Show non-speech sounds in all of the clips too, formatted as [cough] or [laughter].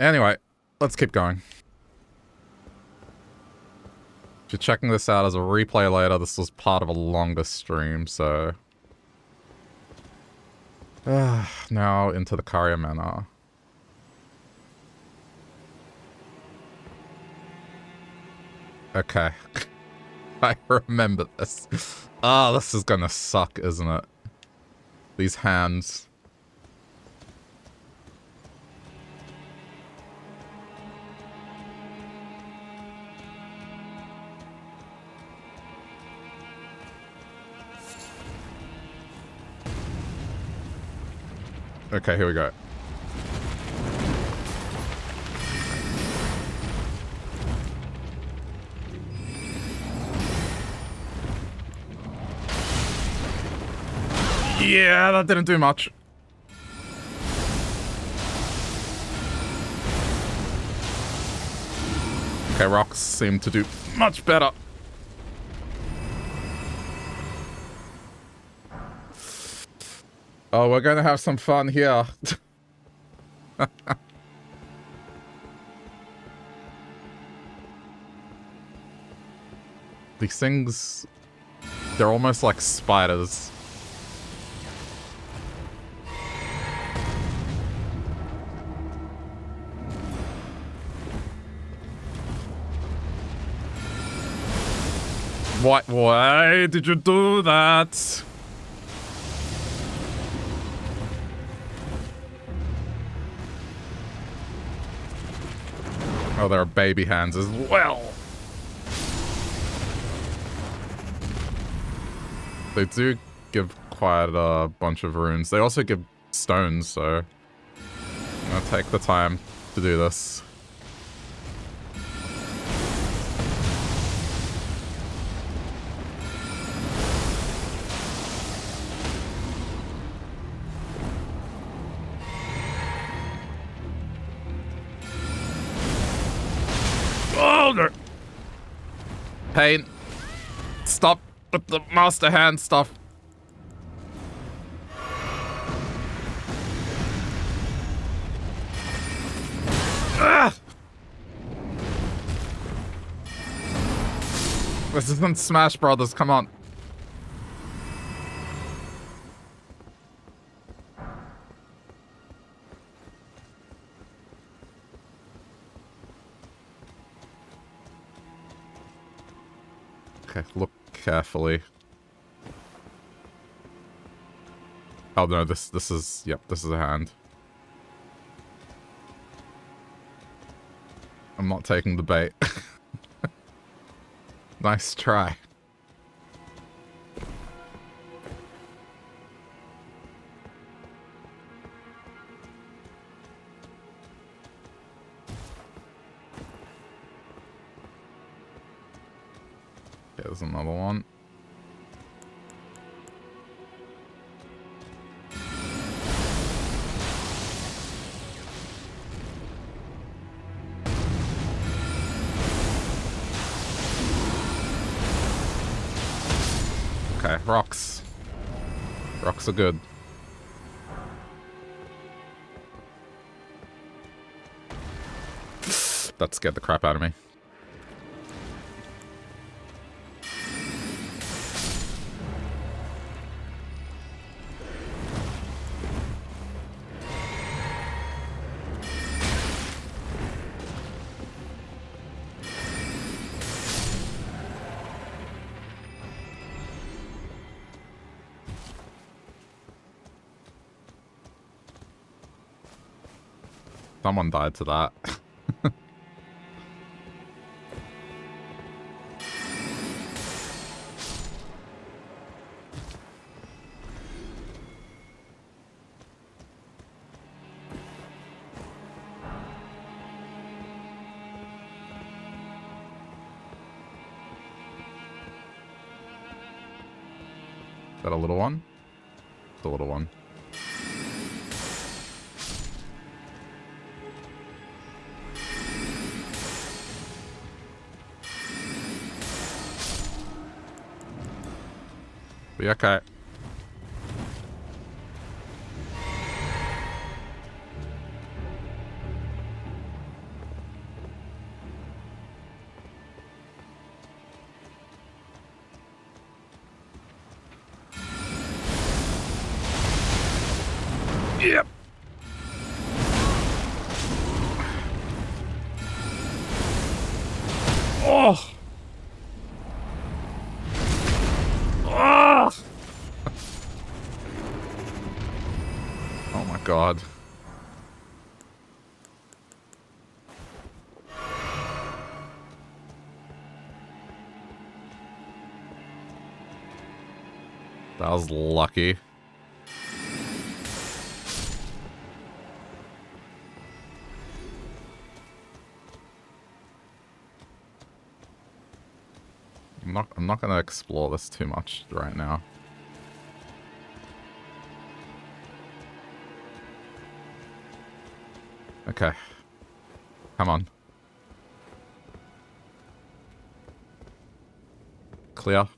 Anyway, let's keep going. If you're checking this out as a replay later, this was part of a longer stream, so... Uh, [sighs] now into the Caria Manor. Okay. [laughs] I remember this. Ah, oh, this is gonna suck, isn't it? These hands. Okay, here we go. Yeah, that didn't do much. Okay, rocks seem to do much better. Oh, we're gonna have some fun here. [laughs] These things, they're almost like spiders. Why, why did you do that? Oh, there are baby hands as well. They do give quite a bunch of runes. They also give stones, so I'm gonna take the time to do this. Pain. Stop with the master hand stuff. Ah! This isn't Smash Brothers, come on. Carefully. Oh no, this this is yep, this is a hand. I'm not taking the bait. [laughs] nice try. Another one. Okay, rocks. Rocks are good. That scared the crap out of me. Someone died to that. [laughs] okay. Lucky. I'm not I'm not gonna explore this too much right now. Okay. Come on. Clear.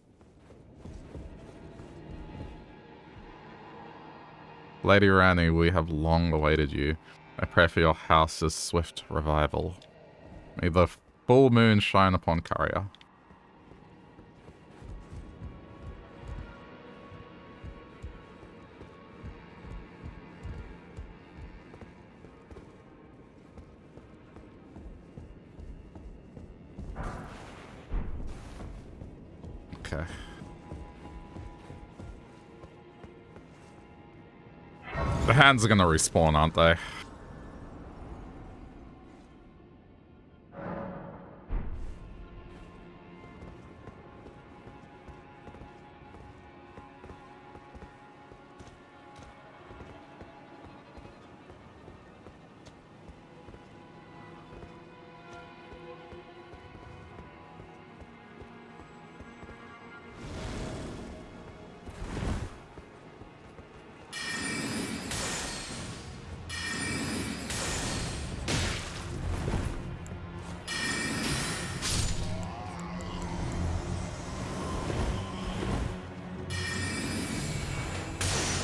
Lady Ranni, we have long awaited you. I pray for your house's swift revival. May the full moon shine upon Caria. Okay. The hands are gonna respawn, aren't they?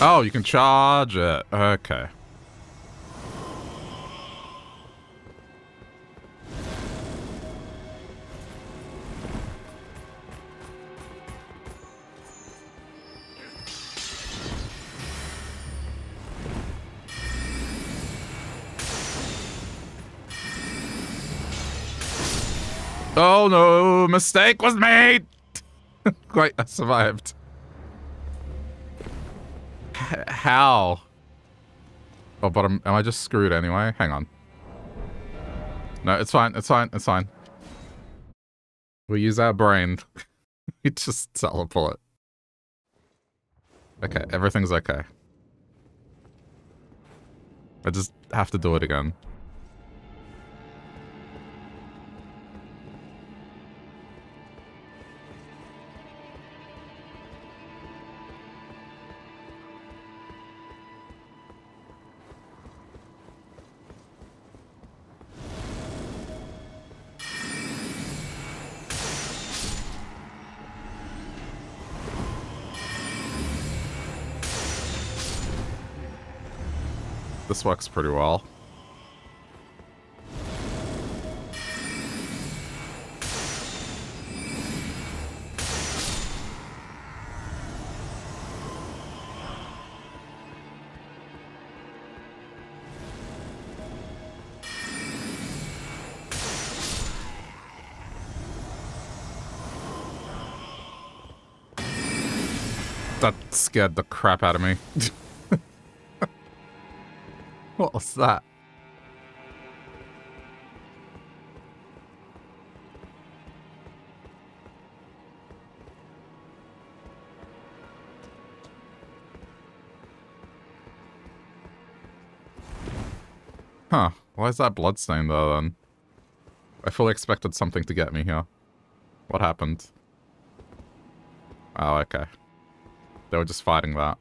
Oh, you can charge it. Okay. Oh no, mistake was made! [laughs] Great, I survived. How? Oh, but am, am I just screwed anyway? Hang on. No, it's fine. It's fine. It's fine. We use our brain. [laughs] we just teleport. Okay, everything's okay. I just have to do it again. This works pretty well. That scared the crap out of me. [laughs] what was that? Huh. Why is that bloodstain there then? I fully expected something to get me here. What happened? Oh, okay. They were just fighting that.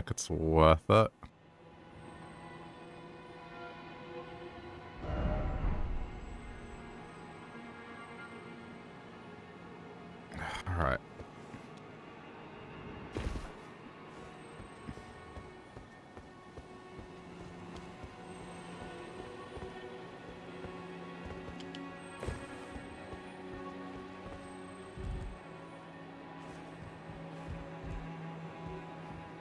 Like it's worth it.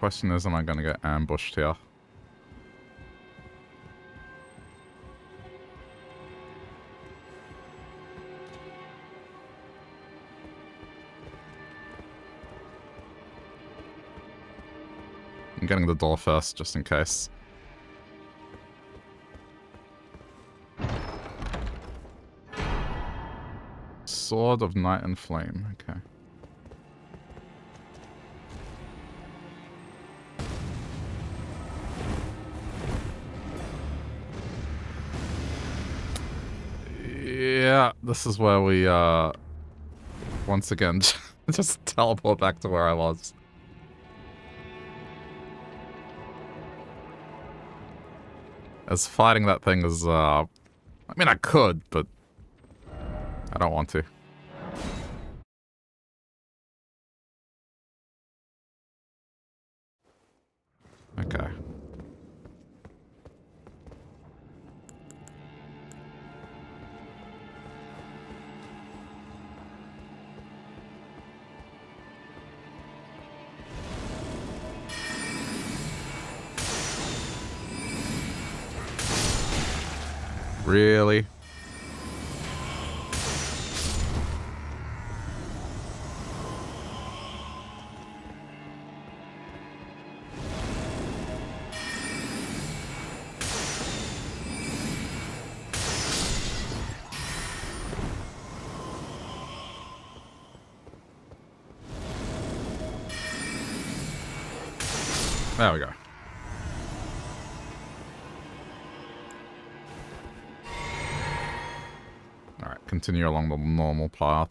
question is, am I going to get ambushed here? I'm getting the door first, just in case. Sword of Night and Flame, okay. This is where we, uh, once again, [laughs] just teleport back to where I was. As fighting that thing is, uh, I mean, I could, but I don't want to. Continue along the normal path.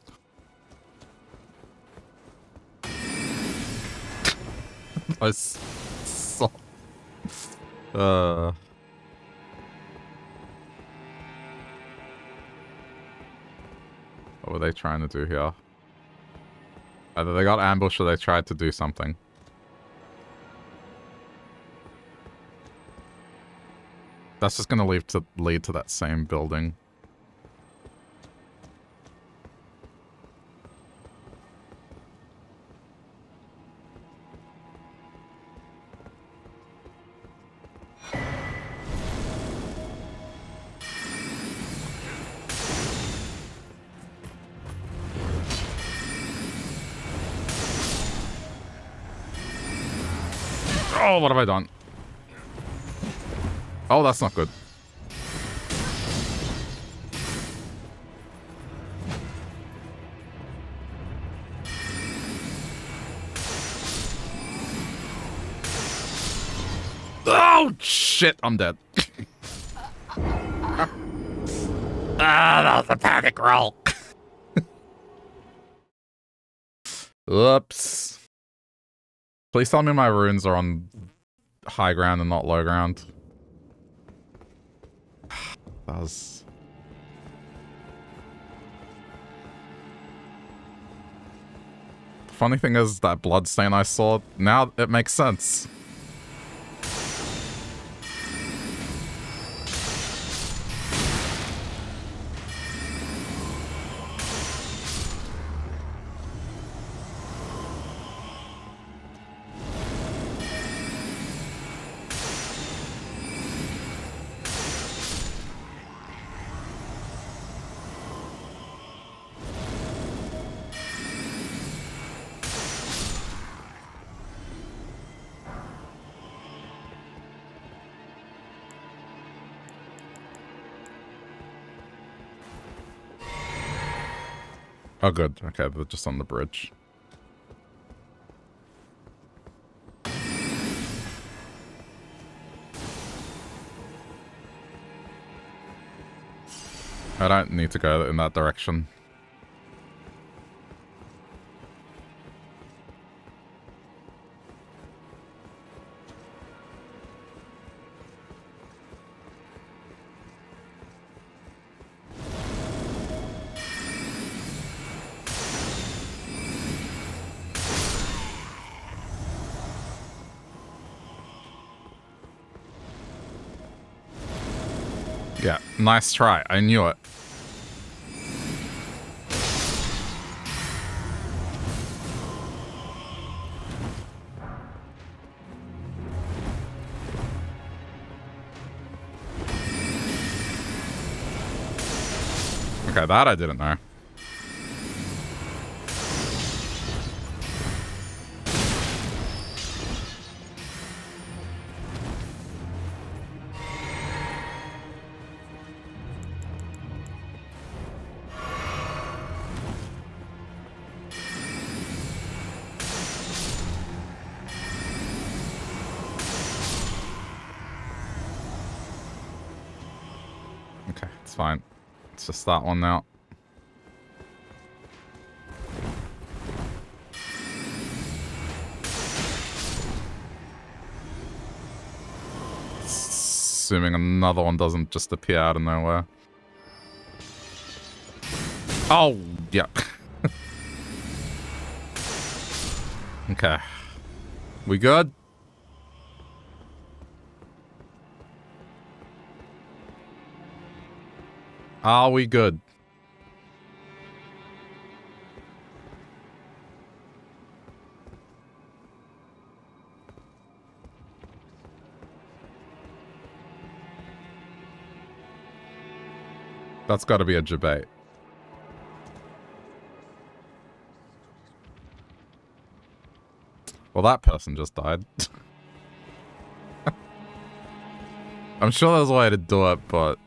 [laughs] I saw... Uh... What were they trying to do here? Either they got ambushed or they tried to do something. That's just gonna lead to lead to that same building. Oh, what have I done? Oh, that's not good. Oh, shit, I'm dead. [laughs] ah, that was a panic roll. Oops. Please tell me my runes are on high ground and not low ground. That was... Funny thing is, that bloodstain I saw, now it makes sense. Oh, good. Okay, they're just on the bridge. I don't need to go in that direction. Nice try. I knew it. Okay, that I didn't know. That one now. Assuming another one doesn't just appear out of nowhere. Oh, yep. [laughs] okay. We good? Are we good? That's got to be a debate. Well, that person just died. [laughs] I'm sure there's a way to do it, but...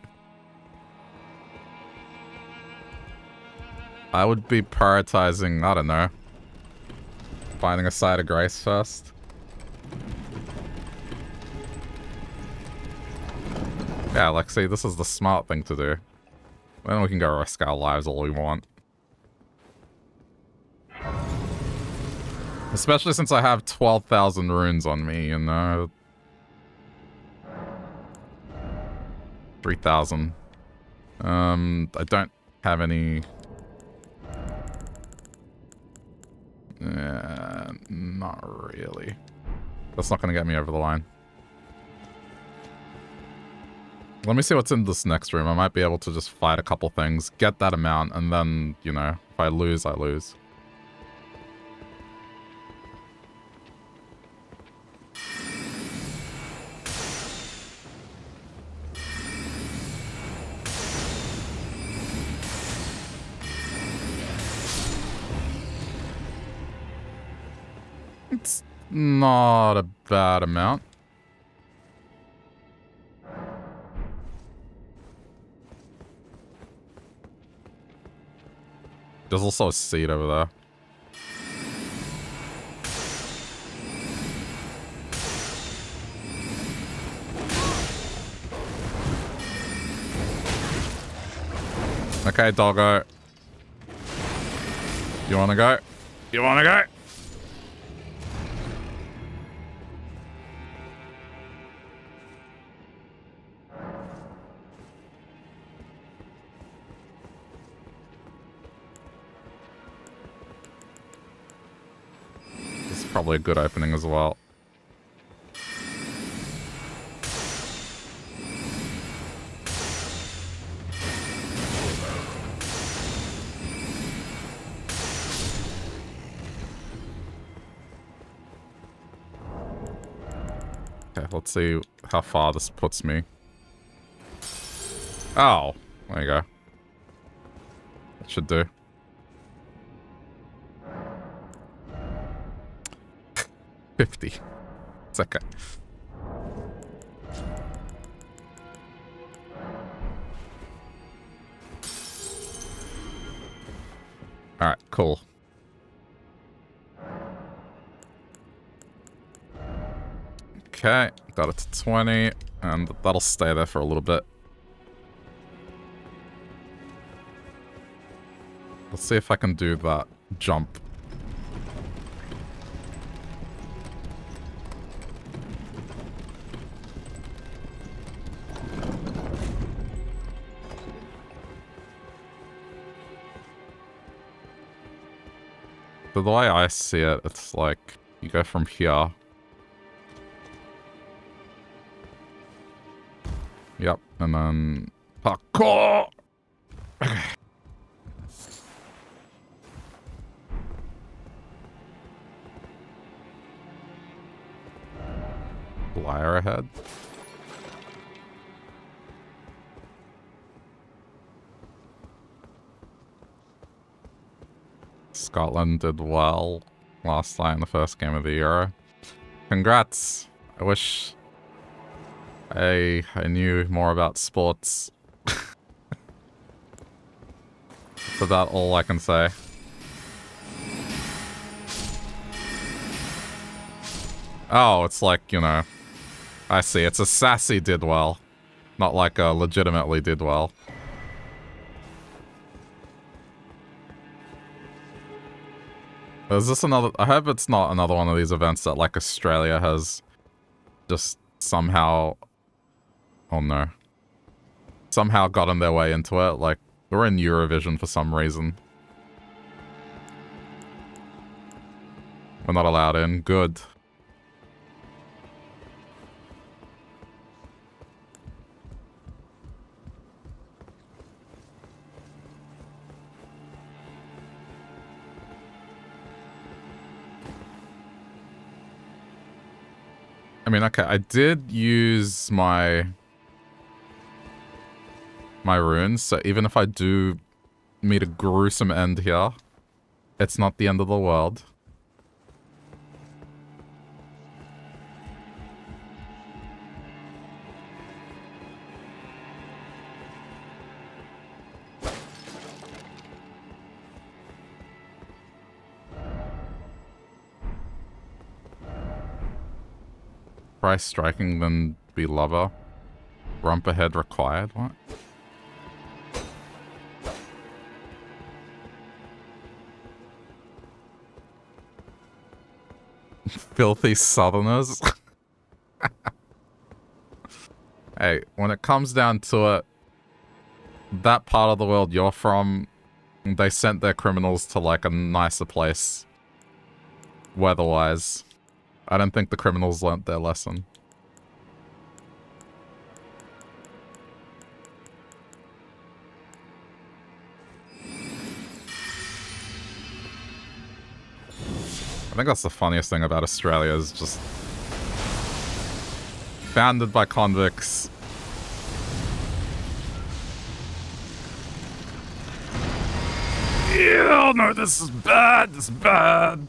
I would be prioritizing, I don't know, finding a site of grace first. Yeah, see, this is the smart thing to do. Then we can go risk our lives all we want. Especially since I have 12,000 runes on me, you know? 3,000. Um, I don't have any really. That's not going to get me over the line. Let me see what's in this next room. I might be able to just fight a couple things, get that amount, and then, you know, if I lose, I lose. Not a bad amount. There's also a seat over there. Okay, doggo. You wanna go? You wanna go? Probably a good opening as well. Okay, let's see how far this puts me. Oh, there you go. That should do. 50. It's okay. Alright, cool. Okay, got it to 20, and that'll stay there for a little bit. Let's see if I can do that jump the way I see it, it's like you go from here. Yep, and then parkour. Scotland did well last night in the first game of the Euro. Congrats. I wish I, I knew more about sports. [laughs] That's about all I can say. Oh, it's like, you know, I see. It's a sassy did well. Not like a legitimately did well. Is this another... I hope it's not another one of these events that, like, Australia has just somehow... Oh, no. Somehow gotten their way into it. Like, we're in Eurovision for some reason. We're not allowed in. Good. Mean, okay, I did use my my runes, so even if I do meet a gruesome end here, it's not the end of the world. Price striking than be lover. Rump ahead required? What? [laughs] Filthy southerners. [laughs] hey, when it comes down to it, that part of the world you're from, they sent their criminals to like a nicer place weather-wise. I don't think the criminals learnt their lesson. I think that's the funniest thing about Australia is just founded by convicts. Yeah, no, this is bad, this is bad.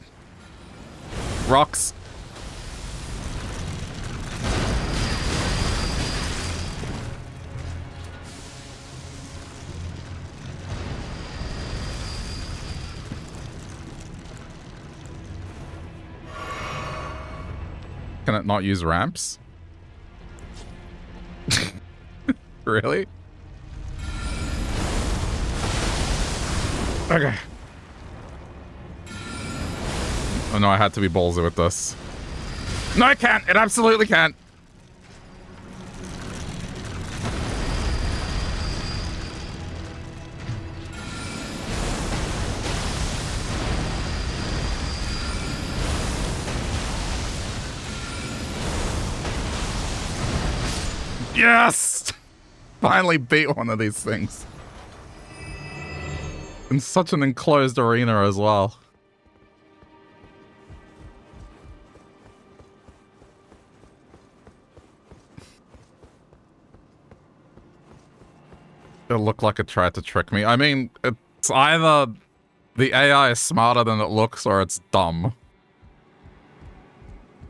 Rocks. Can it not use ramps? [laughs] really? Okay. Oh no, I had to be ballsy with this. No, I can't. It absolutely can't. Yes! Finally beat one of these things. In such an enclosed arena as well. It looked like it tried to trick me. I mean, it's either the AI is smarter than it looks or it's dumb.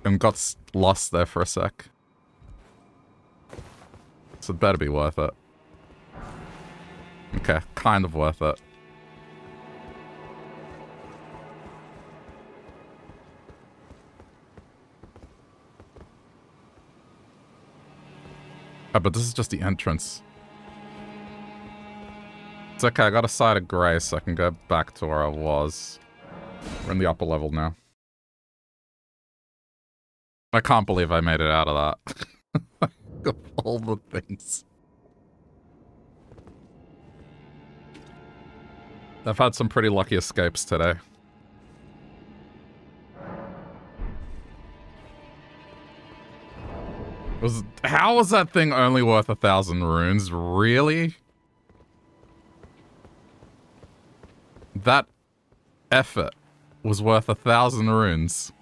And got lost there for a sec. So it better be worth it. Okay, kind of worth it. Oh, but this is just the entrance. It's okay, I got a site of grace so I can go back to where I was. We're in the upper level now. I can't believe I made it out of that. [laughs] [laughs] of all the things. I've had some pretty lucky escapes today. Was how was that thing only worth a thousand runes? Really? That effort was worth a thousand runes.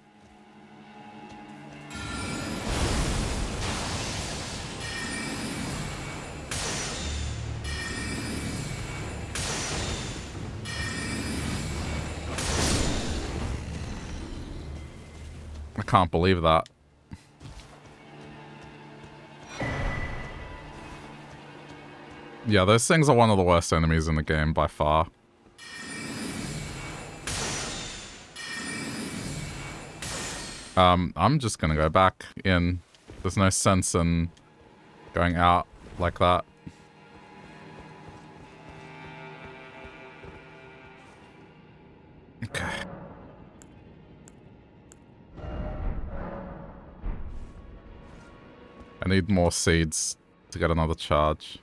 I can't believe that. Yeah, those things are one of the worst enemies in the game by far. Um, I'm just gonna go back in. There's no sense in going out like that. Need more seeds to get another charge.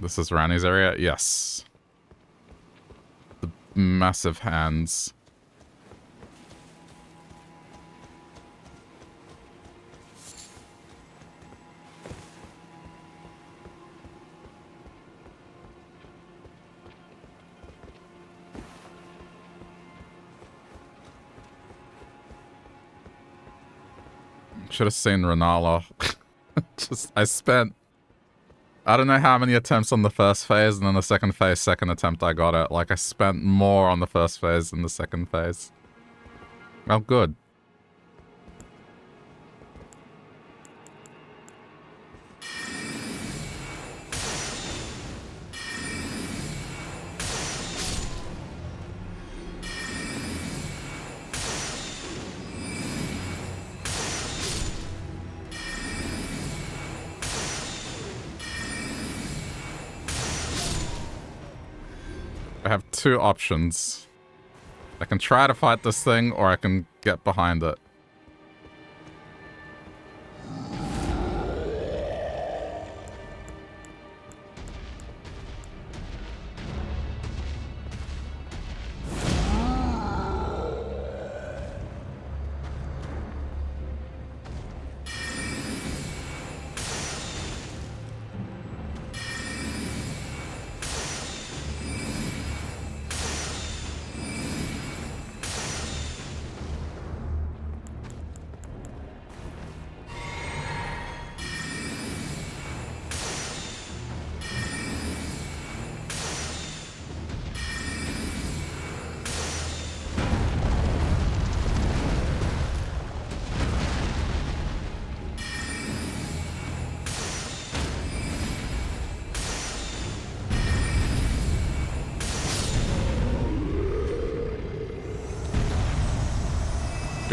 This is Ranni's area? Yes. The massive hands. Should have seen Renala. [laughs] Just, I spent, I don't know how many attempts on the first phase, and then the second phase, second attempt, I got it. Like, I spent more on the first phase than the second phase. Well, good. Two options. I can try to fight this thing, or I can get behind it.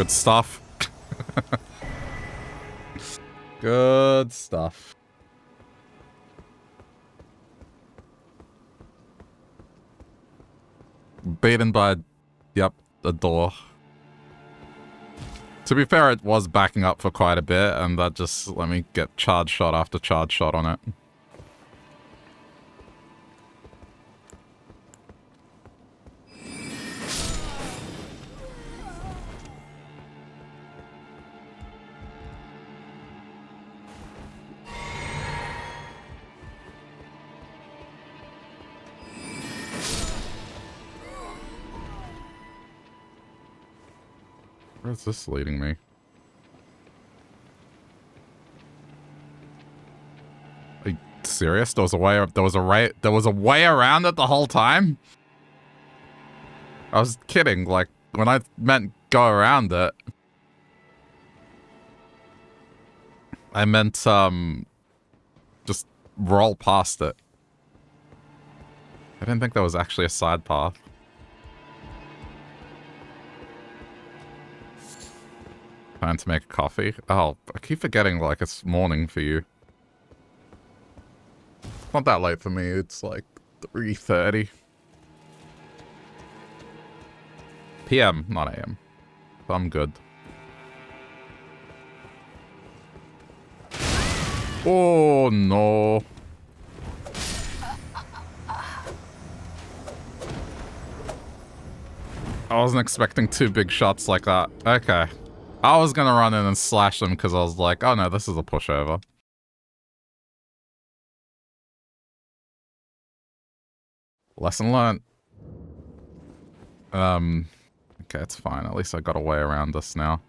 Good stuff. Good stuff. Beaten by, yep, the door. To be fair, it was backing up for quite a bit, and that just let me get charge shot after charge shot on it. Where's this leading me? Are you serious? There was a way. There was a way. There was a way around it the whole time. I was kidding. Like when I meant go around it, I meant um, just roll past it. I didn't think there was actually a side path. Time to make a coffee? Oh, I keep forgetting, like, it's morning for you. It's not that late for me. It's, like, 3.30. PM, not AM. I'm good. Oh, no. I wasn't expecting two big shots like that. Okay. I was gonna run in and slash them because I was like, oh no, this is a pushover. Lesson learned. Um, okay, it's fine. At least I got a way around this now.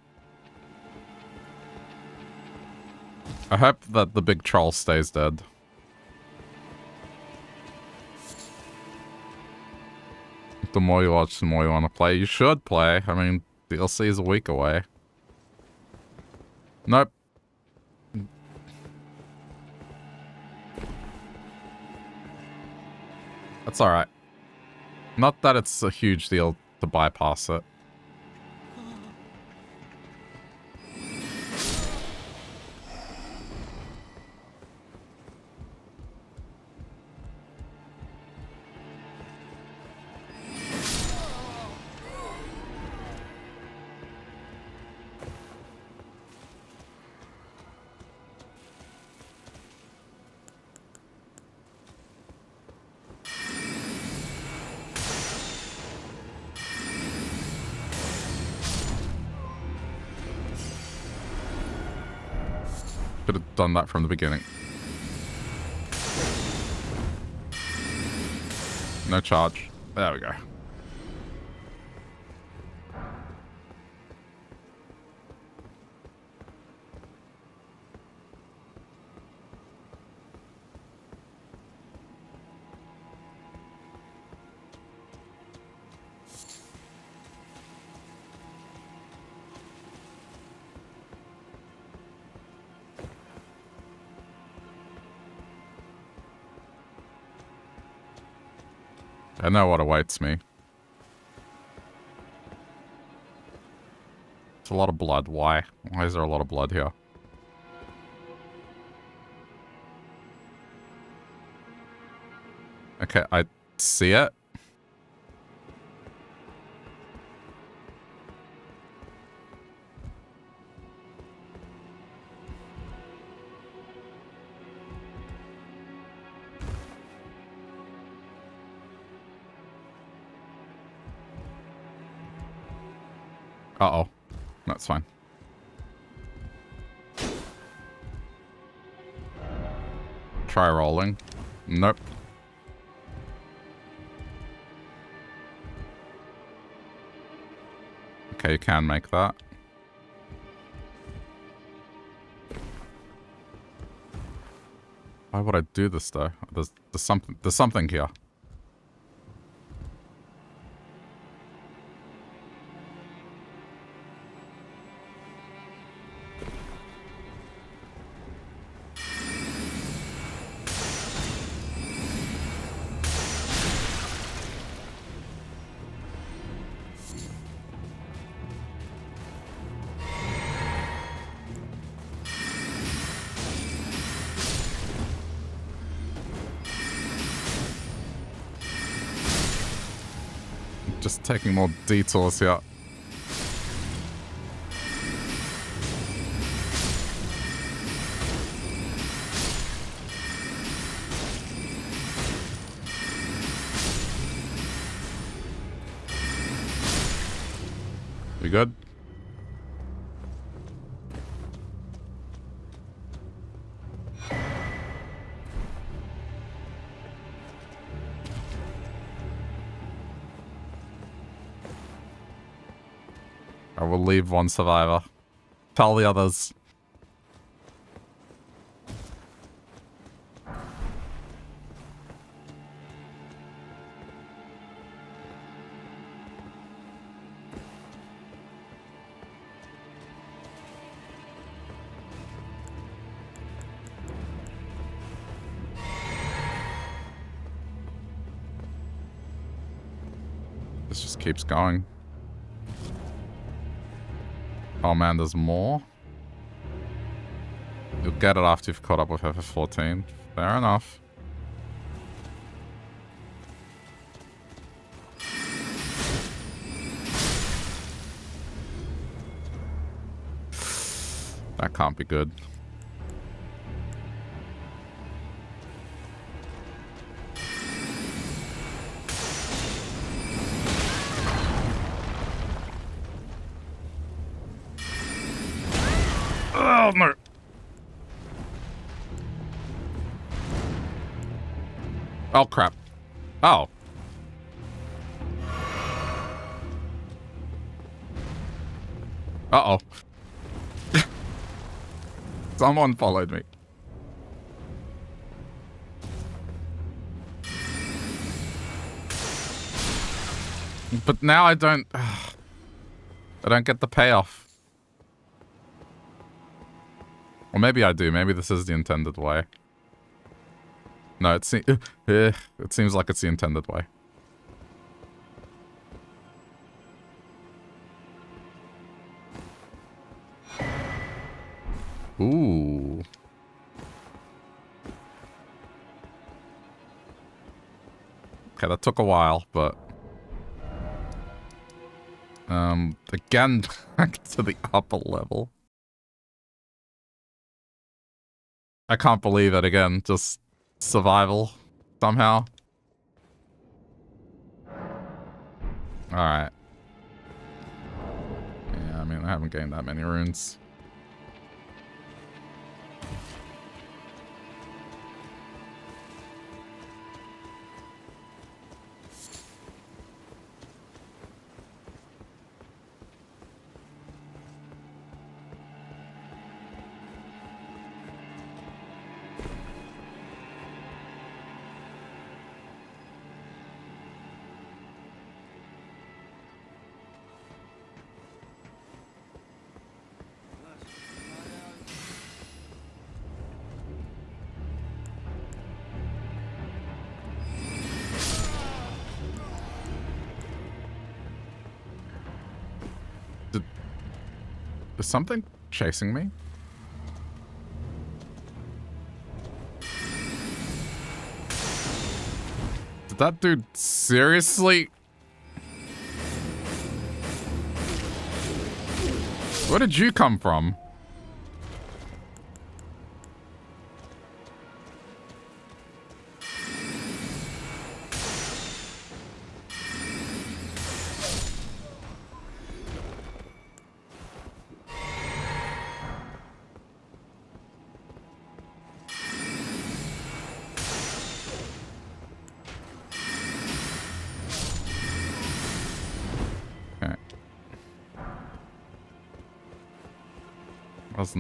I hope that the big troll stays dead. The more you watch, the more you want to play. You should play. I mean, DLC is a week away. Nope. That's alright. Not that it's a huge deal to bypass it. Done that from the beginning. No charge. There we go. I know what awaits me. It's a lot of blood. Why? Why is there a lot of blood here? Okay, I see it. Try rolling. Nope. Okay, you can make that. Why would I do this though? There's, there's something there's something here. Just taking more one survivor. Tell the others. This just keeps going. Oh man, there's more? You'll get it after you've caught up with FF14. Fair enough. That can't be good. Someone followed me. But now I don't... [sighs] I don't get the payoff. Or maybe I do. Maybe this is the intended way. No, it, se [sighs] it seems like it's the intended way. Took a while, but... Um, again, [laughs] back to the upper level. I can't believe it again. Just survival somehow. Alright. Yeah, I mean, I haven't gained that many runes. Something chasing me? Did that dude seriously? Where did you come from?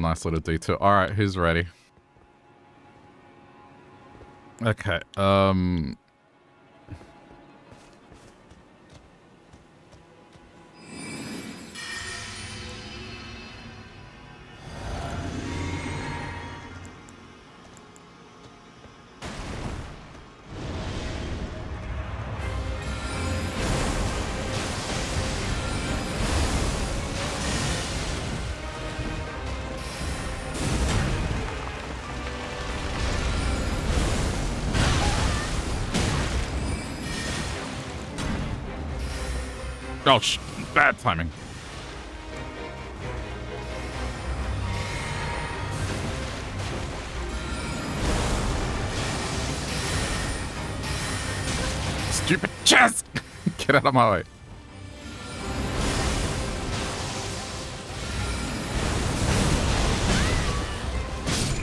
Nice little detail. All right, who's ready? Okay. Um. Oh, bad timing. Stupid chest! [laughs] Get out of my way.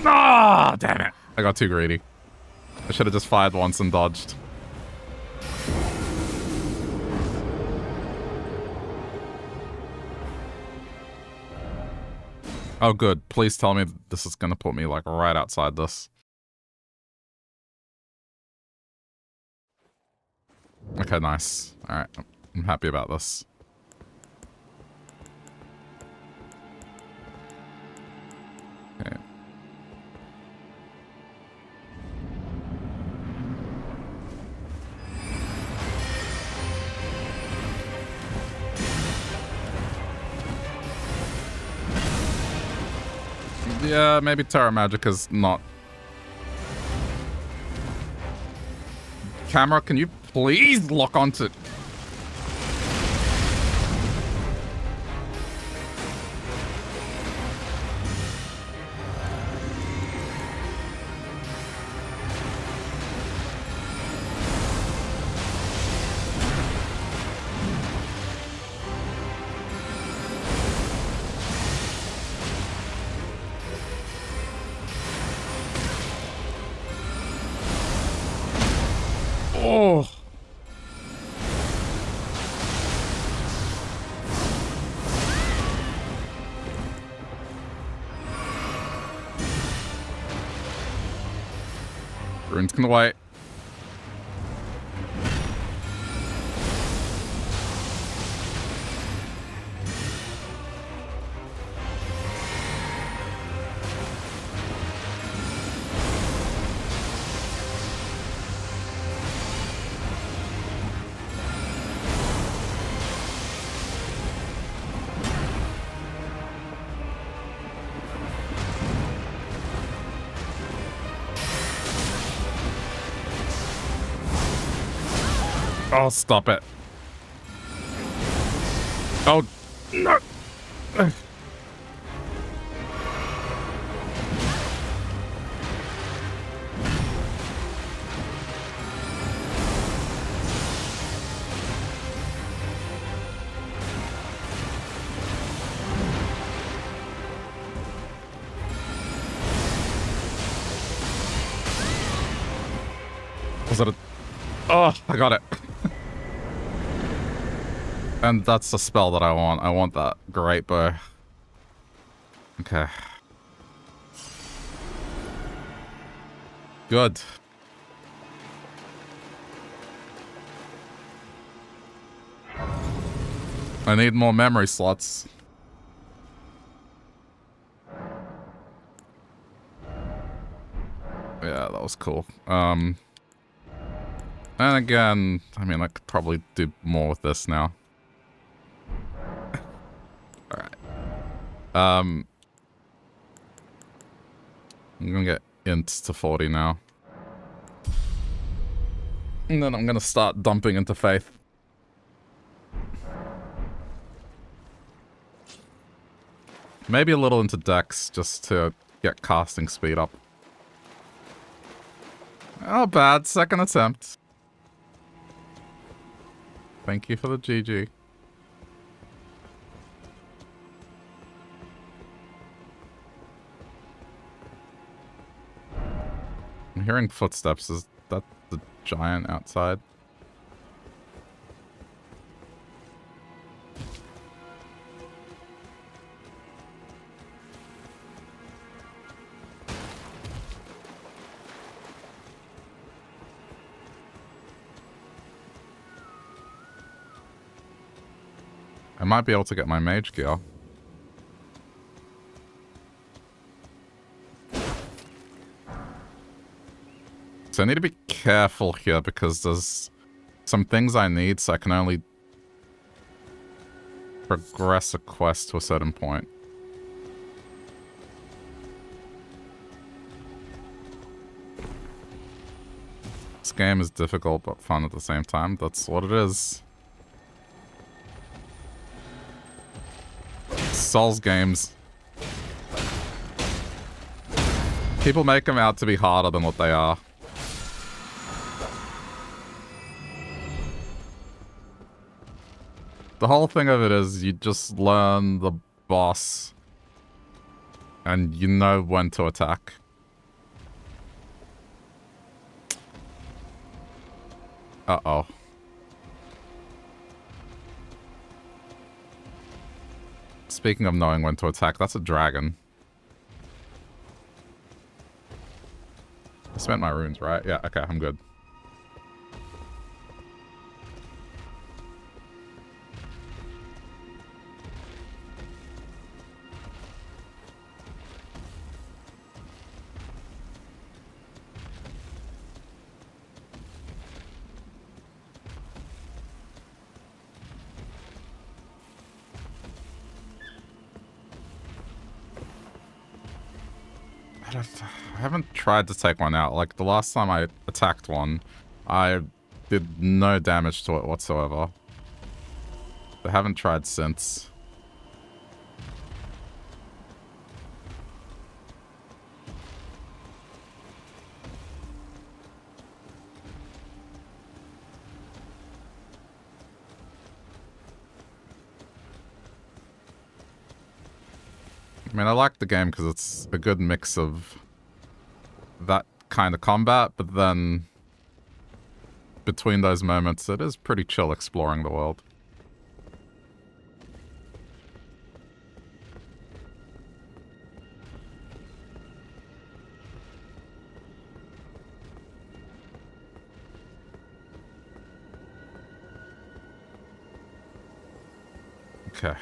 Ah, oh, damn it. I got too greedy. I should have just fired once and dodged. Oh, good. Please tell me this is going to put me, like, right outside this. Okay, nice. Alright, I'm happy about this. Okay. Yeah, maybe Terra Magic is not. Camera, can you please lock onto the Oh, stop it. And that's the spell that I want. I want that great bow. Okay. Good. I need more memory slots. Yeah, that was cool. Um, and again, I mean, I could probably do more with this now. Um, I'm gonna get int to 40 now. And then I'm gonna start dumping into faith. Maybe a little into dex just to get casting speed up. Oh, bad. Second attempt. Thank you for the GG. I'm hearing footsteps. Is that the giant outside? I might be able to get my mage gear. I need to be careful here because there's some things I need so I can only progress a quest to a certain point. This game is difficult but fun at the same time. That's what it is. Souls games. People make them out to be harder than what they are. The whole thing of it is you just learn the boss and you know when to attack. Uh-oh. Speaking of knowing when to attack, that's a dragon. I spent my runes, right? Yeah, okay, I'm good. Tried to take one out. Like, the last time I attacked one, I did no damage to it whatsoever. I haven't tried since. I mean, I like the game because it's a good mix of that kind of combat, but then between those moments, it is pretty chill exploring the world. Okay.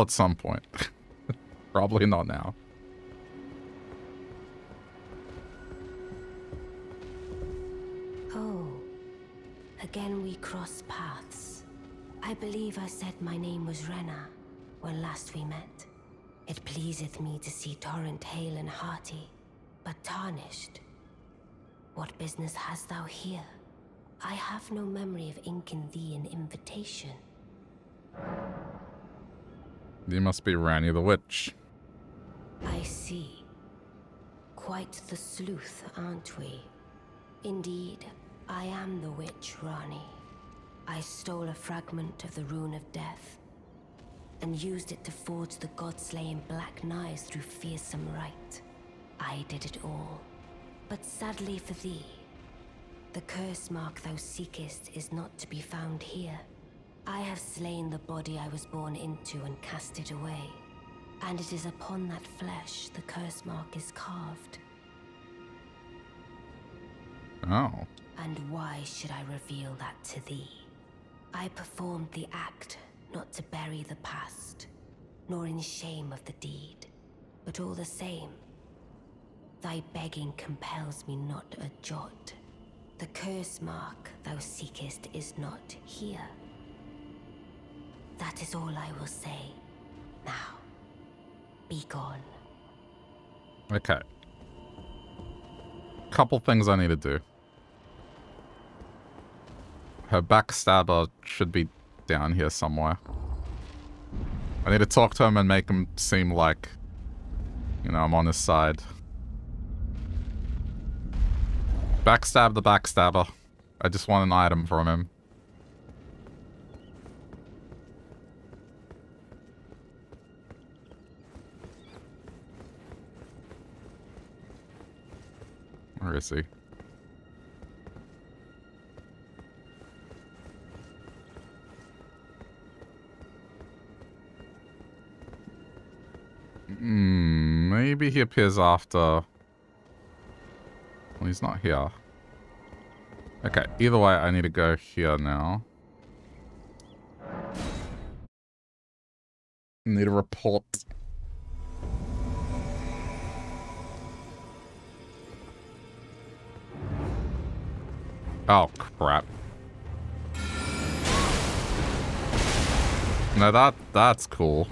At some point. [laughs] Probably not now. Oh, again we cross paths. I believe I said my name was Renna when last we met. It pleaseth me to see Torrent hale and hearty, but tarnished. What business hast thou here? I have no memory of inking thee an invitation. You must be Ranni the Witch. I see. Quite the sleuth, aren't we? Indeed, I am the witch, Ranni. I stole a fragment of the Rune of Death and used it to forge the god-slaying Black Knives through fearsome rite. I did it all. But sadly for thee, the curse mark thou seekest is not to be found here. I have slain the body I was born into and cast it away. And it is upon that flesh the curse mark is carved. Oh. And why should I reveal that to thee? I performed the act not to bury the past, nor in shame of the deed, but all the same, thy begging compels me not a jot. The curse mark thou seekest is not here. That is all I will say. Now, be gone. Okay. Couple things I need to do. Her backstabber should be down here somewhere. I need to talk to him and make him seem like, you know, I'm on his side. Backstab the backstabber. I just want an item from him. Where is he? Hmm, maybe he appears after... Well, he's not here. Okay, either way, I need to go here now. Need a report. Oh, crap. No, that that's cool.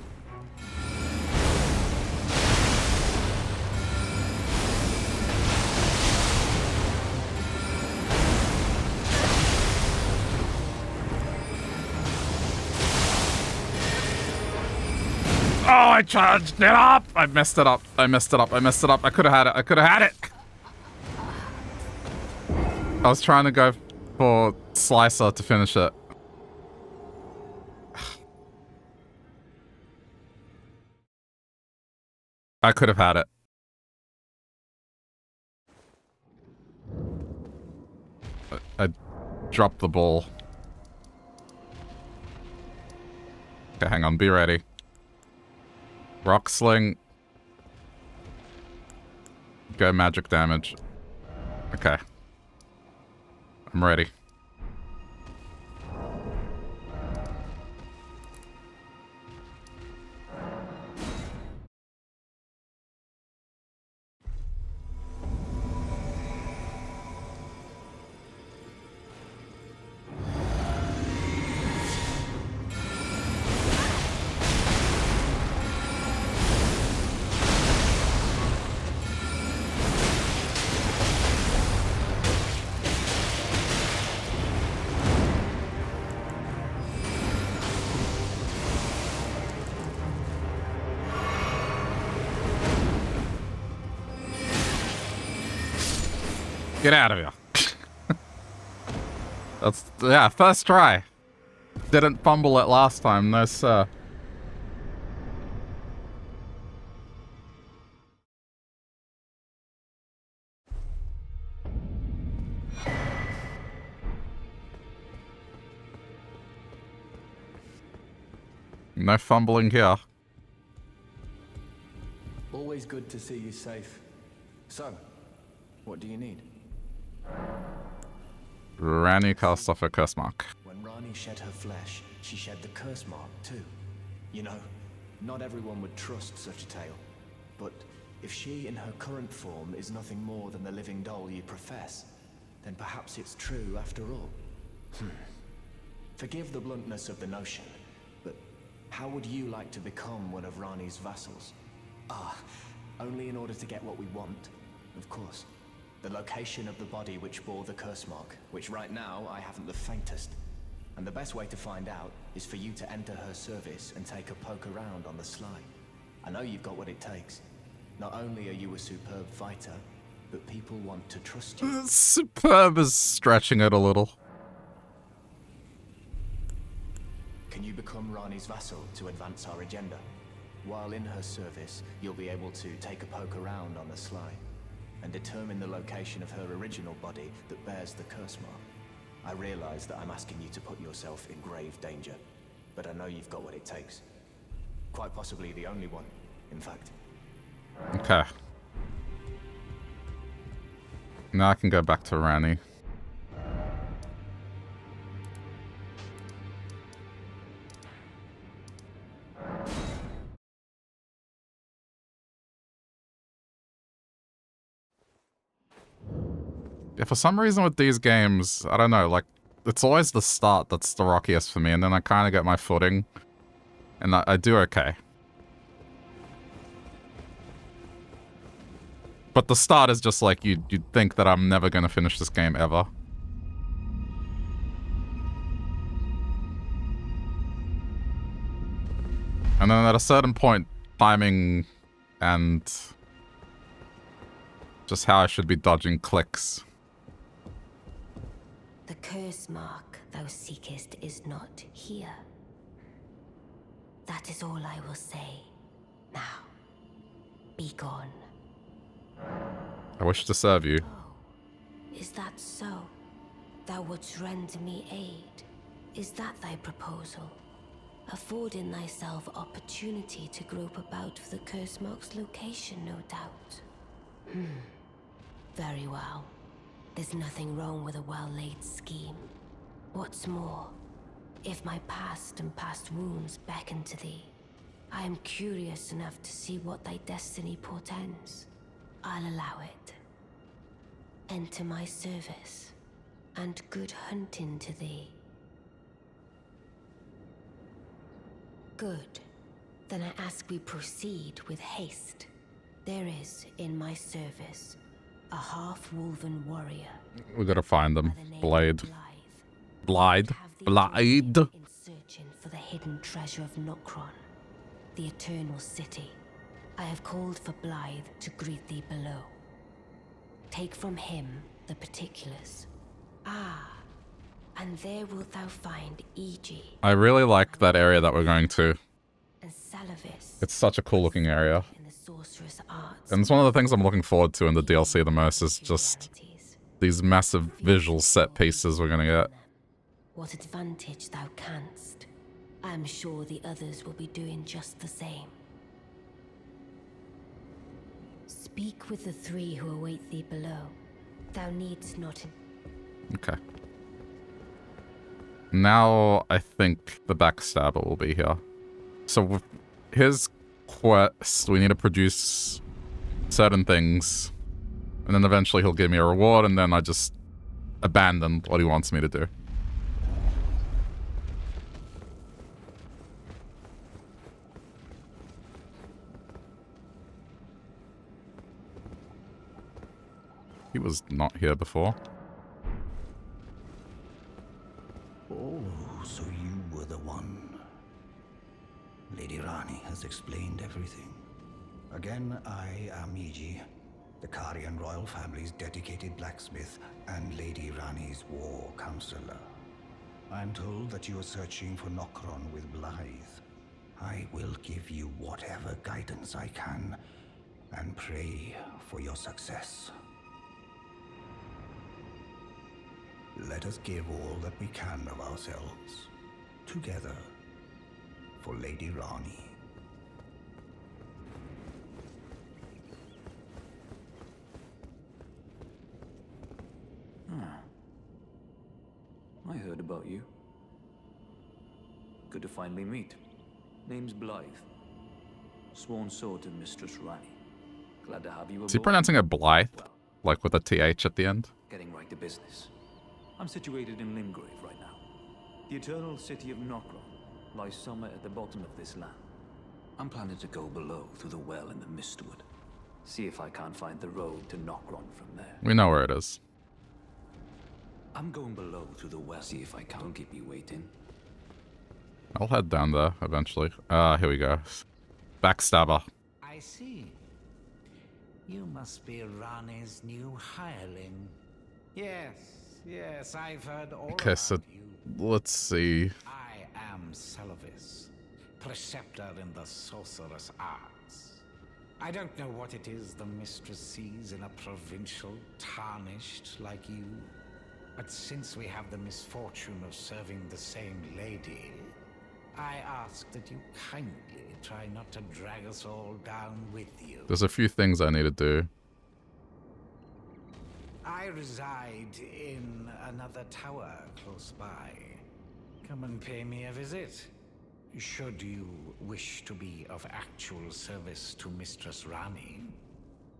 Oh, I charged it up! I messed it up. I messed it up. I messed it up. I could have had it. I could have had it. I was trying to go for Slicer to finish it. I could have had it. I, I dropped the ball. Okay, hang on. Be ready. Rock sling. Go magic damage. Okay. I'm ready. Yeah, first try. Didn't fumble it last time, no sir. No fumbling here. Always good to see you safe. So, what do you need? Ranni cast off a curse mark. When Ranni shed her flesh, she shed the curse mark too. You know, not everyone would trust such a tale. But if she in her current form is nothing more than the living doll you profess, then perhaps it's true after all. Hmm. Forgive the bluntness of the notion, but how would you like to become one of Ranni's vassals? Ah, only in order to get what we want, of course. The location of the body which bore the curse mark, which right now I haven't the faintest. And the best way to find out is for you to enter her service and take a poke around on the sly. I know you've got what it takes. Not only are you a superb fighter, but people want to trust you. [laughs] Superb is stretching it a little. Can you become Ranni's vassal to advance our agenda? While in her service, you'll be able to take a poke around on the sly and determine the location of her original body that bears the curse mark. I realize that I'm asking you to put yourself in grave danger, but I know you've got what it takes. Quite possibly the only one, in fact. Okay. Now I can go back to Ranni. For some reason with these games, I don't know, like, it's always the start that's the rockiest for me, and then I kind of get my footing, and I, I do okay. But the start is just like, you'd, you'd think that I'm never going to finish this game ever. And then at a certain point, timing and just how I should be dodging clicks the curse mark thou seekest is not here. That is all I will say. Now, be gone. I wish to serve you. Oh, is that so? Thou wouldst render me aid. Is that thy proposal? Affording thyself opportunity to grope about for the curse mark's location, no doubt. Hmm. Very well. There's nothing wrong with a well-laid scheme. What's more, if my past and past wounds beckon to thee, I am curious enough to see what thy destiny portends. I'll allow it. Enter my service, and good hunting to thee. Good. Then I ask we proceed with haste. There is, in my service, a half-wolven warrior. We gotta find them. Blade. Blade. Blade. In searching for the hidden treasure of Nokron, the Eternal City. I have called for Blaidd to greet thee below. Take from him the particulars. Ah, and there wilt thou find Iji. I really like that area that we're going to. It's such a cool looking area. And it's one of the things I'm looking forward to in the DLC the most is just these massive visual set pieces we're gonna get. What advantage thou canst. I'm sure the others will be doing just the same. Speak with the three who await thee below. Thou needst not... Okay. Now I think the backstabber will be here. So his quest, we need to produce certain things. And then eventually he'll give me a reward, and then I just abandon what he wants me to do. He was not here before. Oh, Lady Ranni has explained everything. Again, I am Iji, the Carian royal family's dedicated blacksmith and Lady Ranni's war counselor. I'm told that you are searching for Nokron with Blaidd. I will give you whatever guidance I can and pray for your success. Let us give all that we can of ourselves, together, for Lady Ranni. Ah. I heard about you. Good to finally meet. Name's Blaidd. Sworn sword to Mistress Ranni. Glad to have you aboard. Is he pronouncing it Blythe? Well, like with a TH at the end? Getting right to business. I'm situated in Limgrave right now. The eternal city of Nokron lies somewhere at the bottom of this land. I'm planning to go below through the well in the Mistwood. See if I can't find the road to Nokron from there. We know where it is. I'm going below through the well, see if I can't keep you waiting. I'll head down there eventually. Ah, uh, here we go. Backstabber. I see. You must be Ranni's new hireling. Yes, yes, I've heard all okay, so you. let's see. I am Seluvis, preceptor in the sorcerous arts. I don't know what it is the mistress sees in a provincial tarnished like you. But since we have the misfortune of serving the same lady, I ask that you kindly try not to drag us all down with you. There's a few things I need to do. I reside in another tower close by. Come and pay me a visit. Should you wish to be of actual service to Mistress Ranni.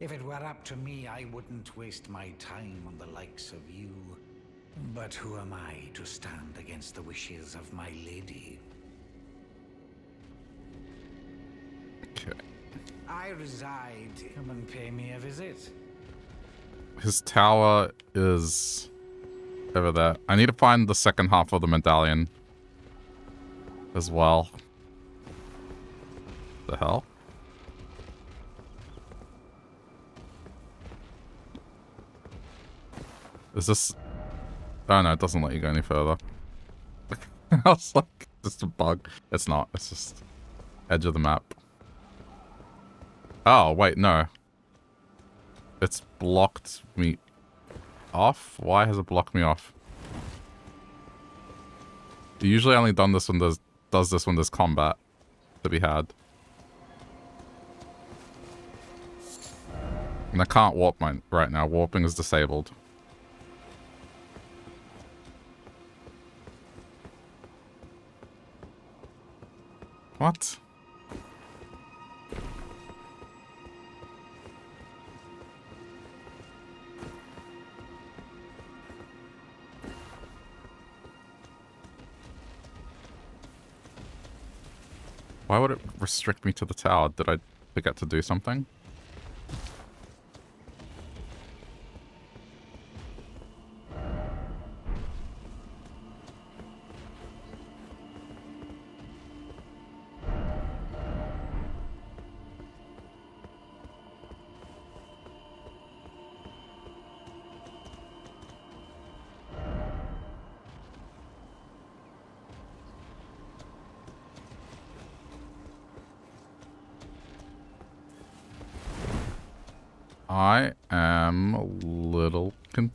If it were up to me, I wouldn't waste my time on the likes of you. But who am I to stand against the wishes of my lady? Okay. I reside. Come and pay me a visit. His tower is over there. I need to find the second half of the medallion as well. The hell? Is this... Oh no, it doesn't let you go any further. [laughs] I was like, just a bug. It's not, it's just edge of the map. Oh, wait, no. It's blocked me off? Why has it blocked me off? You usually only done this when there's does this when there's combat to be had. And I can't warp mine right now. Warping is disabled. What? Why would it restrict me to the tower? Did I forget to do something?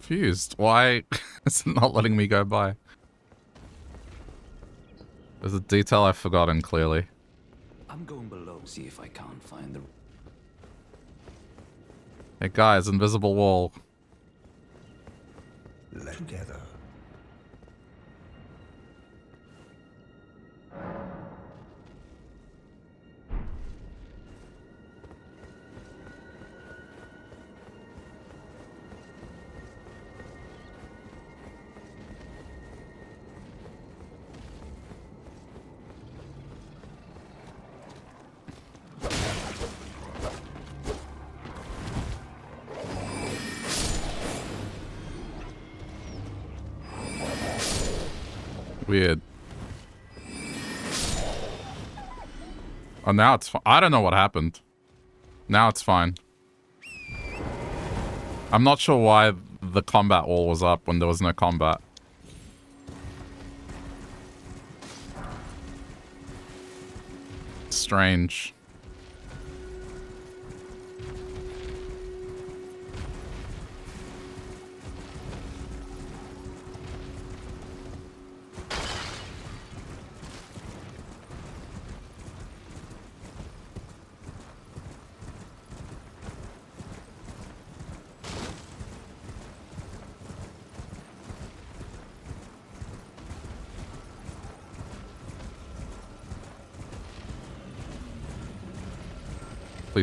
Confused. Why [laughs] is it not letting me go by? There's a detail I've forgotten clearly. I'm going below, see if I can't find the... Hey guys, invisible wall. Together. Oh, now it's. I don't know what happened. Now it's fine. I'm not sure why the combat wall was up when there was no combat. Strange.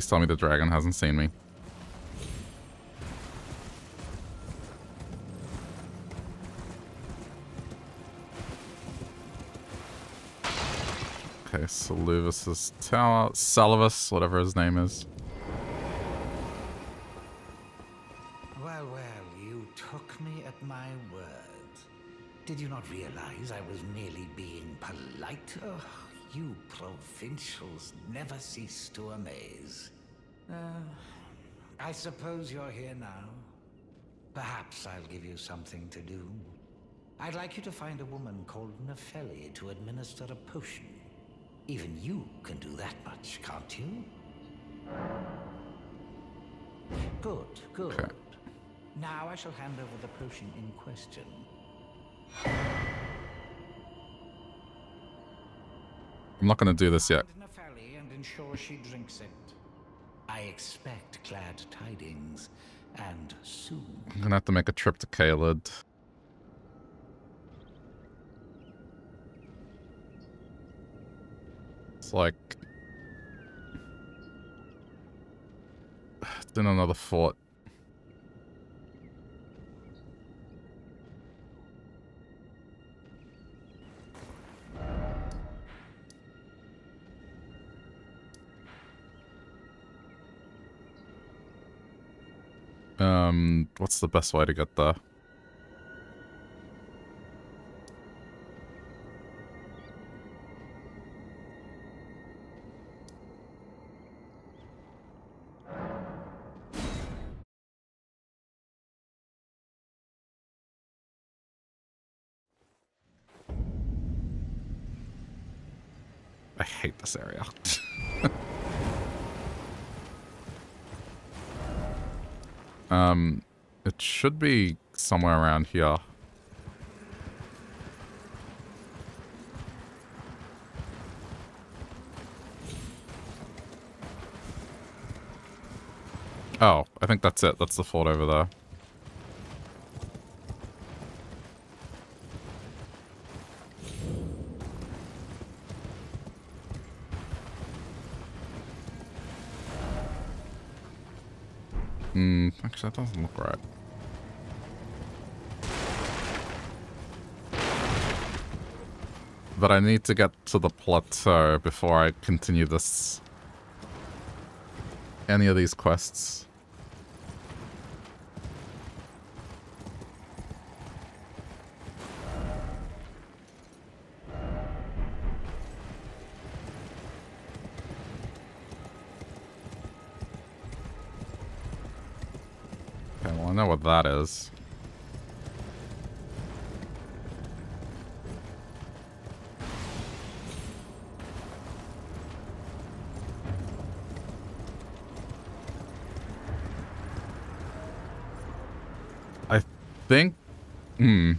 Please tell me the dragon hasn't seen me. Okay, Seluvis's tower. Salivus, whatever his name is. Never cease to amaze. Uh, I suppose you're here now. Perhaps I'll give you something to do. I'd like you to find a woman called Nepheli to administer a potion. Even you can do that much, can't you? Good, good. Okay. Now I shall hand over the potion in question. I'm not going to do this yet. Ensure she drinks it. I expect glad tidings, and soon. I'm to have to make a trip to Caelid. It's like... [sighs] It's in another fort. Um, what's the best way to get there? I hate this area. [laughs] Um, it should be somewhere around here. Oh, I think that's it. That's the fort over there. That doesn't look right. But I need to get to the plateau before I continue this... Any of these quests. That is. I think... Hmm.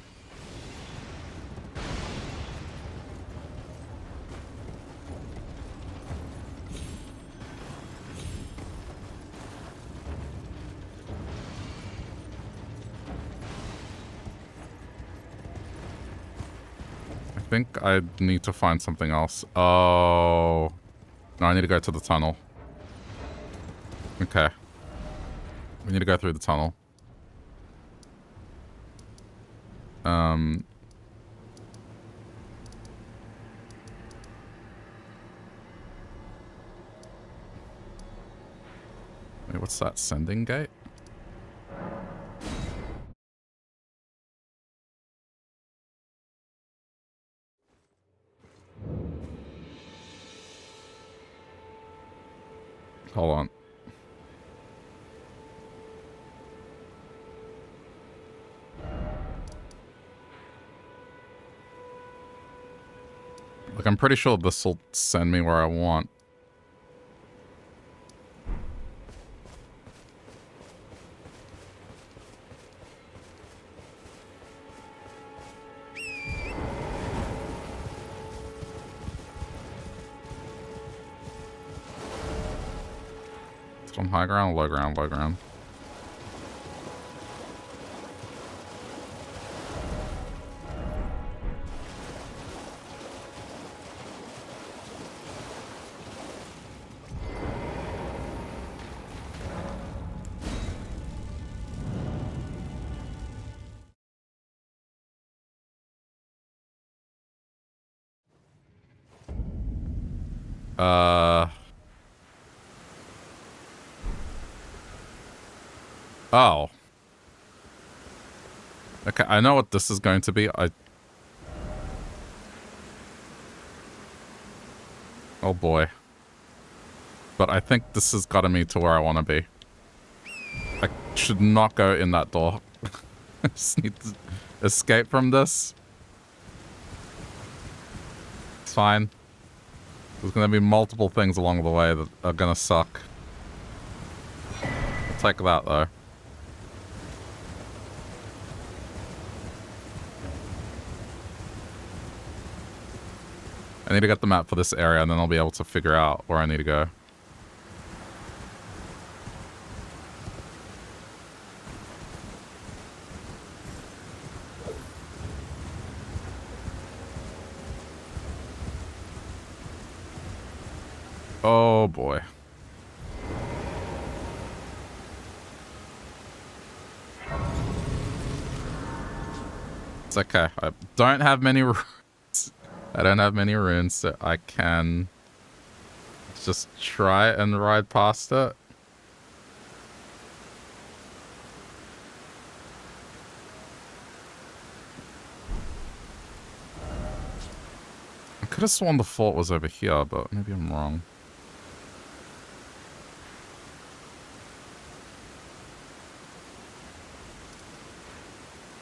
Think I need to find something else. Oh. No, I need to go to the tunnel. Okay. We need to go through the tunnel. Um... Wait, what's that? Sending gate? Pretty sure this will send me where I want. high ground, low ground, low ground. I know what this is going to be. I... Oh boy. But I think this has gotten me to where I want to be. I should not go in that door. [laughs] I just need to escape from this. It's fine. There's going to be multiple things along the way that are going to suck. I'll take that though. I need to get the map for this area and then I'll be able to figure out where I need to go. Oh boy. It's okay. I don't have many. [laughs] I don't have many runes, so I can just try and ride past it. I could have sworn the fort was over here, but maybe I'm wrong.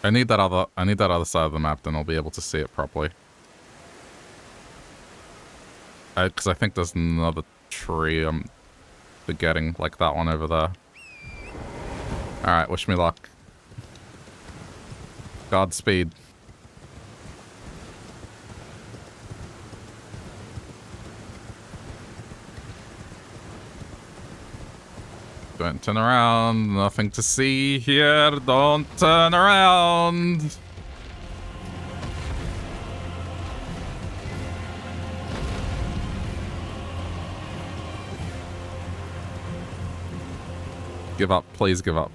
I need that other I need that other side of the map, then I'll be able to see it properly. Because I, I think there's another tree I'm forgetting, like that one over there. Alright, wish me luck. Godspeed. Don't turn around. Nothing to see here. Don't turn around. Give up. Please give up.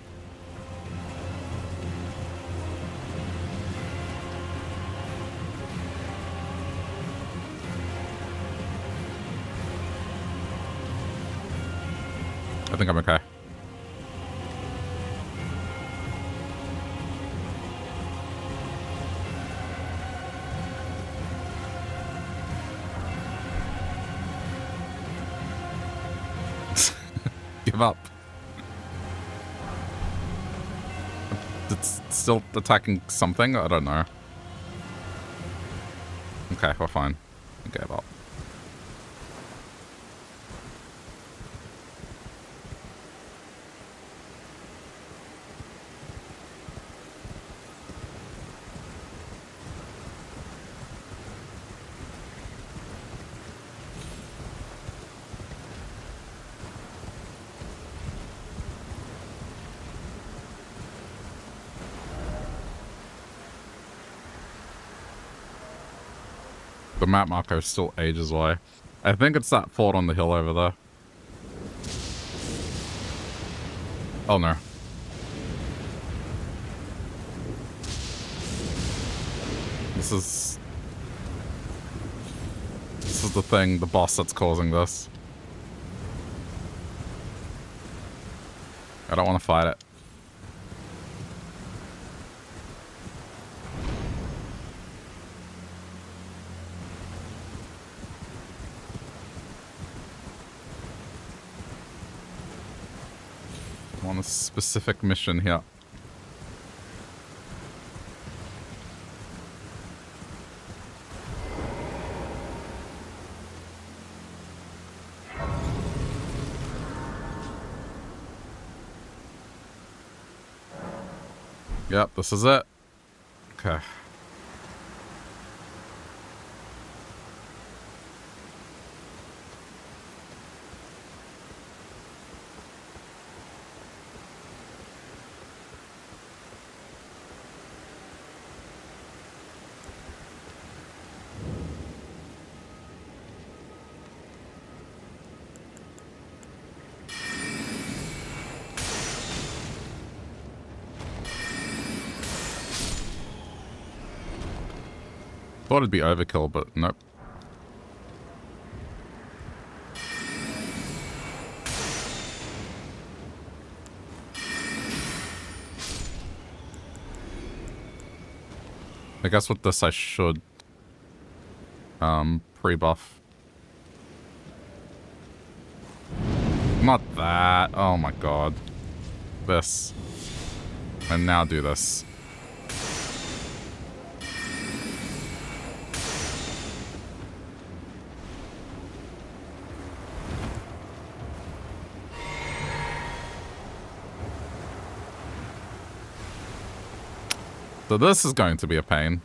I think I'm okay. Still attacking something? I don't know. Okay, we're fine. Gave up. Map marker is still ages away. I think it's that fort on the hill over there. Oh no. This is... This is the thing, the boss that's causing this. I don't want to fight it. I'm on a specific mission here. Yep, this is it. Okay. Thought it'd be overkill, but nope. I guess with this I should um pre-buff. Not that. Oh my god. This. And now do this. So this is going to be a pain.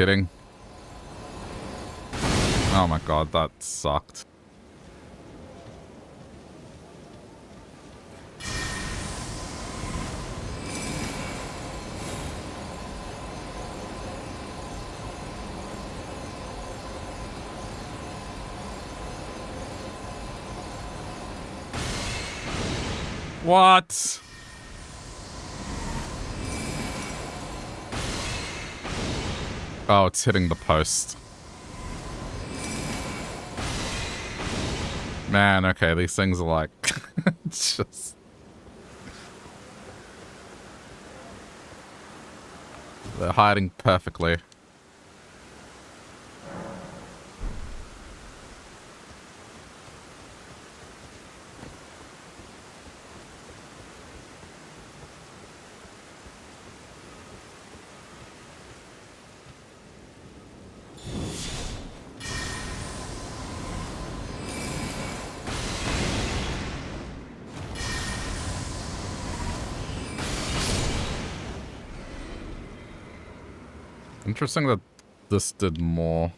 Kidding? Oh my god, that sucked. What? Oh, it's hitting the post. Man, okay, these things are like... [laughs] just... They're hiding perfectly. Interesting that this did more.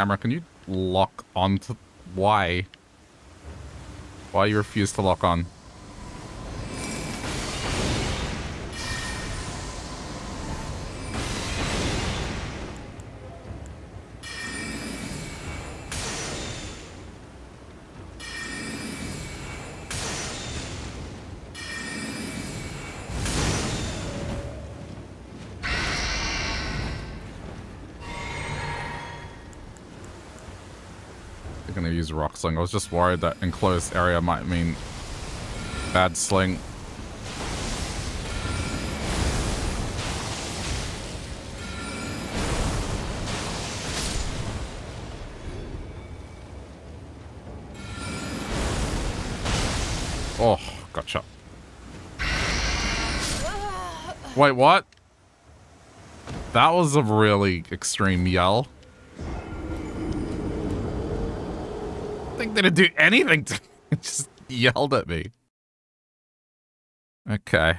Camera, can you lock on to... Why? Why you refuse to lock on? Sling. I was just worried that enclosed area might mean bad sling. Oh, gotcha. Wait, what? That was a really extreme yell. Think they didn't do anything to [laughs] it just yelled at me. Okay.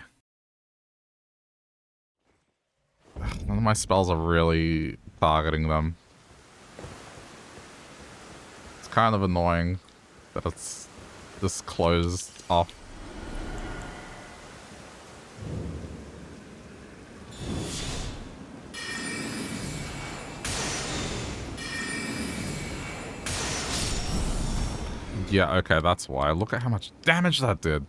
[sighs] None of my spells are really targeting them. It's kind of annoying that it's this closed off. Yeah, okay, that's why. Look at how much damage that did.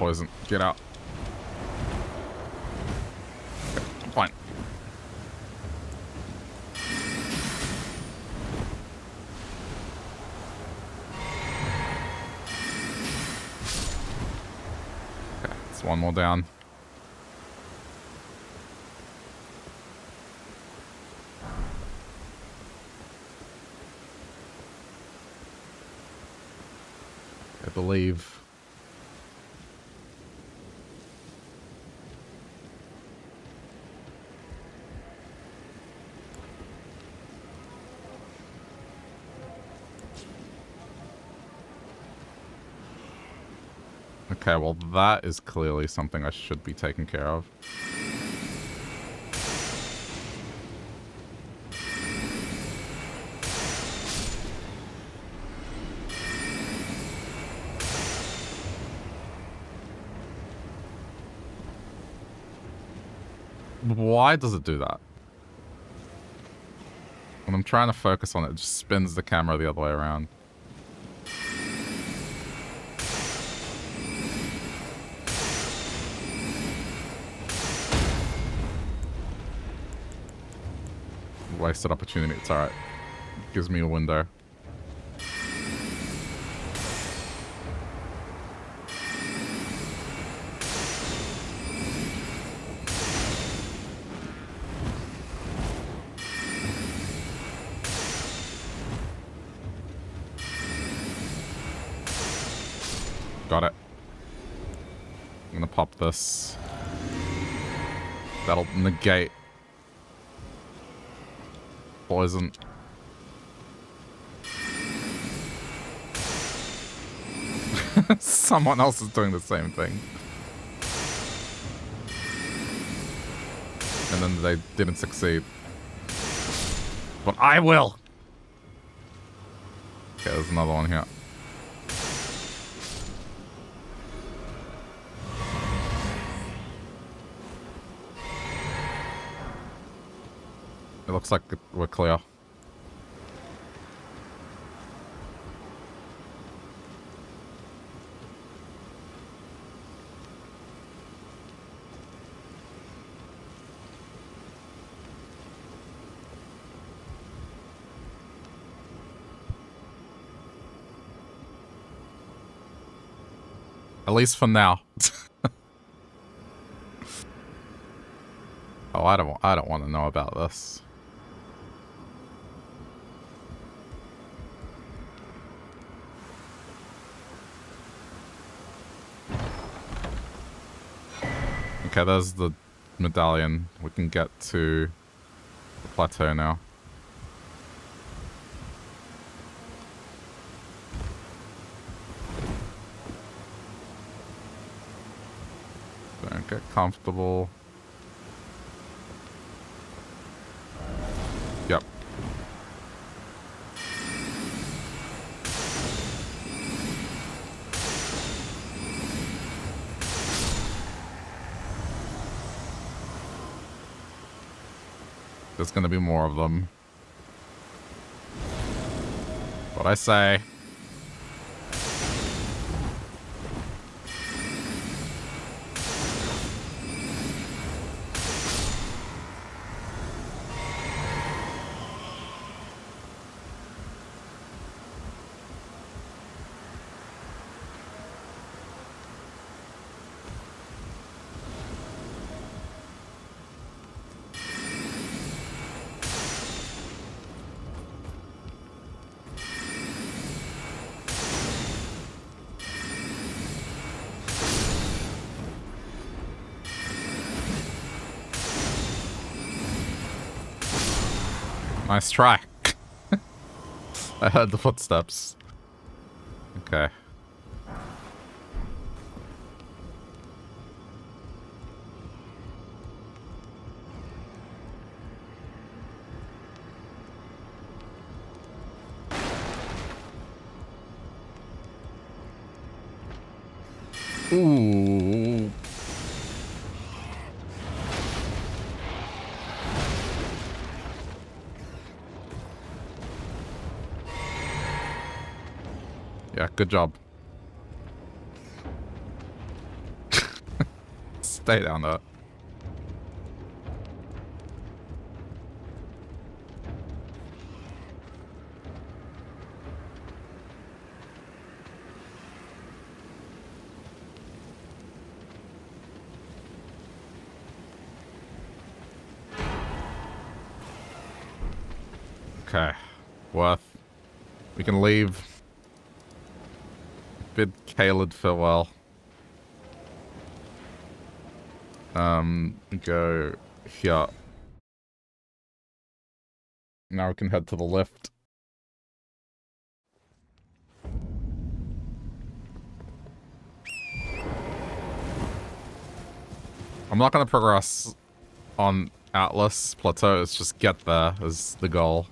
poison. Get out. Fine. Okay, it's one more down. I believe Okay, well that is clearly something I should be taking care of. Why does it do that? When I'm trying to focus on it, it just spins the camera the other way around. Wasted opportunity. It's alright. Gives me a window. Got it. I'm gonna pop this. That'll negate poison. [laughs] Someone else is doing the same thing. And then they didn't succeed. But I will! Okay, there's another one here. It looks like we're clear. At least for now. [laughs] oh, I don't I don't want to know about this. Okay, there's the medallion. We can get to the plateau now. Don't get comfortable. There's gonna be more of them. What I say. Nice try. [laughs] I heard the footsteps. Okay. Good job. [laughs] Stay down there. Caelid farewell. Um, go here. Now we can head to the left. I'm not going to progress on Altus Plateau, it's just get there is the goal.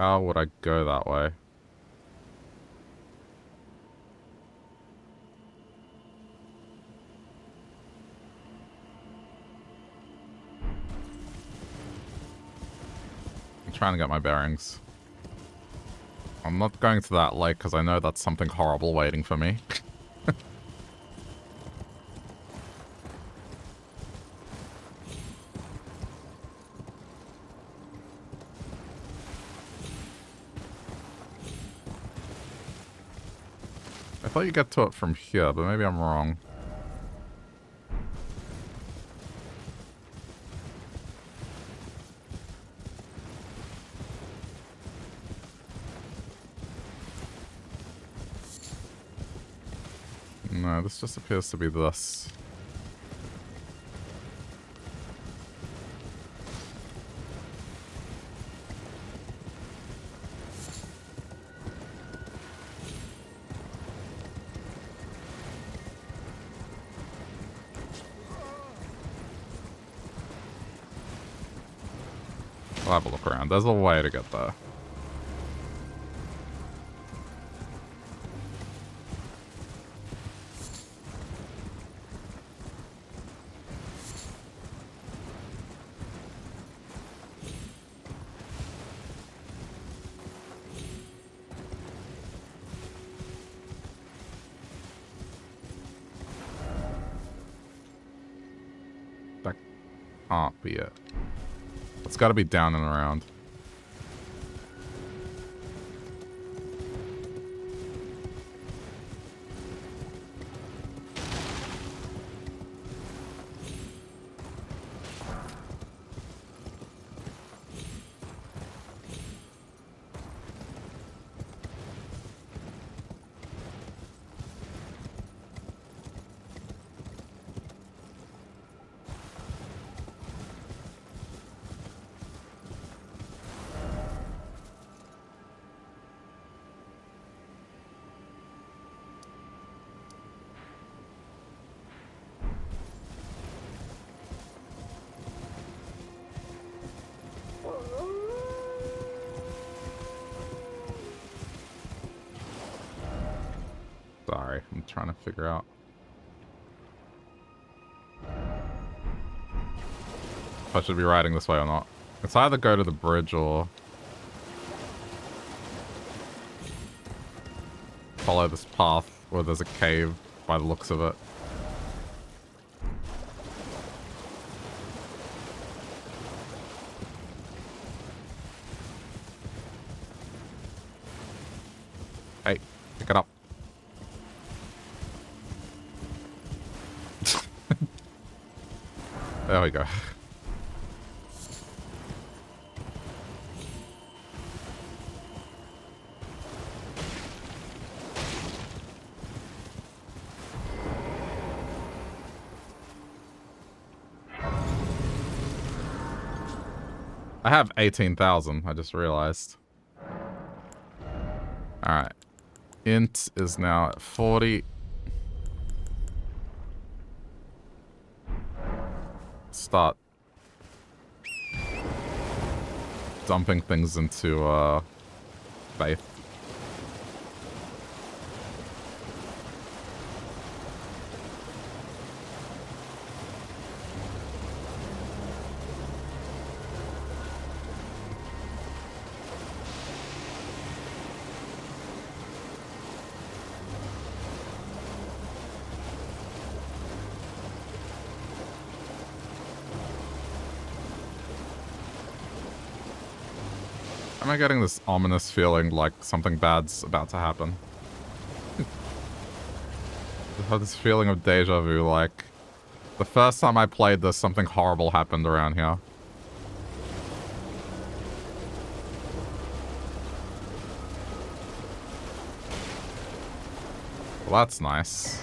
How would I go that way? I'm trying to get my bearings. I'm not going to that lake because I know that's something horrible waiting for me. [laughs] thought you got to it from here, but maybe I'm wrong. No, this just appears to be this. Have a look around. There's a way to get there. Got to be down and around. I should be riding this way or not. It's either go to the bridge or... Follow this path where there's a cave by the looks of it. 18,000, I just realized. Alright. Int is now at 40. Start dumping things into uh, Faith. Getting this ominous feeling like something bad's about to happen? I have this feeling of deja vu, like the first time I played this, something horrible happened around here. Well, that's nice.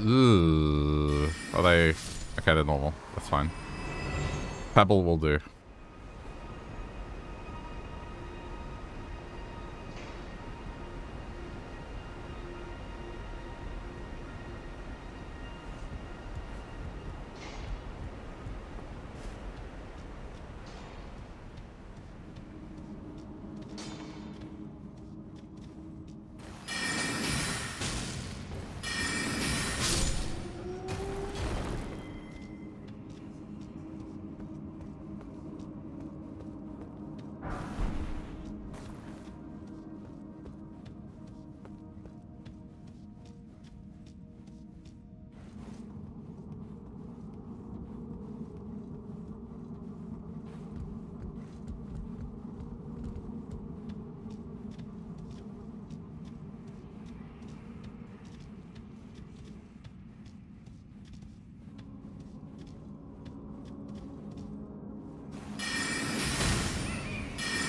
Ugh. Are they... Okay, they're normal. That's fine. Will do.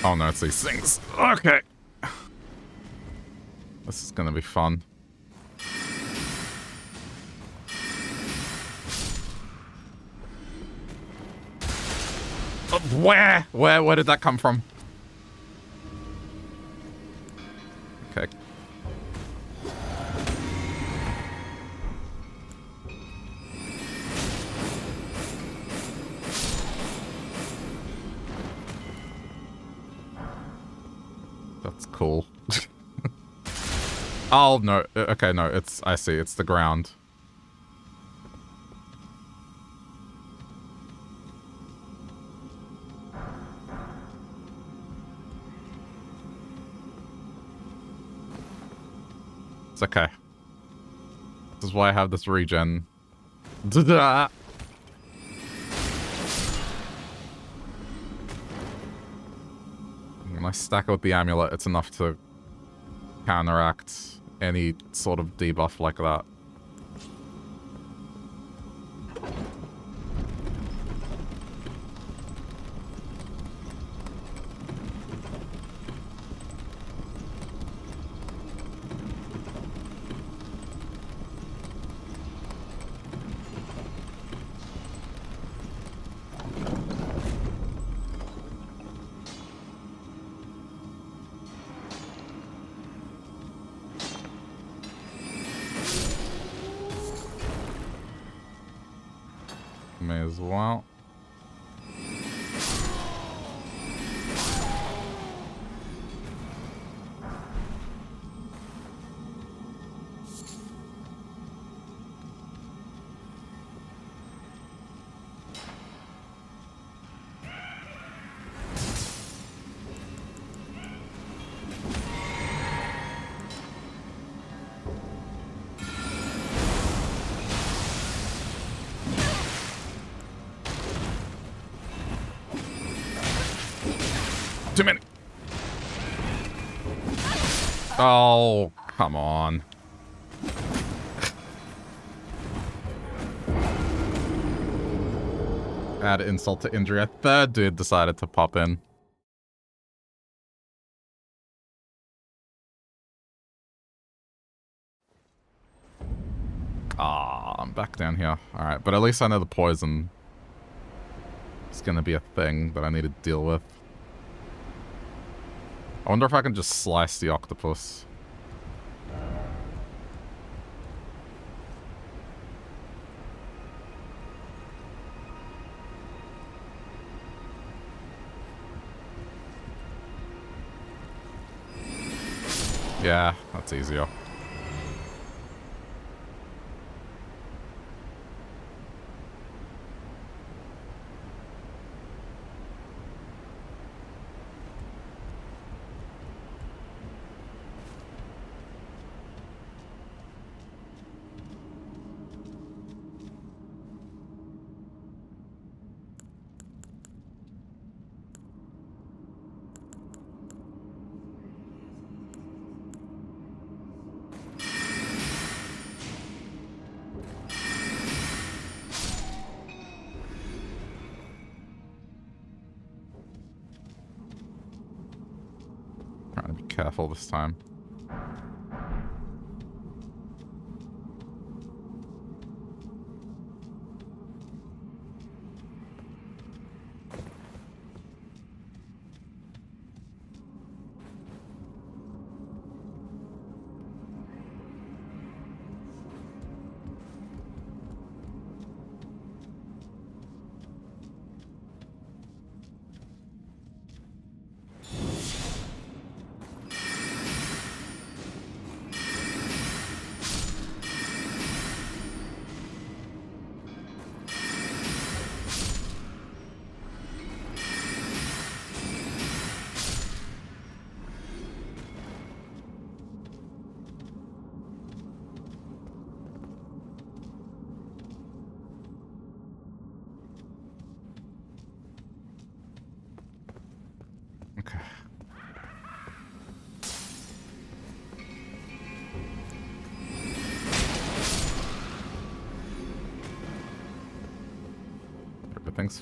Oh no, it's these things. Okay. This is gonna be fun. Uh, where? Where? Where did that come from? Oh, no. uh, Okay, no. It's... I see. It's the ground. It's okay. This is why I have this regen. Da-da! [laughs] When I stack it with the amulet, it's enough to counteract any sort of debuff like that. Insult to injury. A third dude decided to pop in. Ah. I'm back down here. Alright, but at least I know the poison is going to be a thing that I need to deal with. I wonder if I can just slice the octopus. That's easier.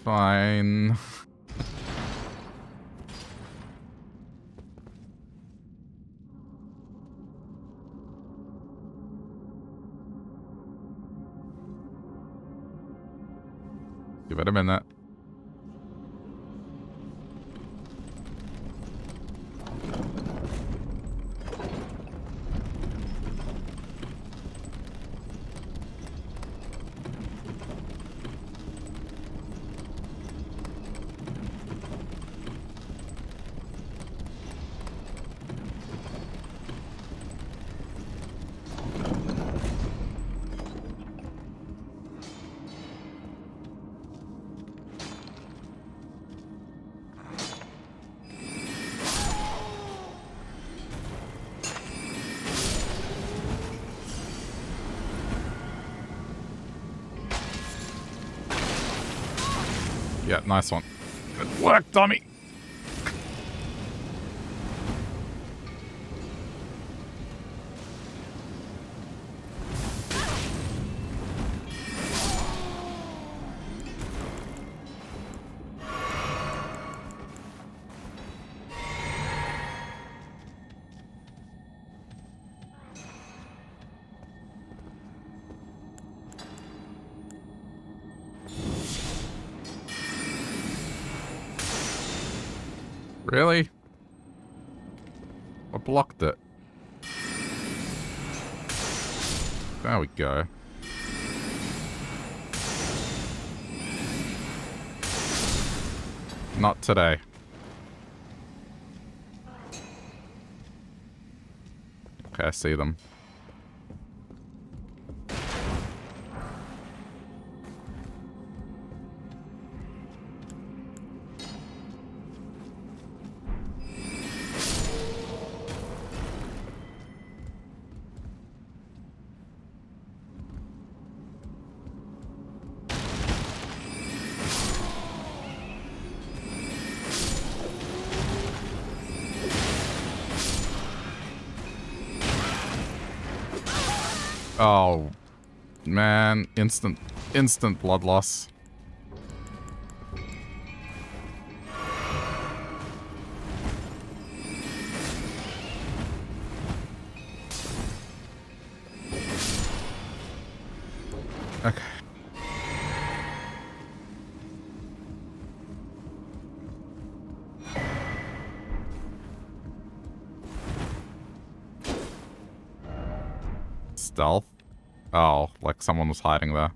Fine. Nice one. Good work, dummy. Really? I blocked it. There we go. Not today. Okay, I see them. Instant, instant blood loss. Someone was hiding there.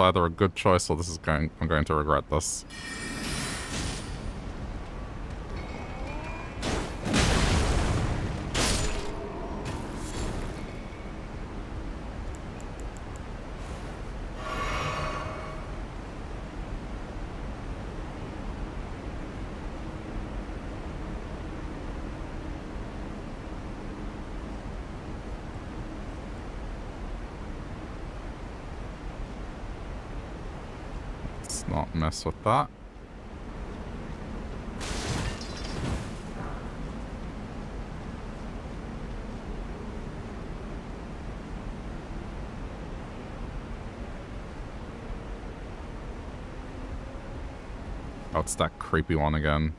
Either a good choice or this is going I'm going to regret this. Mess with that. It's that creepy one again.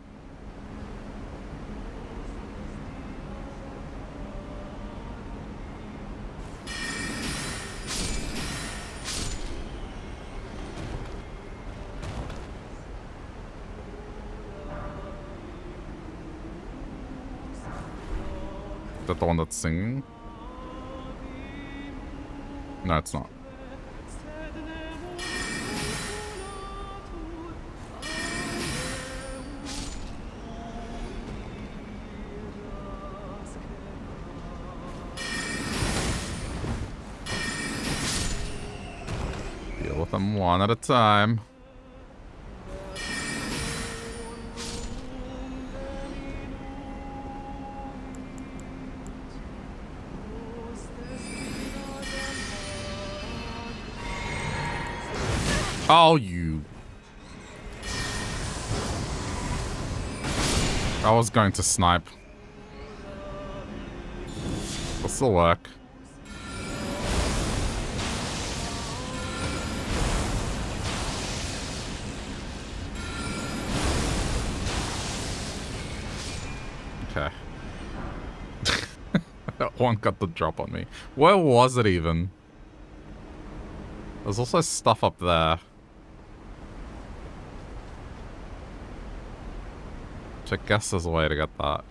One that's singing? No, it's not. Deal with them one at a time. You... I was going to snipe. This will work. Okay. that [laughs] one got the drop on me. Where was it even? There's also stuff up there. Which I guess there's a way to get that.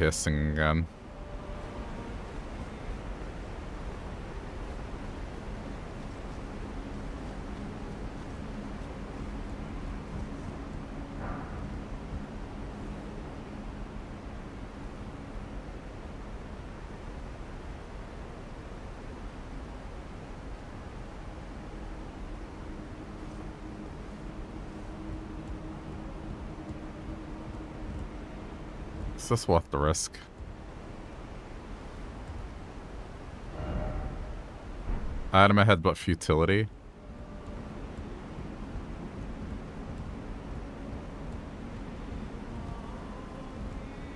Hissing again. Is this worth the risk? Item ahead but futility.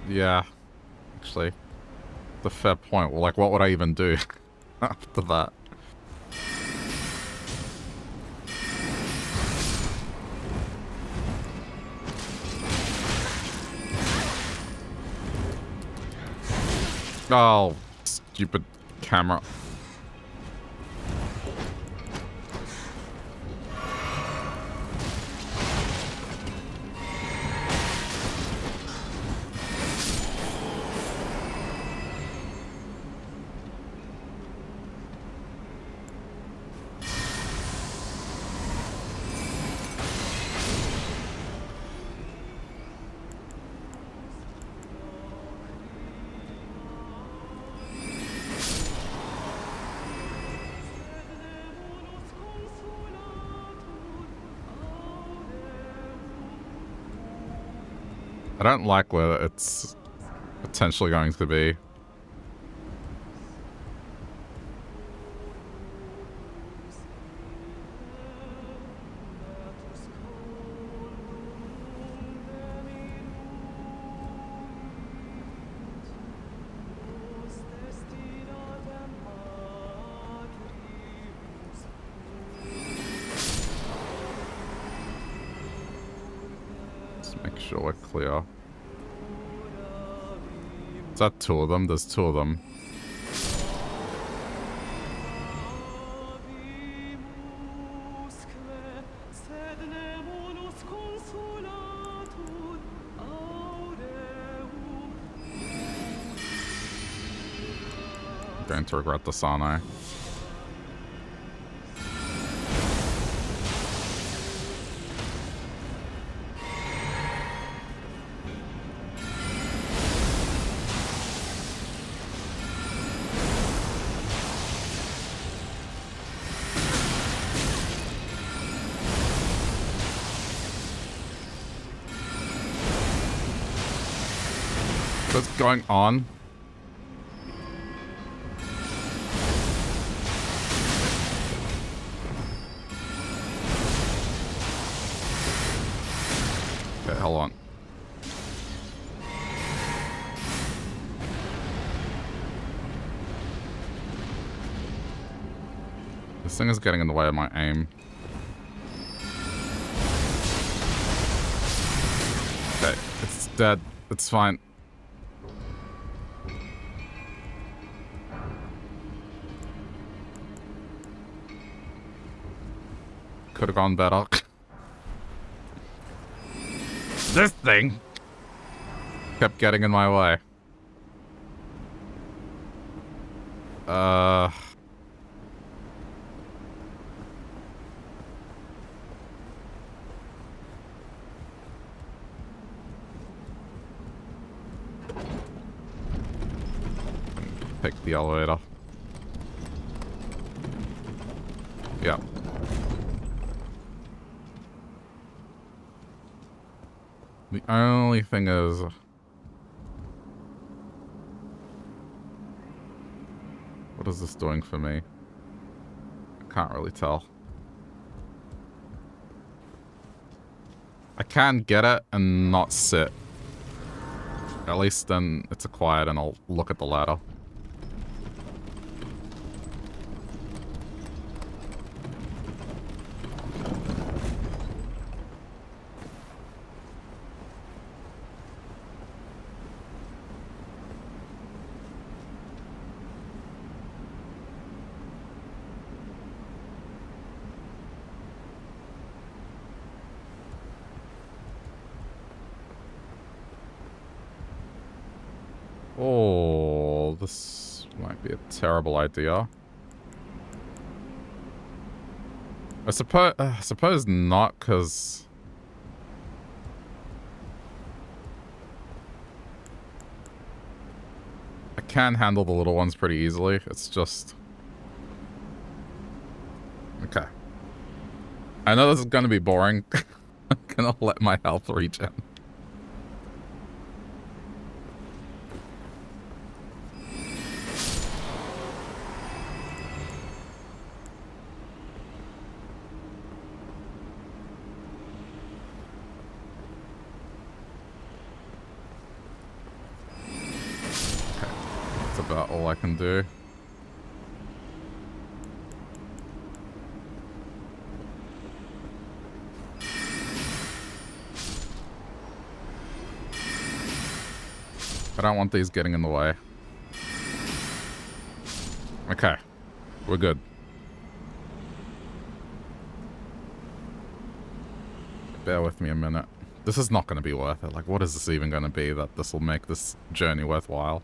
Yeah. Actually. The fair point. Well, like, what would I even do [laughs] after that? Oh, stupid camera. Don't like where it's potentially going to be. That two of them? There's two of them. Going to regret the aren't going on? Okay, hold on. This thing is getting in the way of my aim. Okay, it's dead. It's fine. Better. this thing kept getting in my way. Uh... Pick the elevator. Yeah. The only thing is... What is this doing for me? I can't really tell. I can get it and not sit. At least then it's acquired and I'll look at the ladder. Terrible idea. I suppose, uh, suppose not, because... I can handle the little ones pretty easily. It's just... Okay. I know this is going to be boring. [laughs] I'm going to let my health regen. all I can I don't want these getting in the way. Okay. We're good. Bear with me a minute. This is not going to be worth it. Like, what is this even going to be that this will make this journey worthwhile?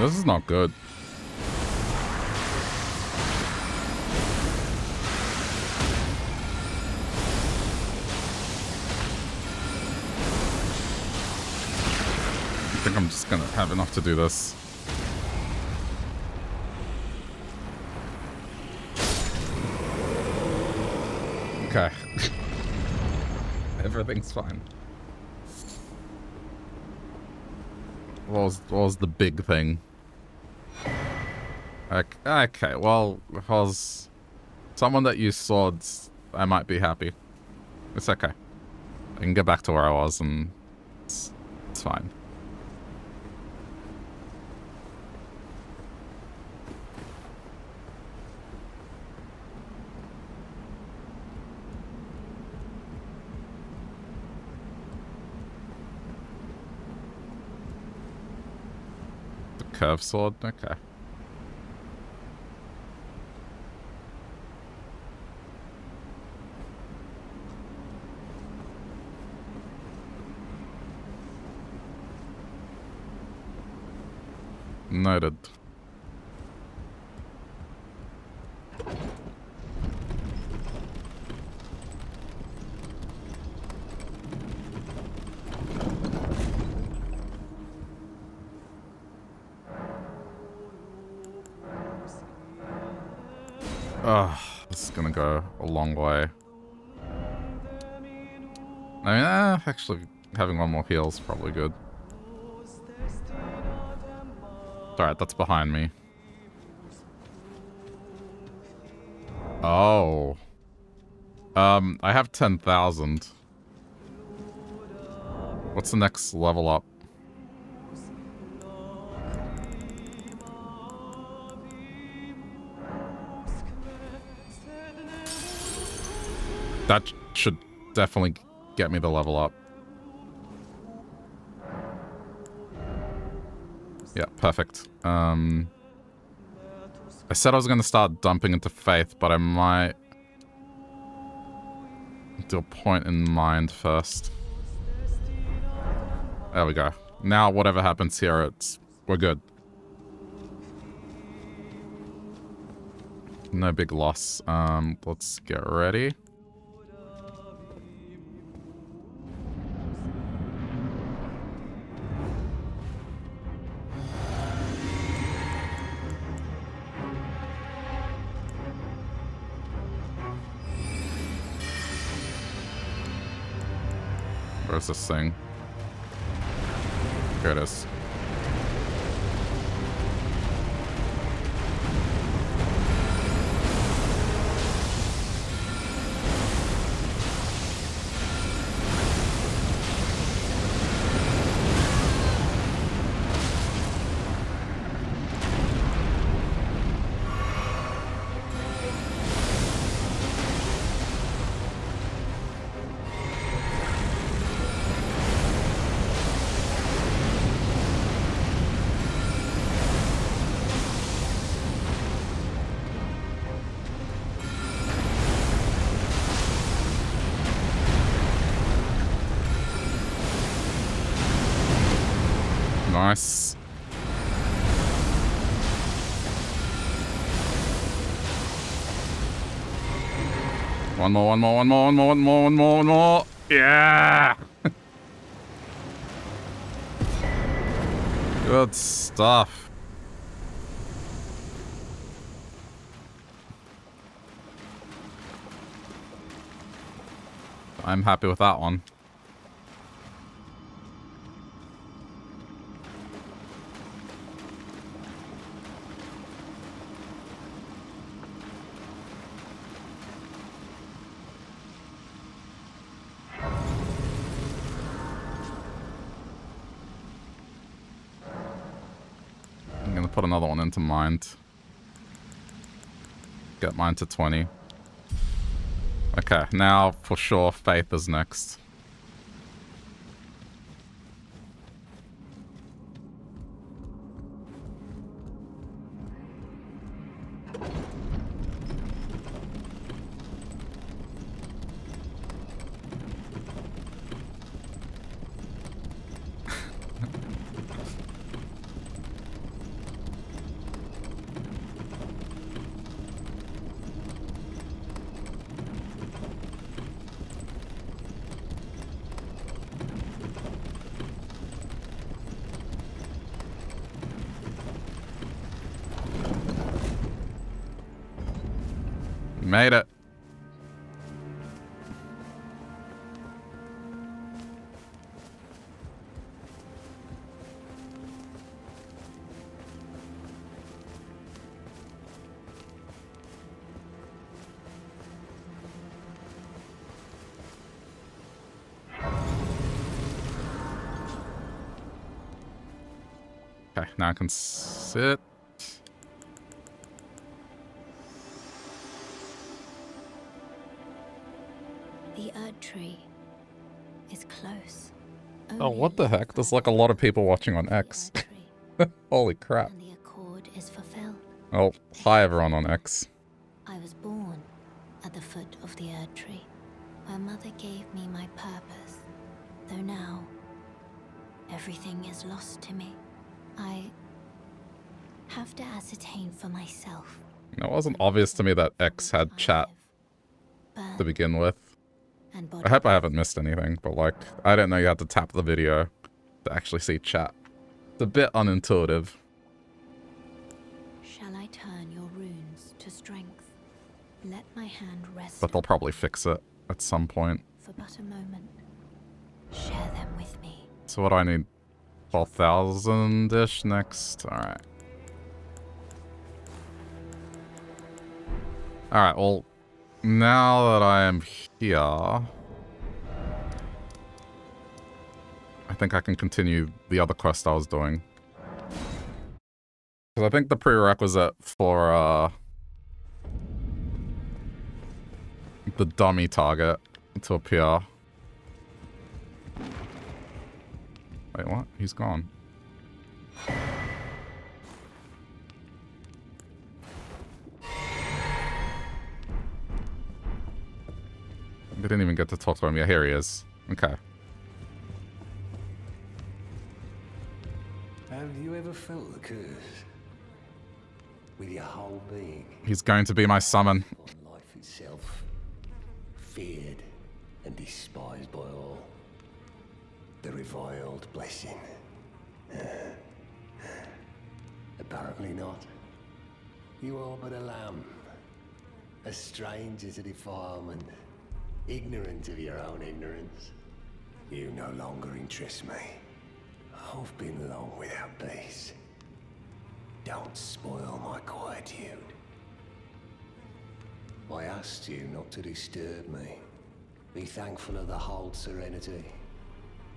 This is not good. I think I'm just gonna have enough to do this. Okay. [laughs] Everything's fine. What was, what was the big thing? Okay, okay well, was someone that used swords, I might be happy. It's okay. I can get back to where I was and it's, it's fine. The curved sword? Okay. Noted. Ugh, this is gonna go a long way. I mean, eh, actually, having one more heal is probably good. Alright, that's behind me. Oh. Um, I have 10,000. What's the next level up? That should definitely get me the level up. Yeah, perfect. Um, I said I was going to start dumping into Faith, but I might do a point in mind first. There we go. Now, whatever happens here, it's we're good. No big loss. Um, let's get ready. Where's this thing? Here it is. One more, one more, one more, one more, one more, one more, one more. Yeah! Good stuff. I'm happy with that one. Into mind. Get mine to 20. Okay, now for sure Faith is next. Okay, now I can sit. Oh, what the heck? There's like a lot of people watching on X. [laughs] Holy crap. Oh, hi everyone on X. myself. It wasn't obvious to me that X had chat to begin with. I hope I haven't missed anything, but like, I didn't know you had to tap the video to actually see chat. It's a bit unintuitive. Shall I turn your runes to strength? Let my hand rest. But they'll probably fix it at some point. For but a moment. Share them with me. So what do I need? 12,000-ish next? Alright. Alright, well, now that I am here, I think I can continue the other quest I was doing. Because I think the prerequisite for uh, the dummy target to appear... Wait, what? He's gone. We didn't even get to talk to him. Yeah, here he is. Okay. Have you ever felt the curse? With your whole being? He's going to be my summon. life itself. Feared and despised by all. The reviled blessing. [sighs] Apparently not. You are but a lamb. A stranger to defilement ignorant of your own ignorance. You no longer interest me. I've been long without peace. Don't spoil my quietude. I asked you not to disturb me. Be thankful of the hold serenity.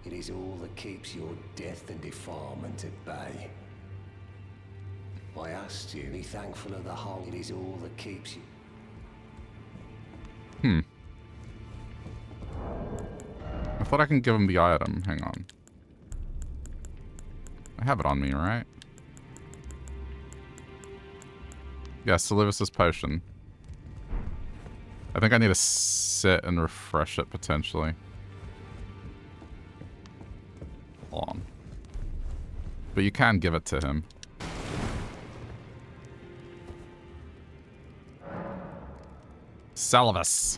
It is all that keeps your death and defilement at bay. I asked you, be thankful of the hold. It is all that keeps you. Hmm. I thought I can give him the item. Hang on. I have it on me, right? Yes, Seluvis's potion. I think I need to sit and refresh it, potentially. Hold on. But you can give it to him. Seluvis.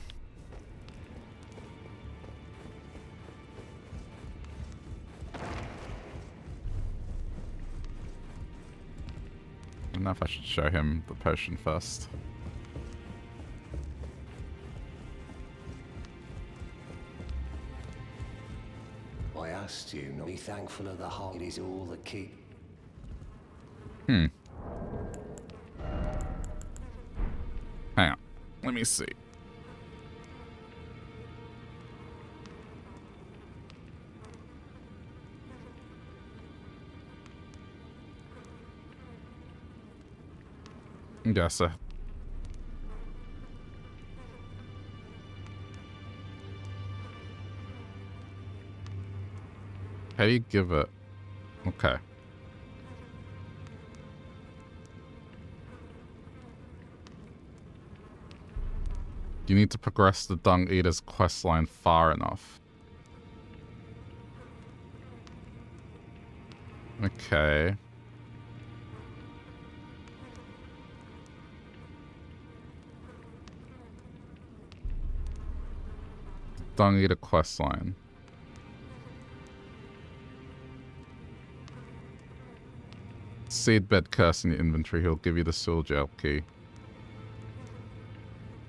Don't know if I should show him the potion first. I asked you not to be thankful of the heart is all the key. Hmm. Hang on. Let me see. Sir. How do you give it? Okay. You need to progress the Dung Eater's questline far enough. Okay. Dung Eater questline. Seedbed curse in your inventory. He'll give you the Sewer-Gaol Key.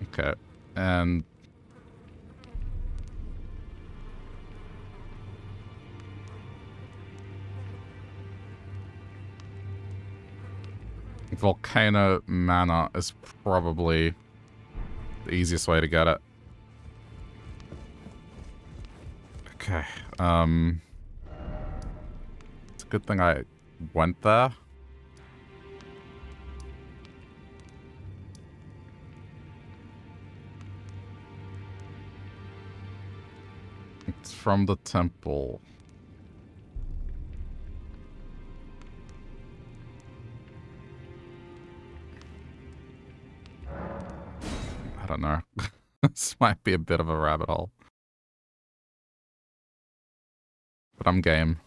Okay. And Volcano Manor is probably the easiest way to get it. Okay. Um, it's a good thing I went there. It's from the temple. I don't know. [laughs] this might be a bit of a rabbit hole. But I'm game.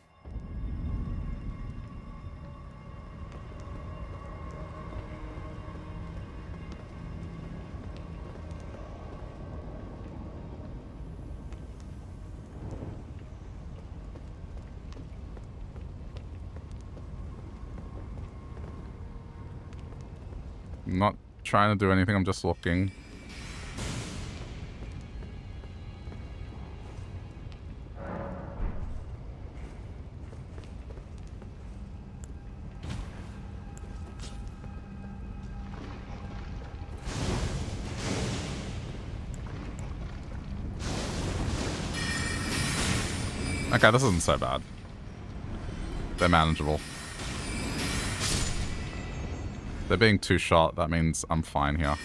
I'm not trying to do anything, I'm just looking. Okay, this isn't so bad. They're manageable. They're being too short, that means I'm fine here.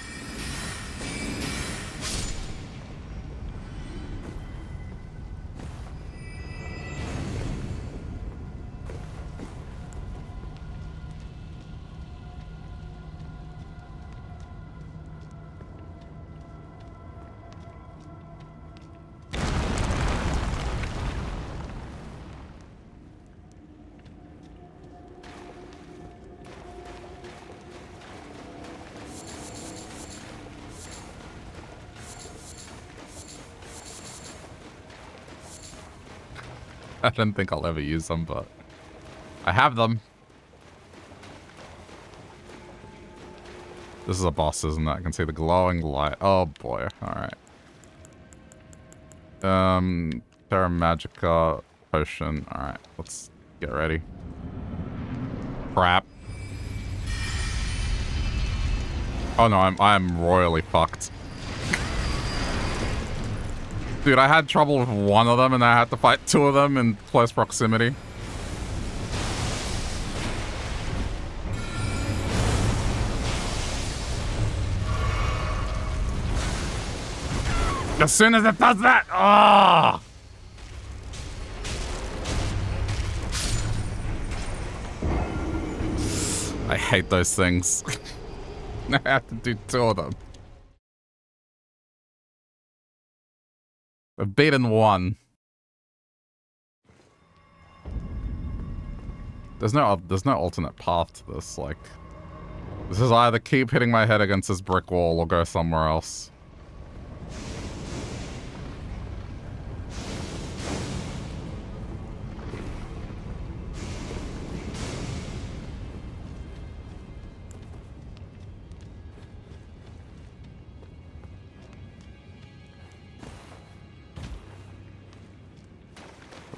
Don't think I'll ever use them, but I have them. This is a boss, isn't it? I can see the glowing light. Oh boy. Alright. Um, Terra Magica potion. Alright, let's get ready. Crap. Oh no, I'm I'm royally fucked. Dude, I had trouble with one of them and I had to fight two of them in close proximity. As soon as it does that, ah! I hate those things. [laughs] I have to do two of them. I've beaten one. There's no there's no alternate path to this. Like, this is either keep hitting my head against this brick wall or go somewhere else.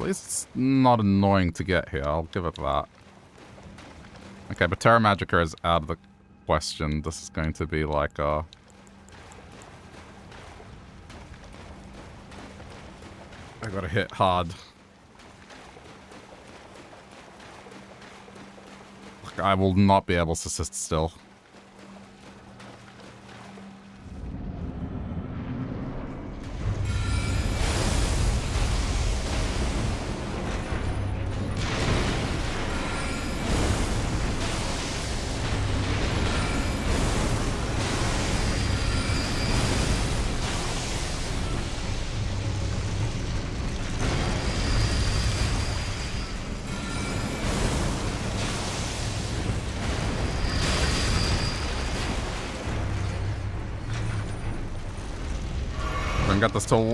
Least it's not annoying to get here, I'll give it that. Okay, but Terra Magica is out of the question. This is going to be like a... I gotta hit hard. I will not be able to sit still.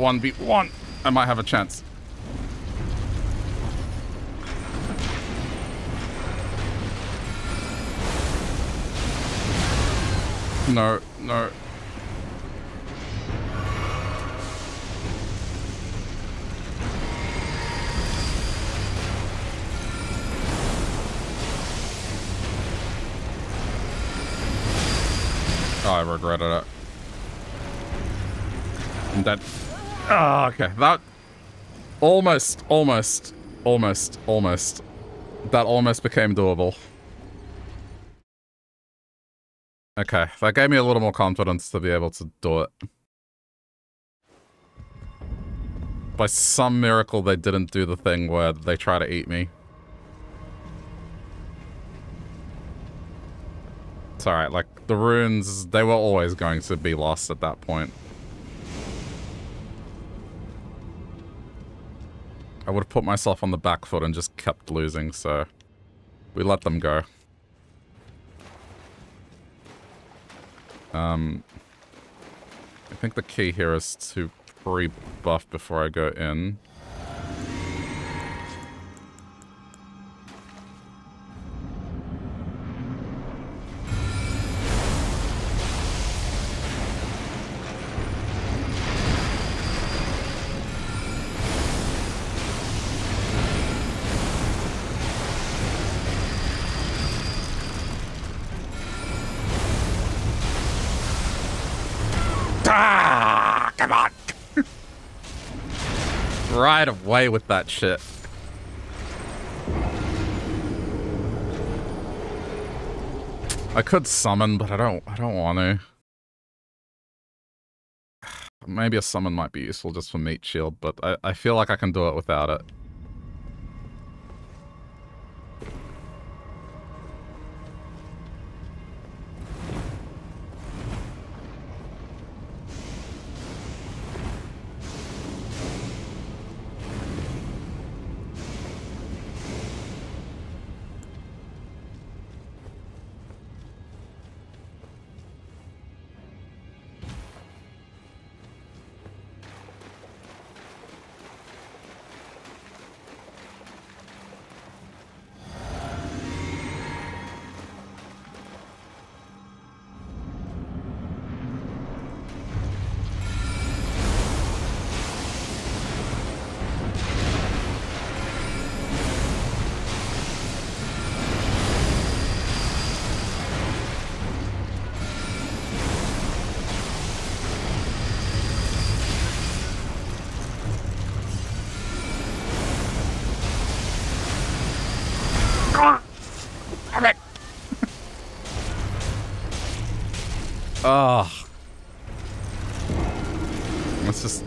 1v1. I might have a chance. No, no. Oh, I regretted it. That. Oh, okay. That. Almost, almost, almost, almost. That almost became doable. Okay, that gave me a little more confidence to be able to do it. By some miracle, they didn't do the thing where they try to eat me. It's alright, like, the runes, they were always going to be lost at that point. I would have put myself on the back foot and just kept losing, so we let them go. Um, I think the key here is to pre-buff before I go in. Away with that shit. I could summon, but I don't I don't want to. [sighs] Maybe a summon might be useful just for meat shield, but I, I feel like I can do it without it.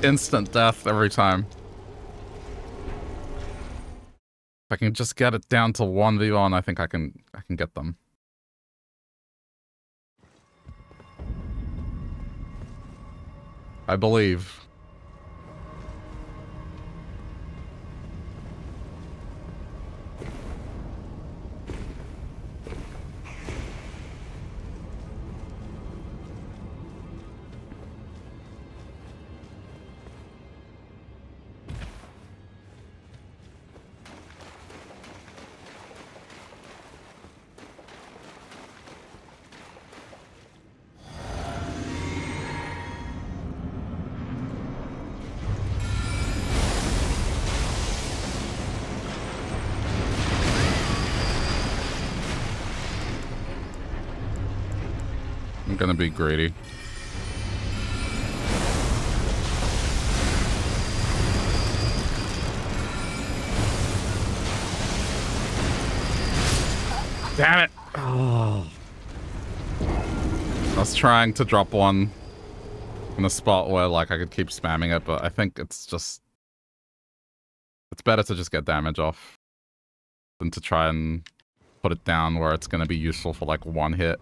Instant death every time. If I can just get it down to 1v1, I think I can I can get them. I believe. I'm gonna be greedy. Damn it! Oh. I was trying to drop one in a spot where like I could keep spamming it, but I think it's just it's better to just get damage off than to try and put it down where it's going to be useful for like one hit.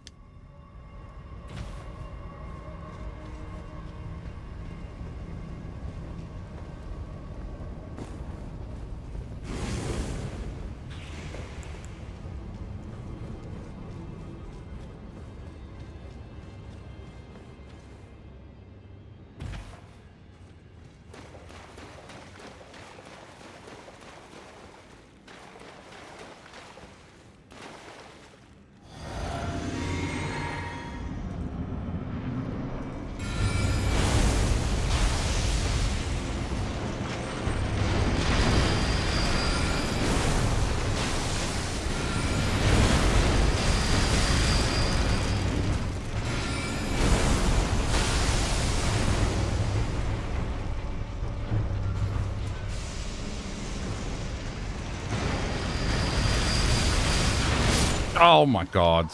Oh my god.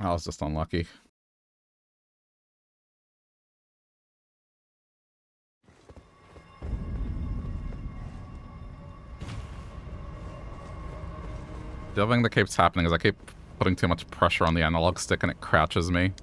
I was just unlucky. The other thing that keeps happening is I keep putting too much pressure on the analog stick and it crouches me.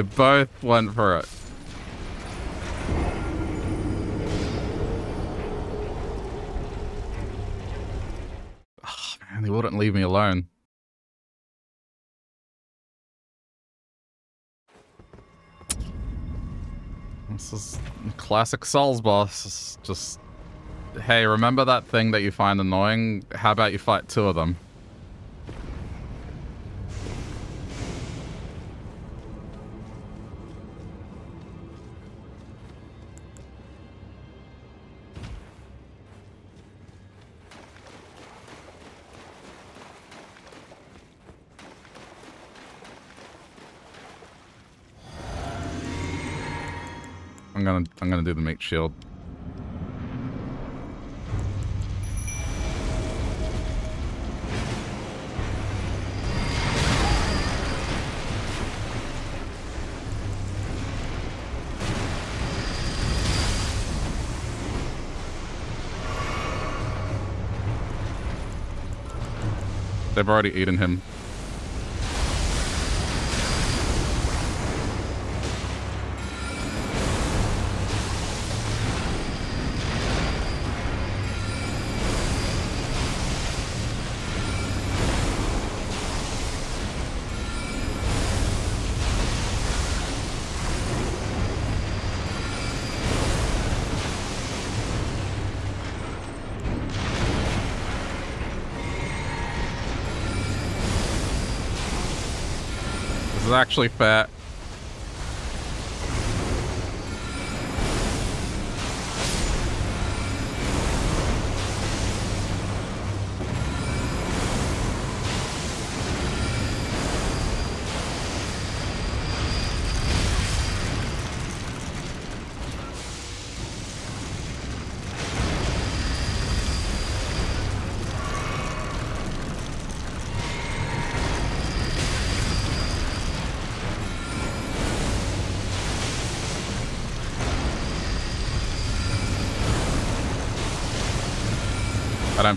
They both went for it. Oh, man, they wouldn't leave me alone. This is classic Souls boss. It's just, hey, remember that thing that you find annoying? How about you fight two of them? Gonna I'm gonna do the make shield. They've already eaten him. Actually fat.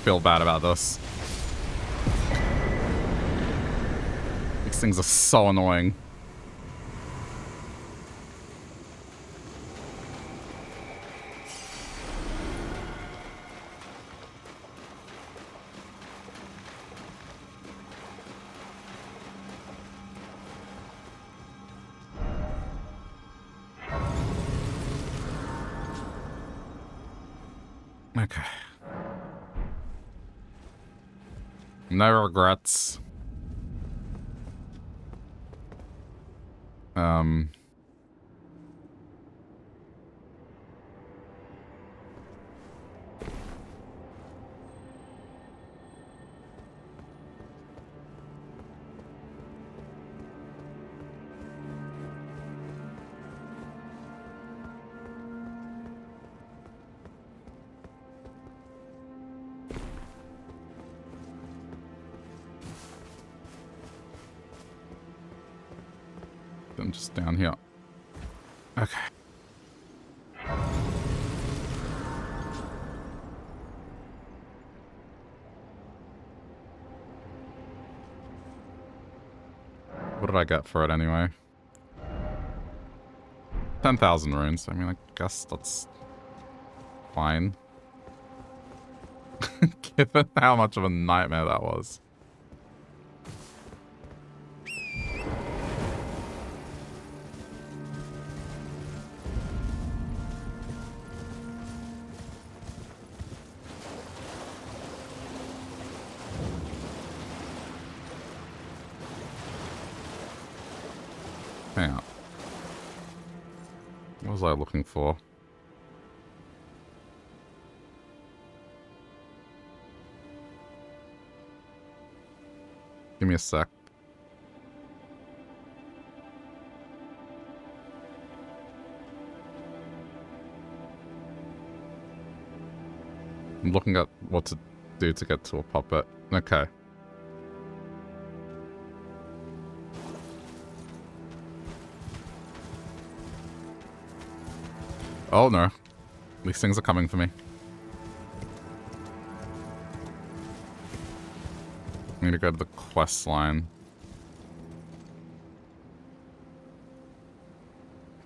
Feel bad about this. These things are so annoying. No regrets. Um... just down here. Okay. What did I get for it anyway? 10,000 runes. I mean, I guess that's fine. [laughs] Given how much of a nightmare that was. I looking for? Give me a sec. I'm looking at what to do to get to a puppet. Okay. Oh no. These things are coming for me. I need to go to the quest line.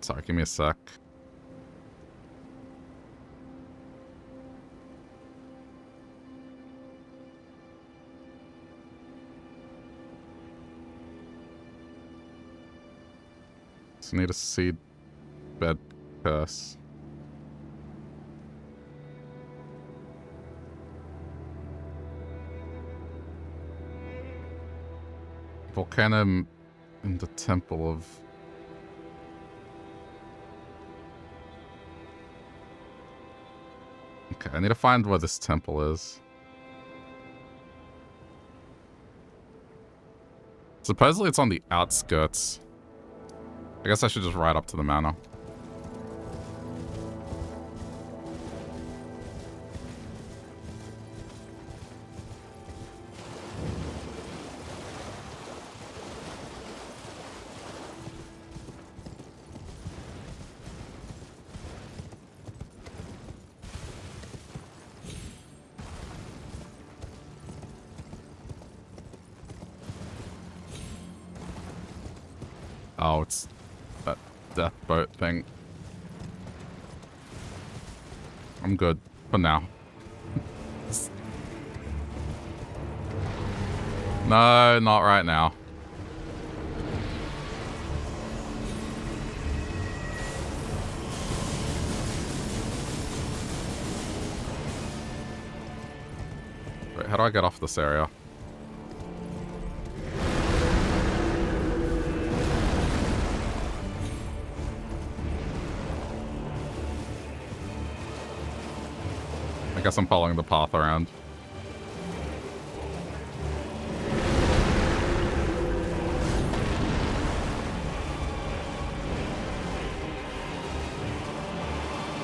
Sorry, give me a sec. So need a seed bed curse. Volcano in the Temple of... Okay, I need to find where this temple is. Supposedly it's on the outskirts. I guess I should just ride up to the manor. This area? I guess I'm following the path around.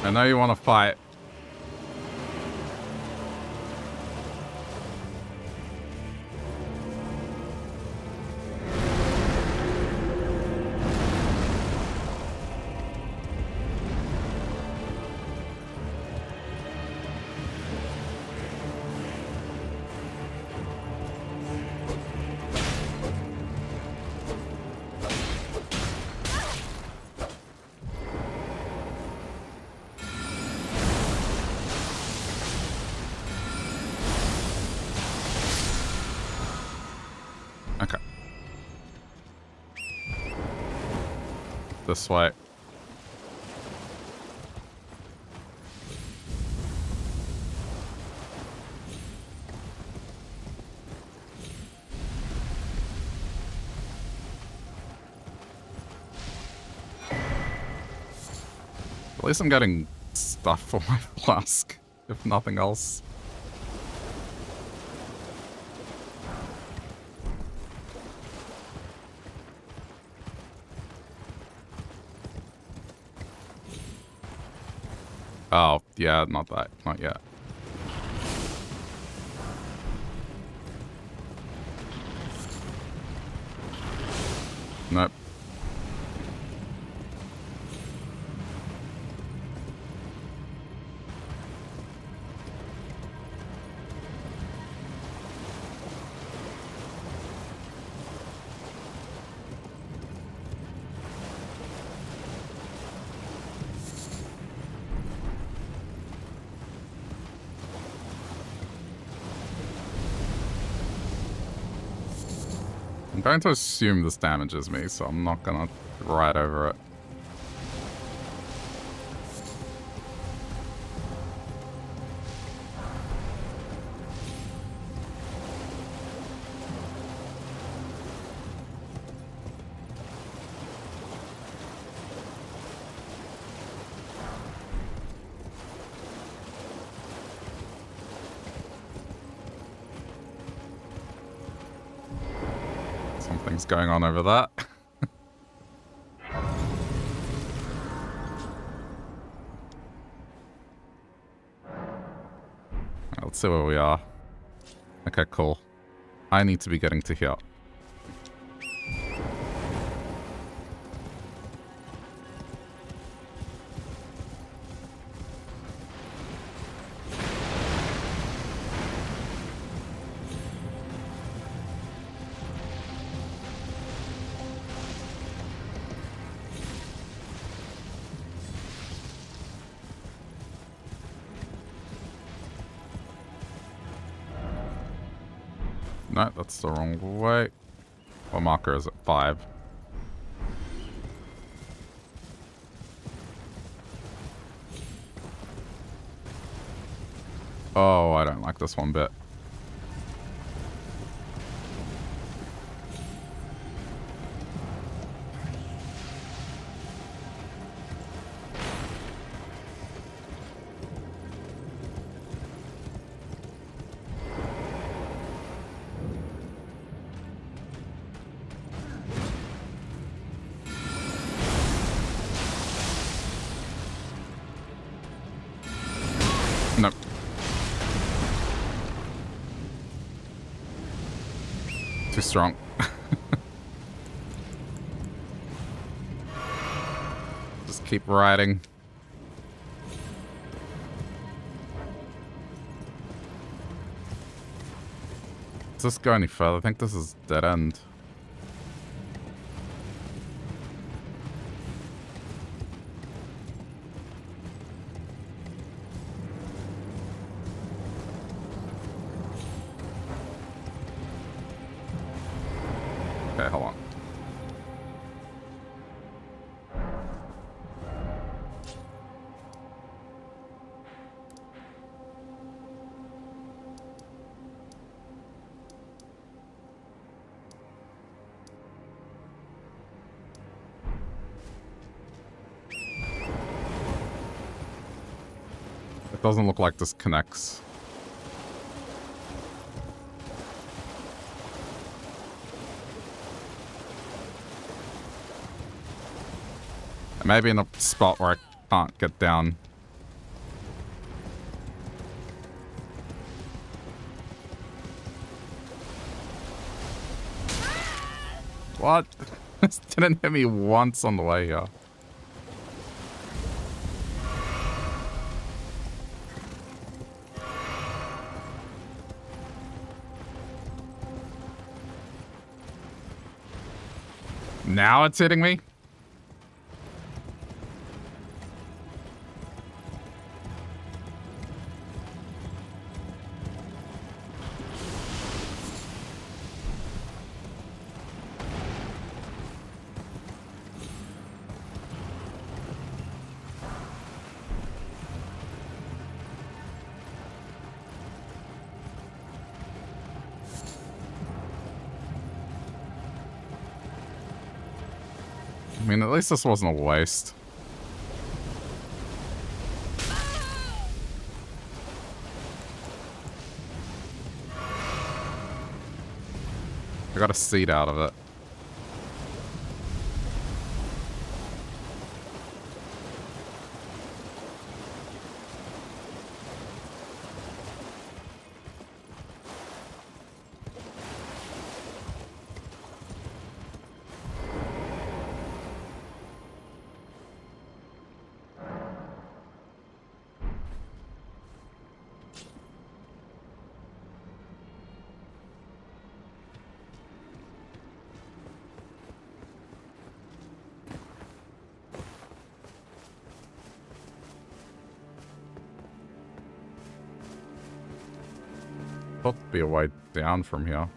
I know you want to fight. This way. At least I'm getting stuff for my [laughs] flask, if nothing else. Oh, yeah, not that. Not yet. Going to assume this damages me, so I'm not gonna ride over it. Going on over there. [laughs] Let's see where we are. Okay, cool. I need to be getting to here. No, that's the wrong way. What marker is it? Five. Oh, I don't like this one bit. [laughs] Just keep riding. Does this go any further? I think this is dead end. Like this connects. Maybe in a spot where I can't get down. What? [laughs] this didn't hit me once on the way here. Now it's hitting me? Least this wasn't a waste. I got a seed out of it. From here.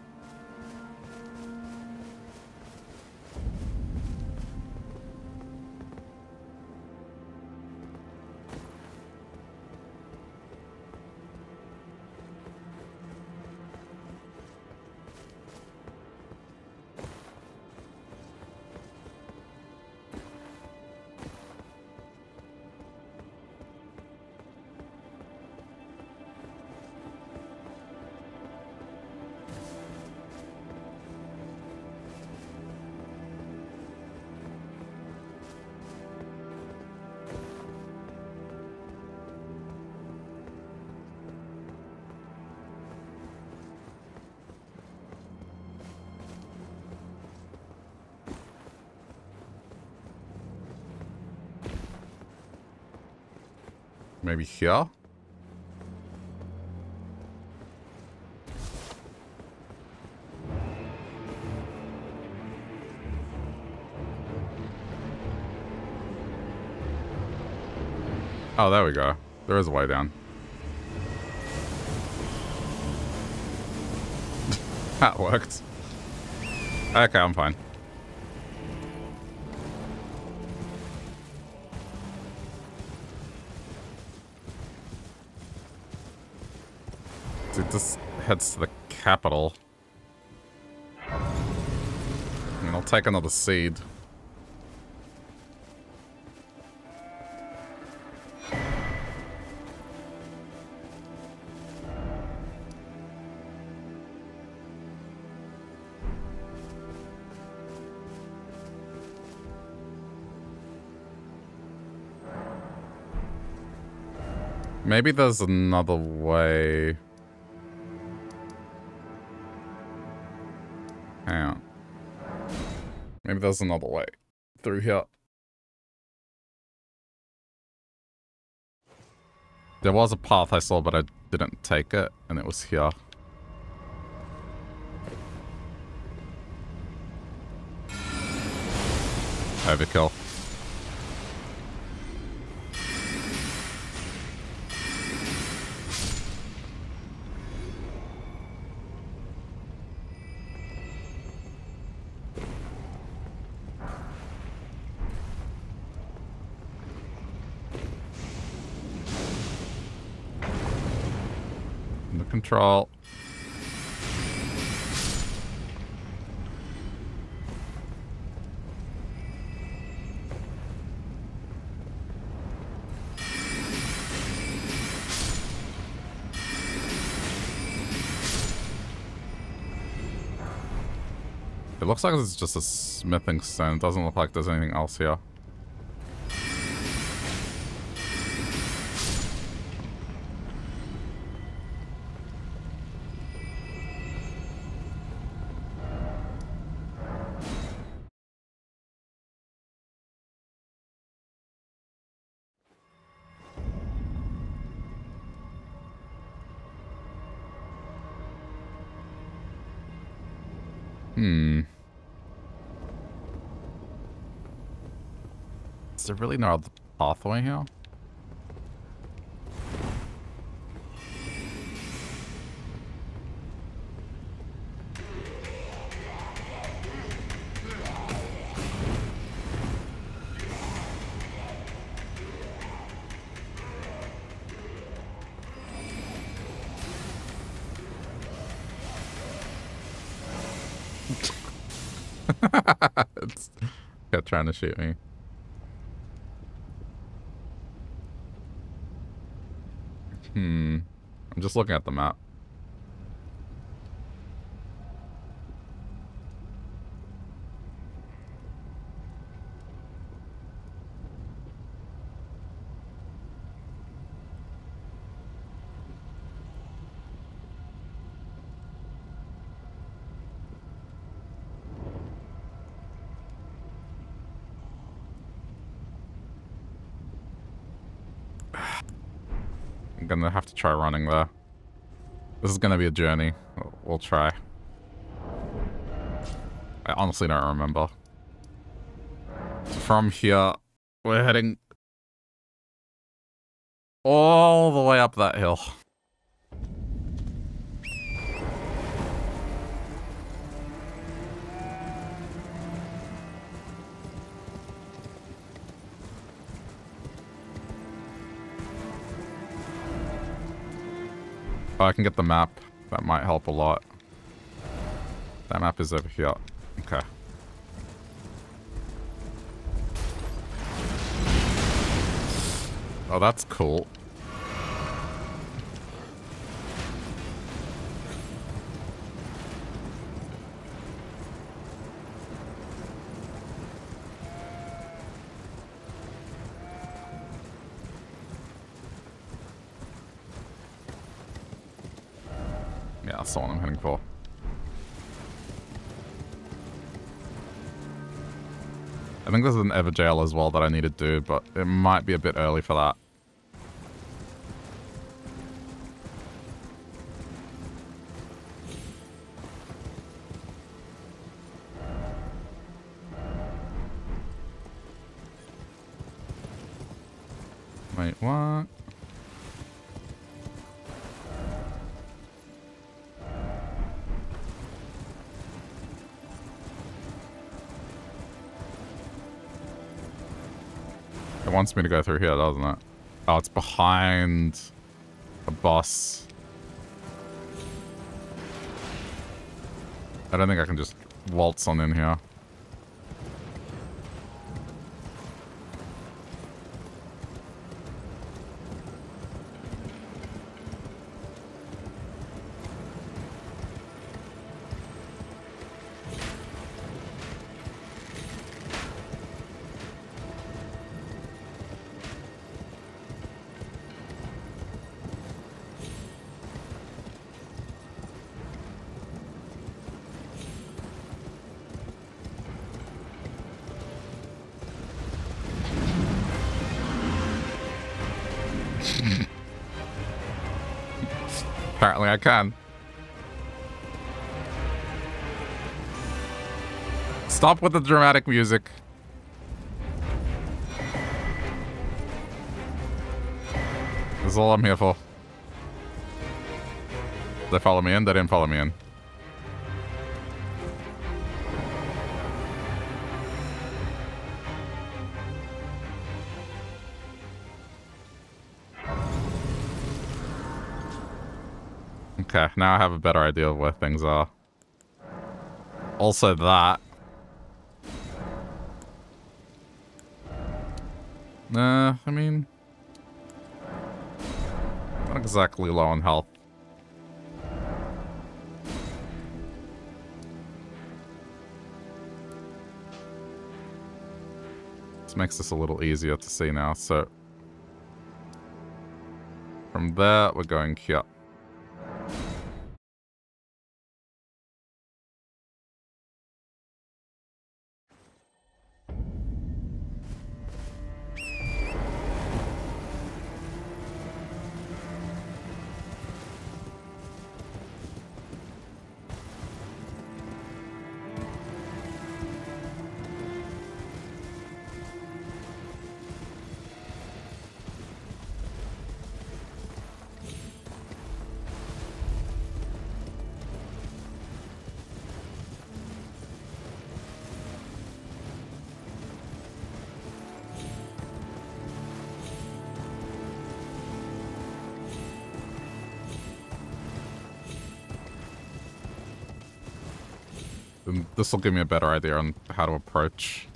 Maybe here? Oh, there we go. There is a way down. [laughs] that worked. Okay, I'm fine. Dude, this heads to the capital. I mean, I'll take another seed. Maybe there's another way. There's another way through here. There was a path I saw, but I didn't take it, and it was here. Overkill. Control. It looks like it's just a smithing stone. It doesn't look like there's anything else here. There really no pathway here? [laughs] Trying to shoot me. Hmm. I'm just looking at the map. I'm gonna have to try running there. This is gonna be a journey. We'll try. I honestly don't remember. From here, we're heading all the way up that hill. Oh, I can get the map. That might help a lot. That map is over here. Okay. Oh, that's cool. There's an Evergaol as well that I need to do, but it might be a bit early for that. Me to go through here, doesn't it? Oh, it's behind a boss. I don't think I can just waltz on in here. Can. Stop with the dramatic music. This is all I'm here for. They follow me in? They didn't follow me in. Okay, now I have a better idea of where things are. Also that. Nah, I mean... Not exactly low on health. This makes this a little easier to see now, so... From there, we're going here. Um, this will give me a better idea on how to approach.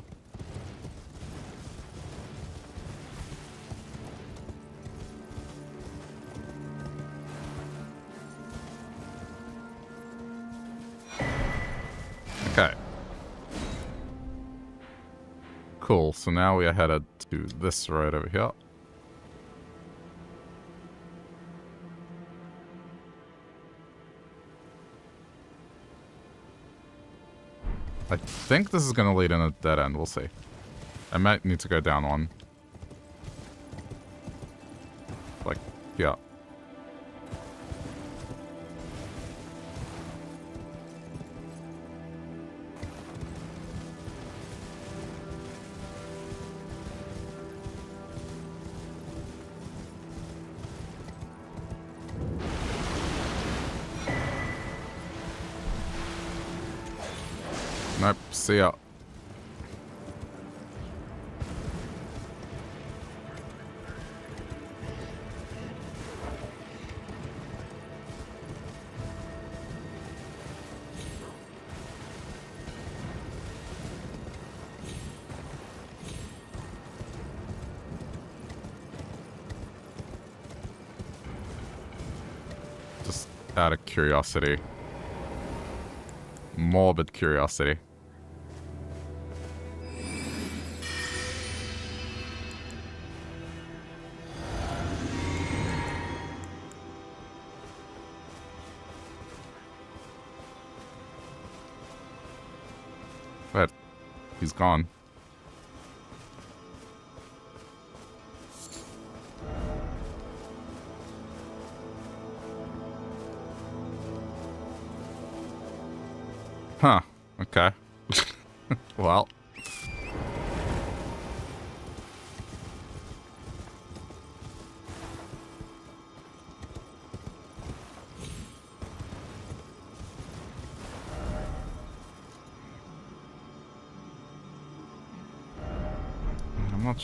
Okay. Cool, so now we are headed to this road over here. I think this is going to lead in a dead end. We'll see. I might need to go down one. Like, yeah. See ya. Just out of curiosity. Morbid curiosity. Gone.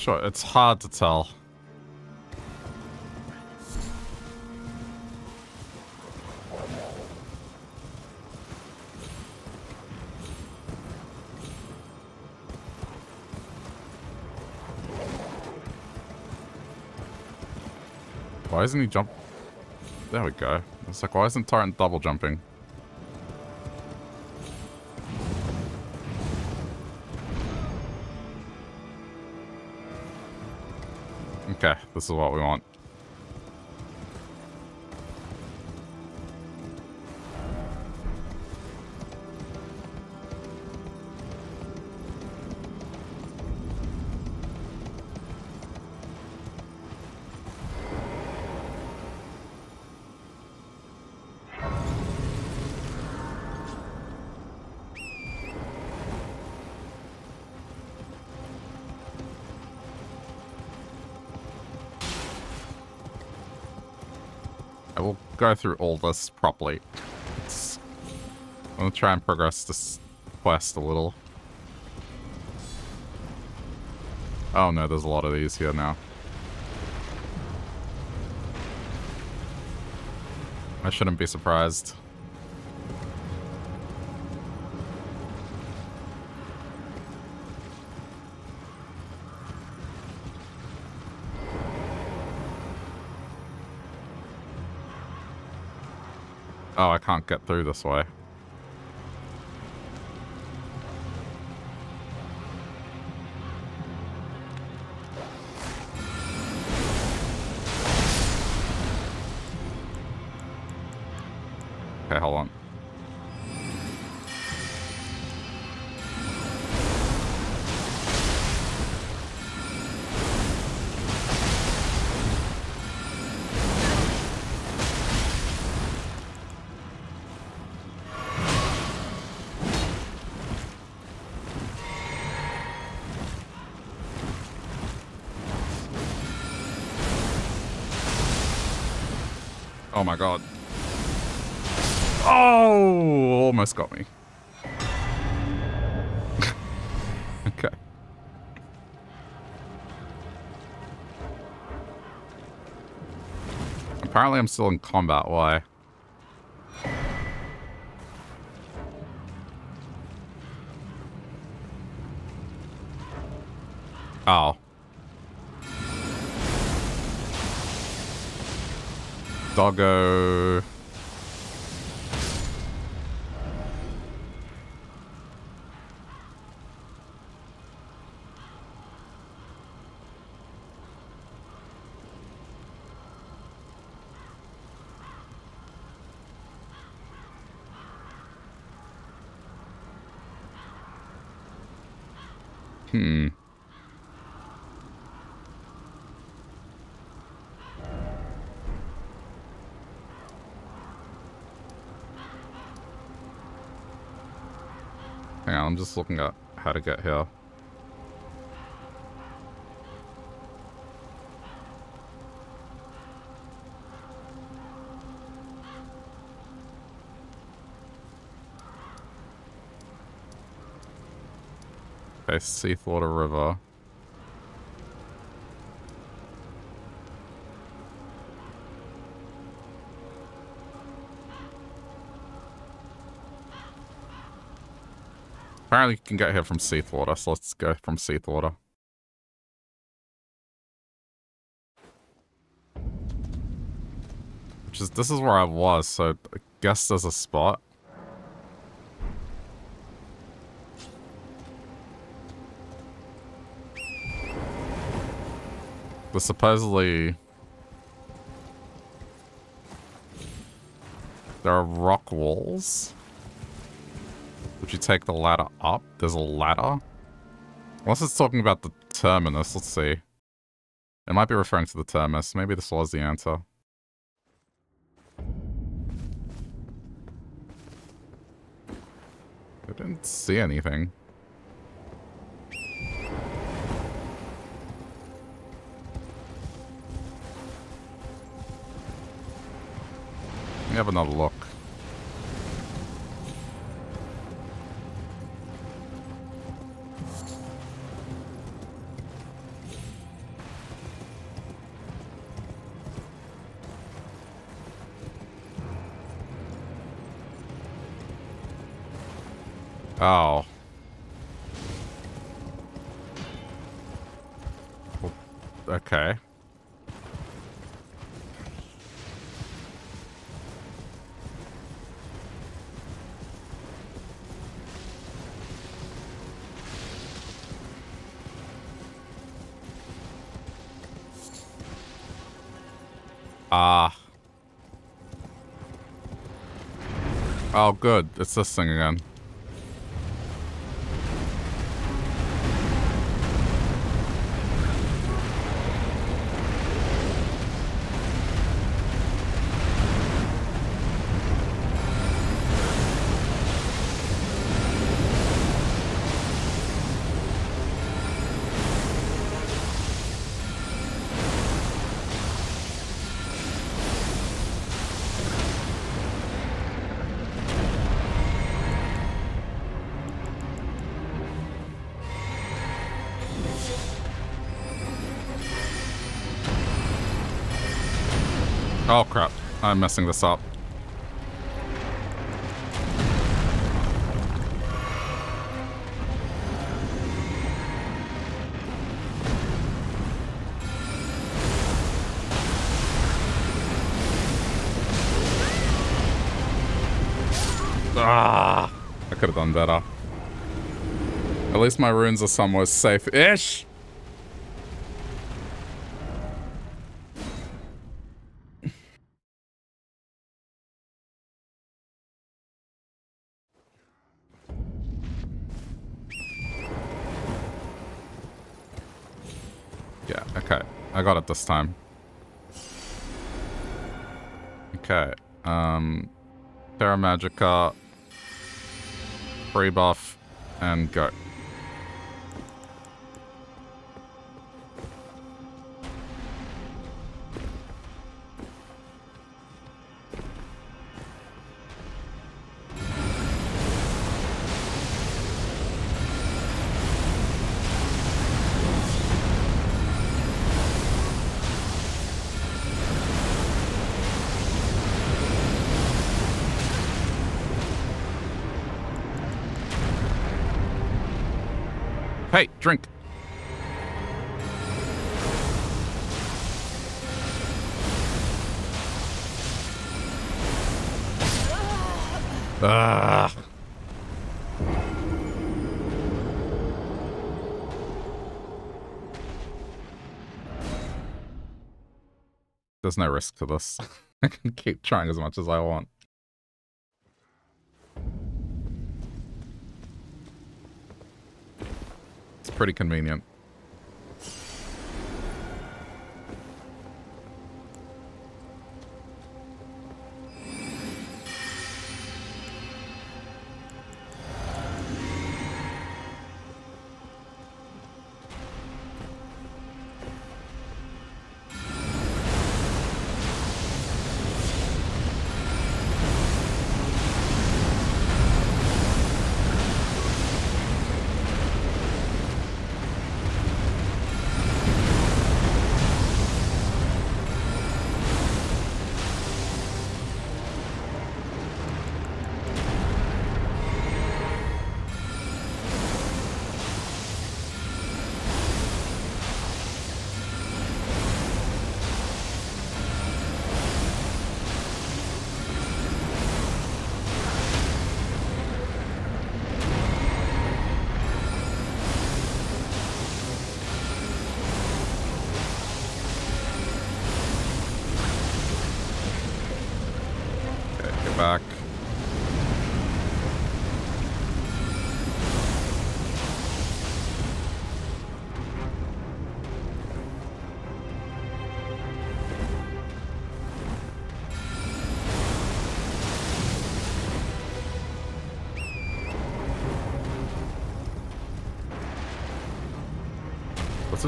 Sure. It's hard to tell. Why isn't he jump? There we go. It's like, why isn't Torrent double jumping? Okay, this is what we want. Go through all this properly. It's, I'm gonna try and progress this quest a little. Oh no, there's a lot of these here now. I shouldn't be surprised. Can't get through this way. Got me. [laughs] okay. Apparently I'm still in combat. Why? Oh. Doggo. Hmm. Hang on, I'm looking at how to get here. Okay, Seethewater River. You can get here from Seethewater, so let's go from Seethewater. Which is, this is where I was, so I guess there's a spot. But supposedly... There are rock walls. Would you take the ladder up? There's a ladder? Unless it's talking about the terminus, let's see. It might be referring to the terminus. Maybe this was the answer. I didn't see anything. Me have another look. Oh. Okay. Ah. Oh, good. It's this thing again. I'm messing this up. Ah, I could have done better. At least my runes are somewhere safe-ish. This time. Okay. Um, Terra Magica, free buff, and go. No risk to this. [laughs] I can keep trying as much as I want. It's pretty convenient.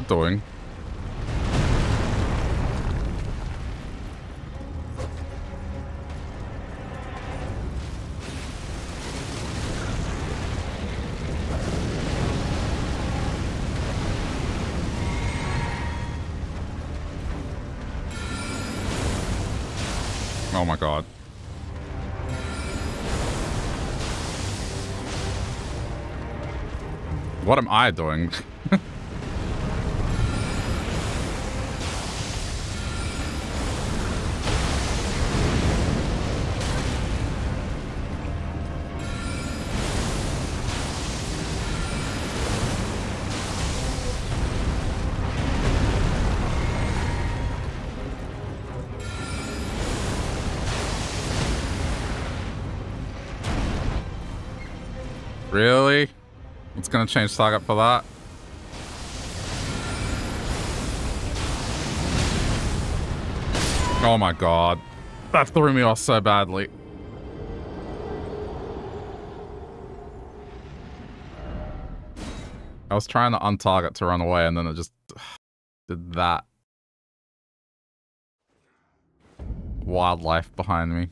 Doing? Oh my god. What am I doing? [laughs] It's gonna change target for that. Oh my god. That threw me off so badly. I was trying to untarget to run away and then it just [sighs] did that. Wildlife behind me.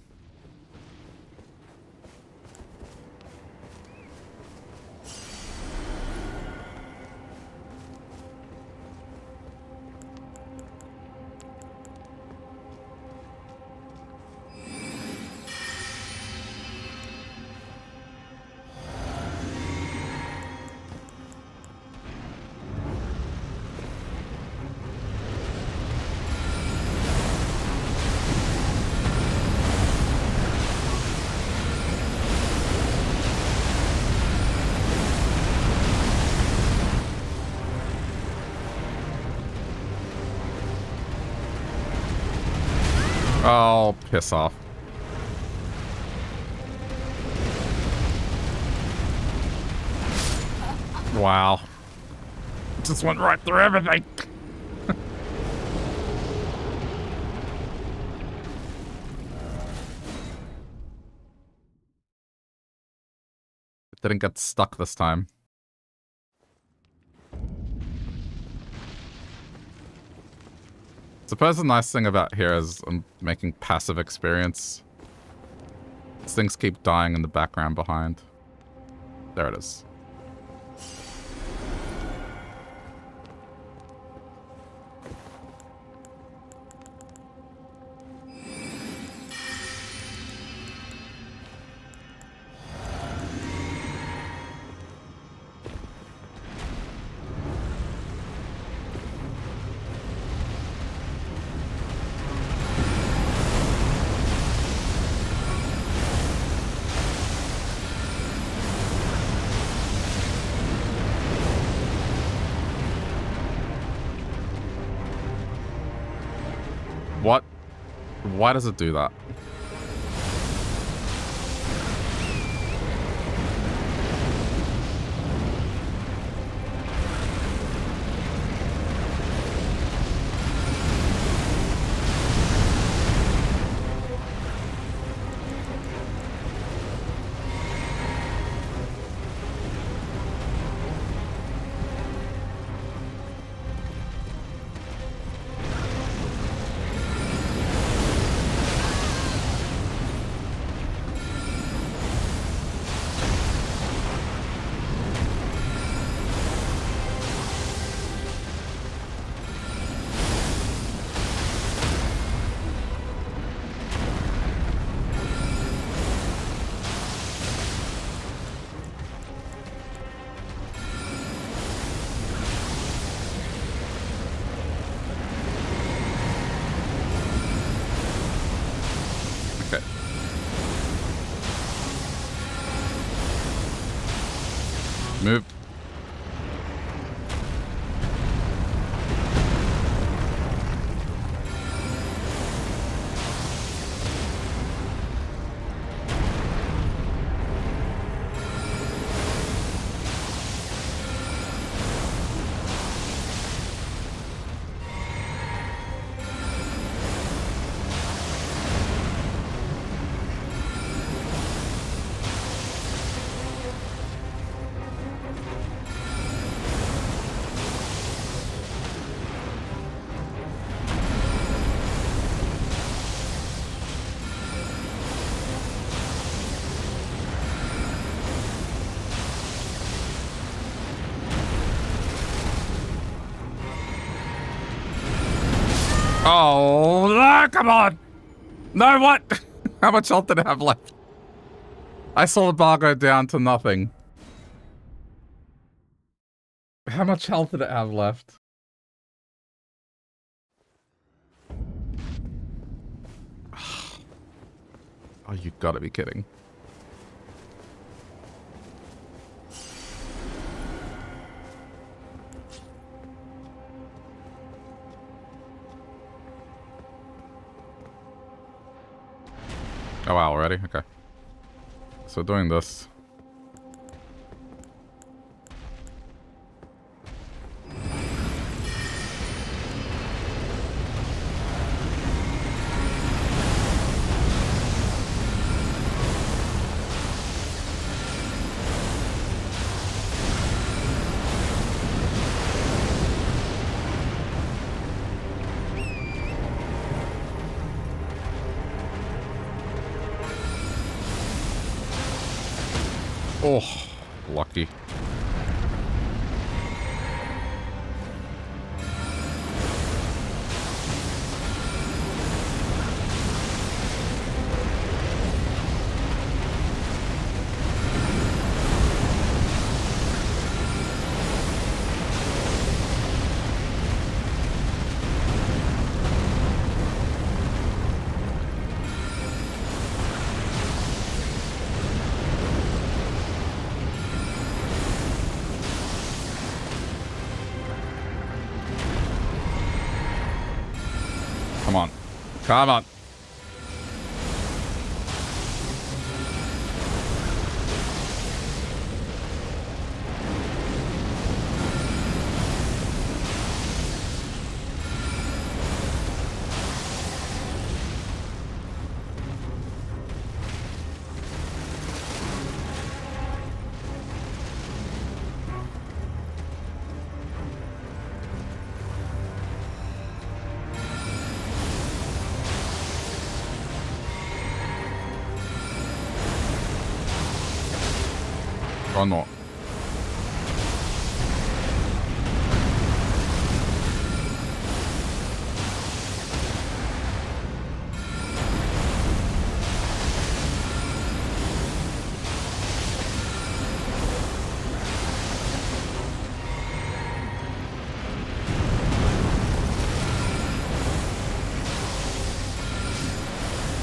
Piss off. Wow. Just went right through everything. it didn't get stuck this time. Suppose the nice thing about here is I'm making passive experience. Things keep dying in the background behind. There it is. Why does it do that? Come on! No, what? [laughs] How much health did I have left? I saw the bar go down to nothing. How much health did it have left? [sighs] Oh, you gotta be kidding. Oh wow, already? Okay. So doing this. Come on. One more.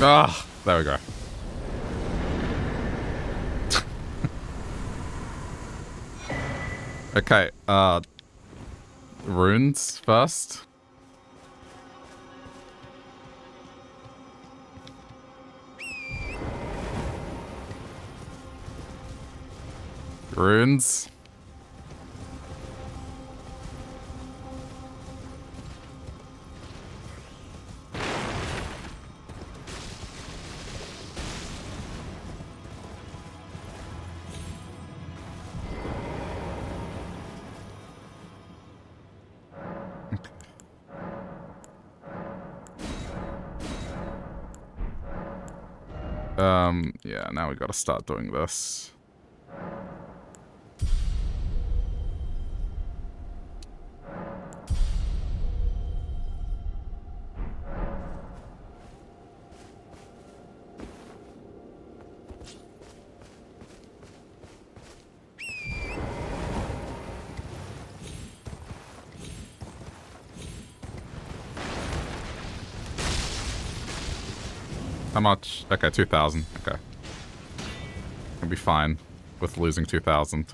Ah, there we go. Okay, uh... Runes first. Runes. Um, yeah, now we gotta start doing this. How much? Okay, 2,000. Okay. I'll be fine with losing 2,000.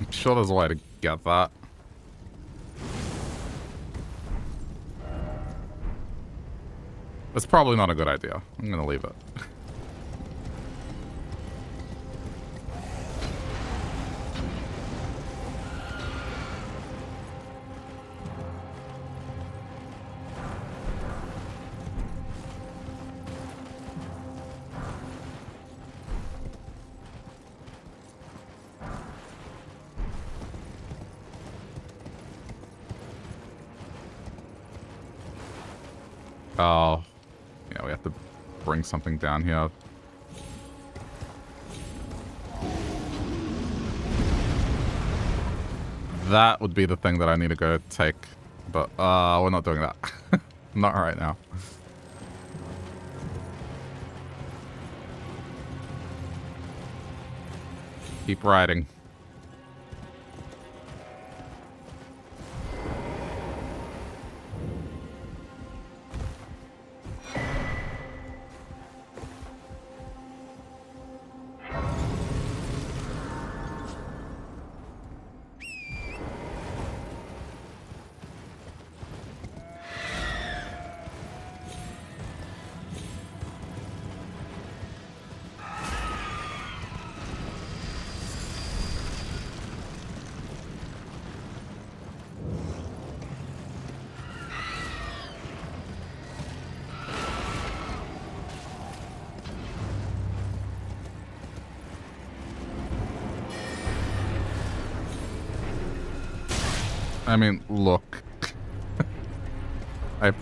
I'm sure there's a way to get that. That's probably not a good idea. I'm gonna leave it. Something down here. That would be the thing that I need to go take. But, uh, we're not doing that. [laughs] not right now. Keep riding.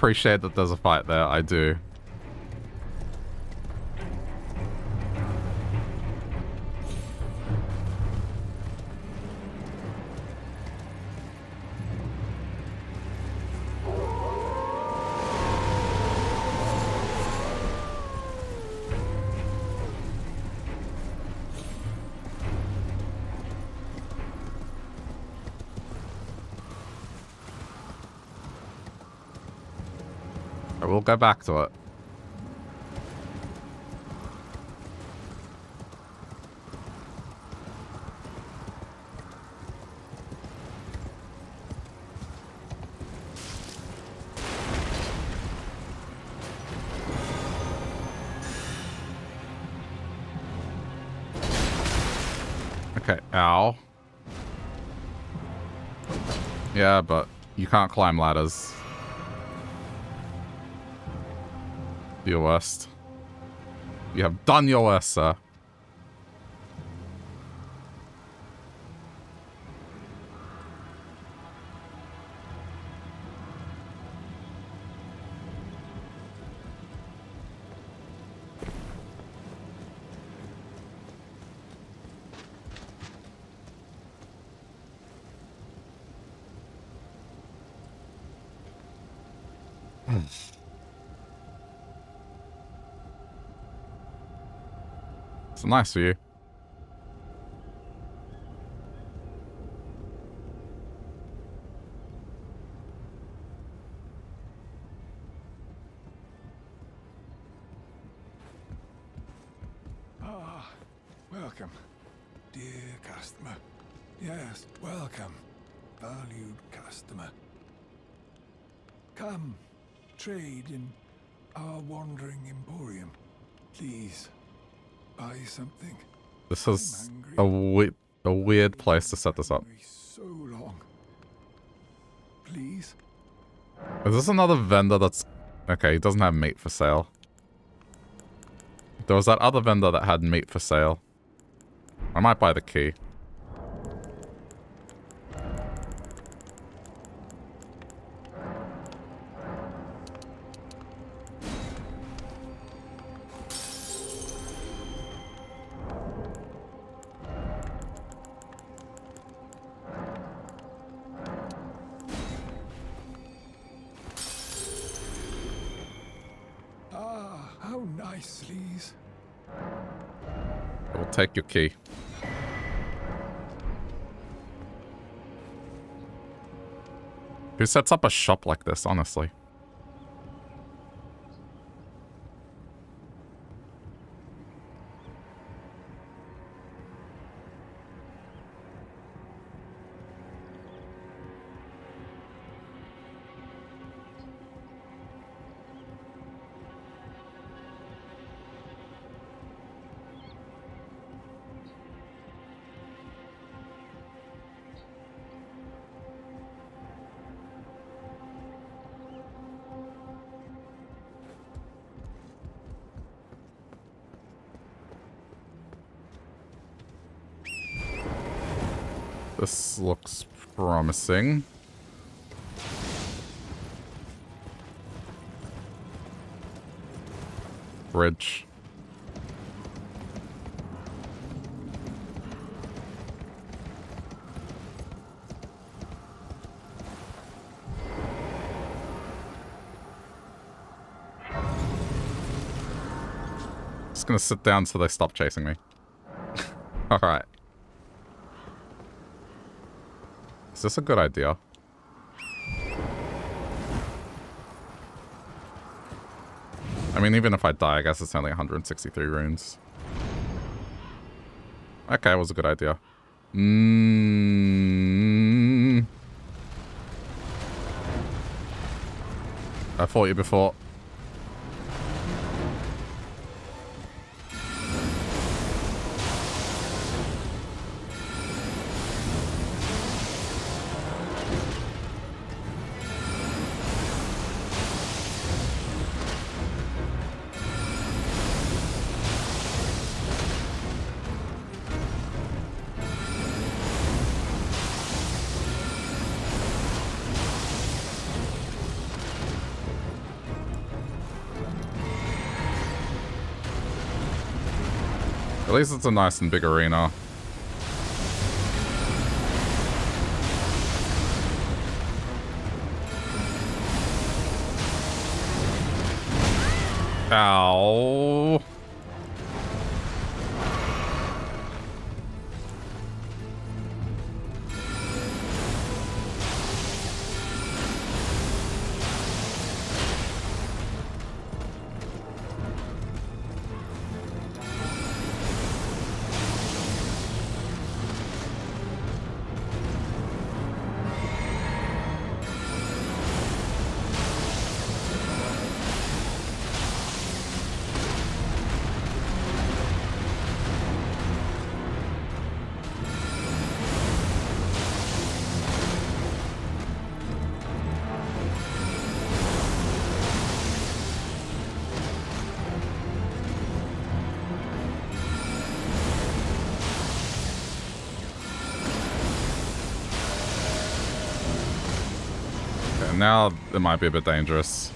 Appreciate that there's a fight there, I do. Back to it. Okay, ow. Yeah, but you can't climb ladders. Your worst. You have done your worst, sir. Nice for you. Ah, welcome, dear customer. Yes, welcome, valued customer. Come, trade in our wandering emporium, please buy something. This is a, we a weird place to set this up. So long. Please. Is this another vendor that's... Okay, he doesn't have meat for sale. There was that other vendor that had meat for sale. I might buy the key. Your key. Who sets up a shop like this, honestly? Promising. bridge. Just gonna sit down so they stop chasing me. [laughs] Alright. Is this a good idea? I mean, even if I die, I guess it's only 163 runes. Okay, it was a good idea. Mm. I fought you before. It's a nice and big arena. It might be a bit dangerous.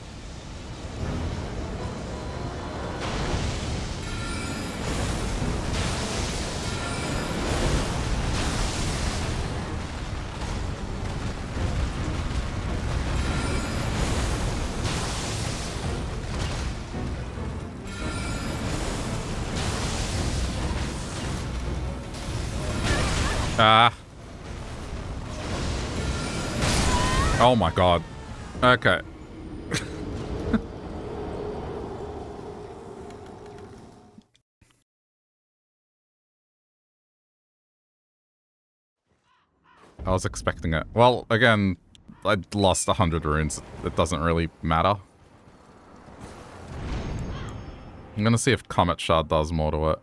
Ah. Oh my god. Okay. [laughs] I was expecting it. Well, again, I lost 100 runes. It doesn't really matter. I'm gonna see if Comet Shard does more to it.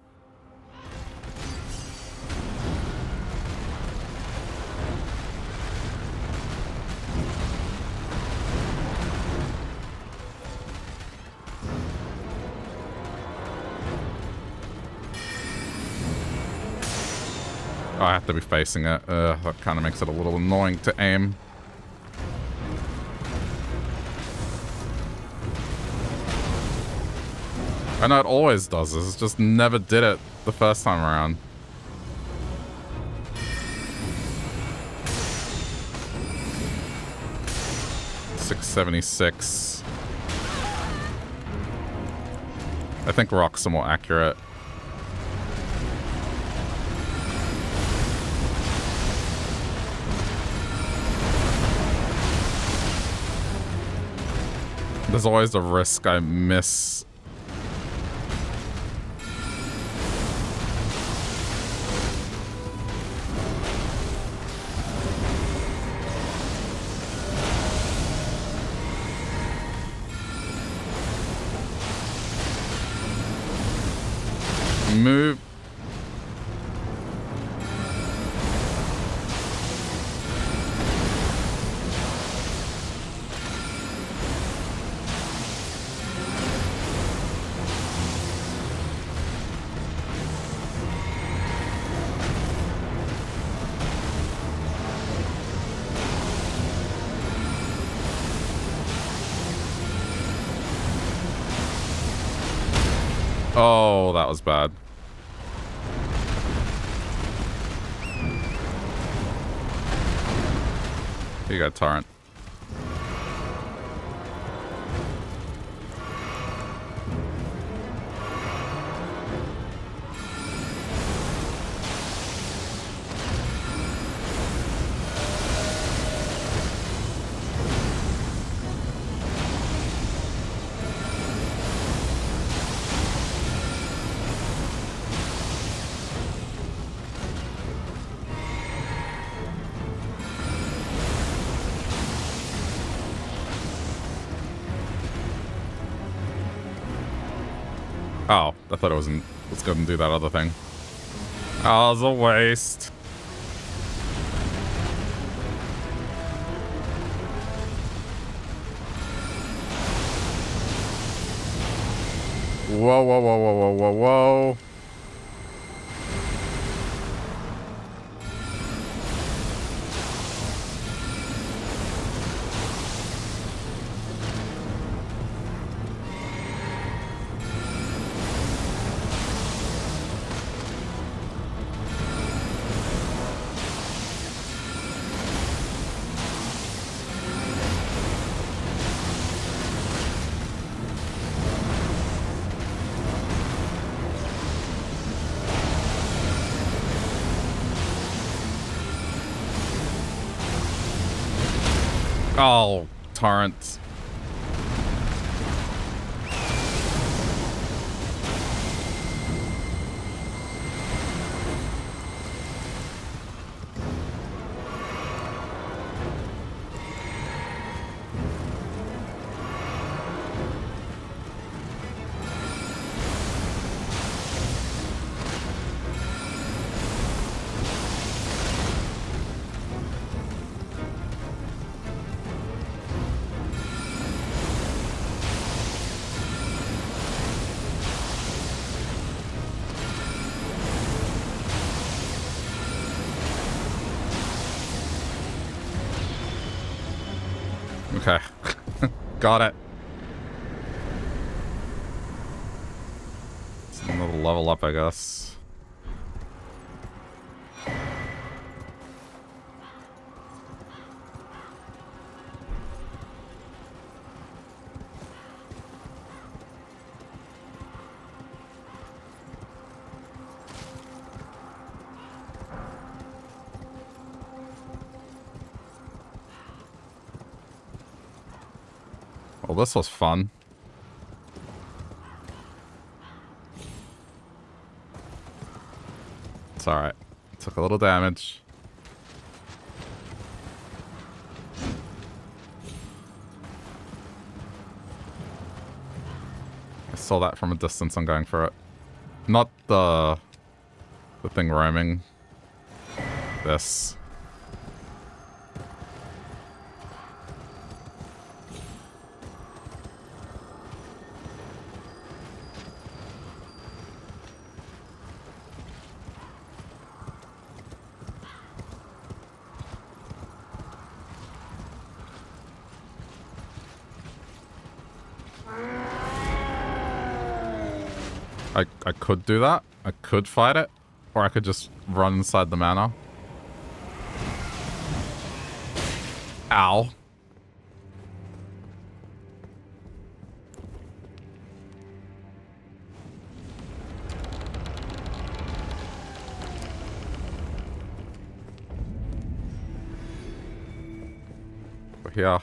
To be facing it. Uh, that kind of makes it a little annoying to aim. I know it always does this, it just never did it the first time around. Six seventy six. I think rocks are more accurate. There's always a risk I miss. That was bad. Here you go, Torrent. I thought it wasn't. Let's go and do that other thing. Oh, it's a waste. Whoa, whoa, whoa, whoa, whoa, whoa, whoa. Oh, Got it. Another level up, I guess. This was fun. It's alright. Took a little damage. I saw that from a distance. I'm going for it. Not the... the thing roaming. This. I, I could do that. I could fight it. Or I could just run inside the manor. Ow. Here.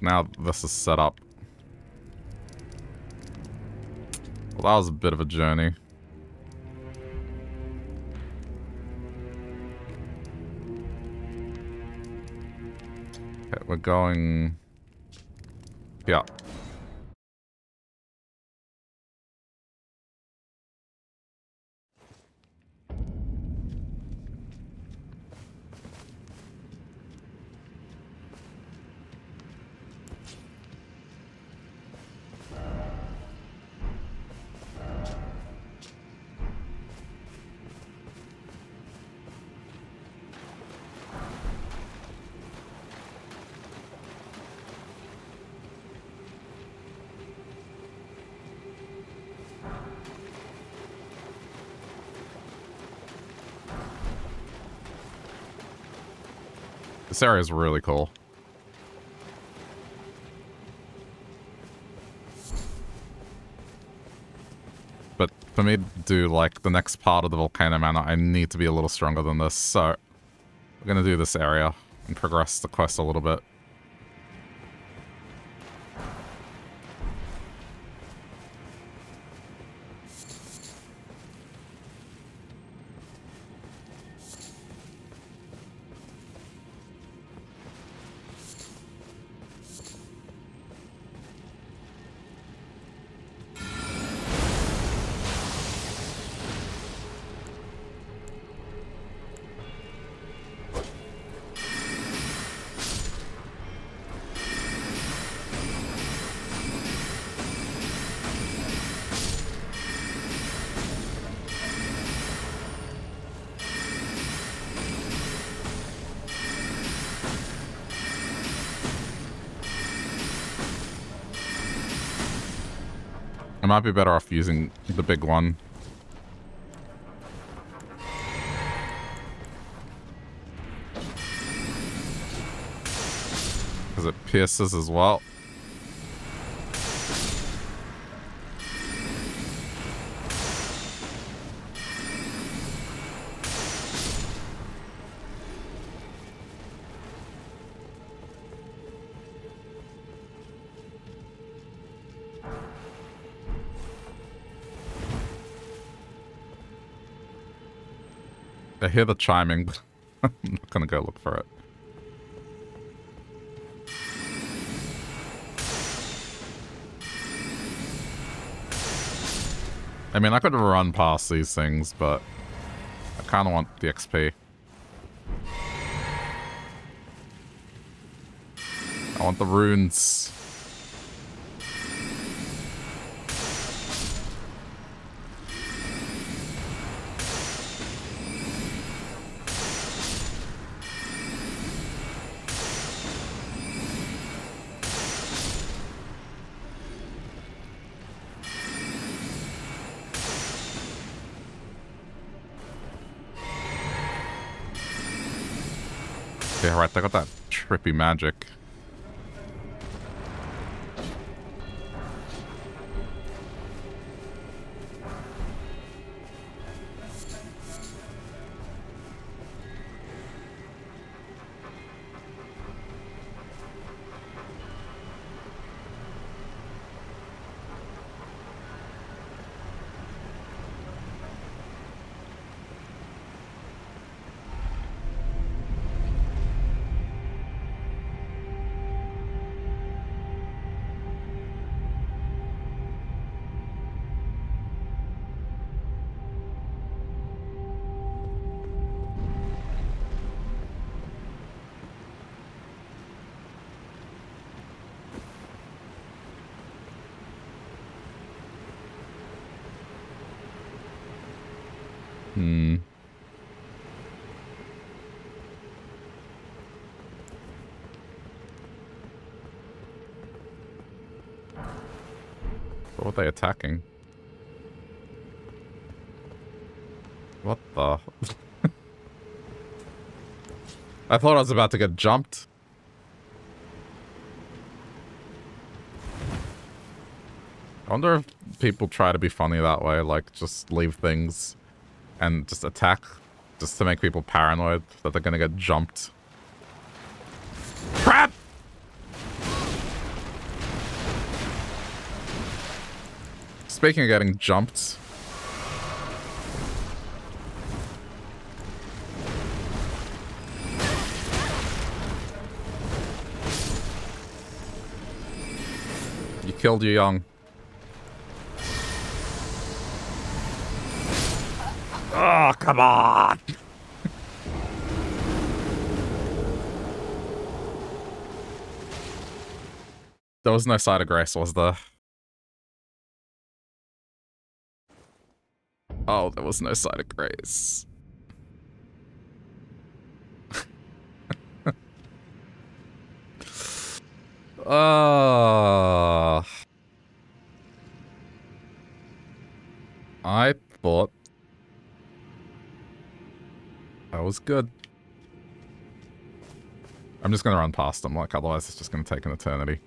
now this is set up. Well, that was a bit of a journey. Okay, we're going... This area is really cool. But for me to do, like, the next part of the Volcano Manor, I need to be a little stronger than this, so... We're gonna do this area and progress the quest a little bit. Might be better off using the big one. Because it pierces as well. Hear the chiming, but [laughs] I'm not gonna go look for it. I mean, I could run past these things, but I kind of want the XP. I want the runes. They got that trippy magic. I thought I was about to get jumped. I wonder if people try to be funny that way, like just leave things and just attack just to make people paranoid that they're gonna get jumped. Crap! Speaking of getting jumped, killed you young. Oh, come on! there was no site of grace, was there? Oh, there was no site of grace. [laughs] uh, good. I'm just gonna run past them, like otherwise it's just gonna take an eternity.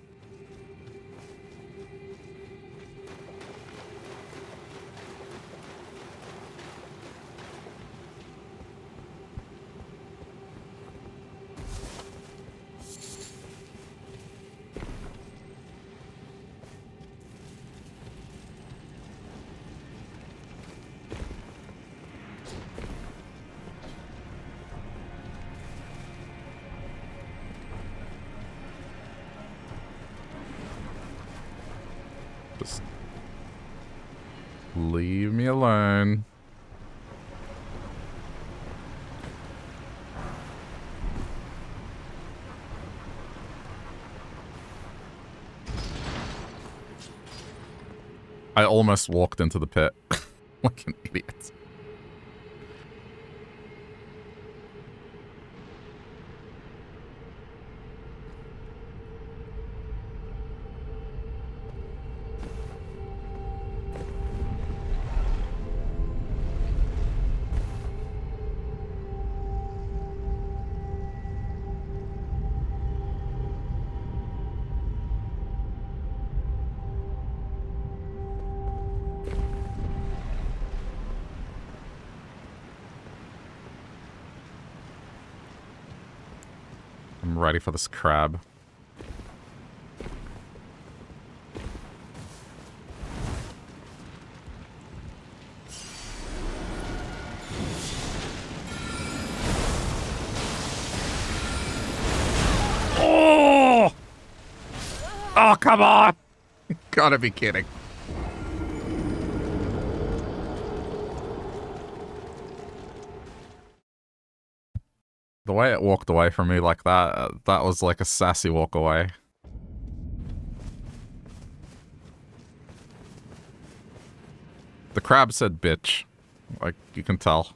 Almost walked into the pit [laughs] like an idiot. Ready for this crab. Oh! Oh, come on! [laughs] Gotta be kidding. The way it walked away from me like that, uh, that was like a sassy walk away. The crab said bitch. Like, you can tell.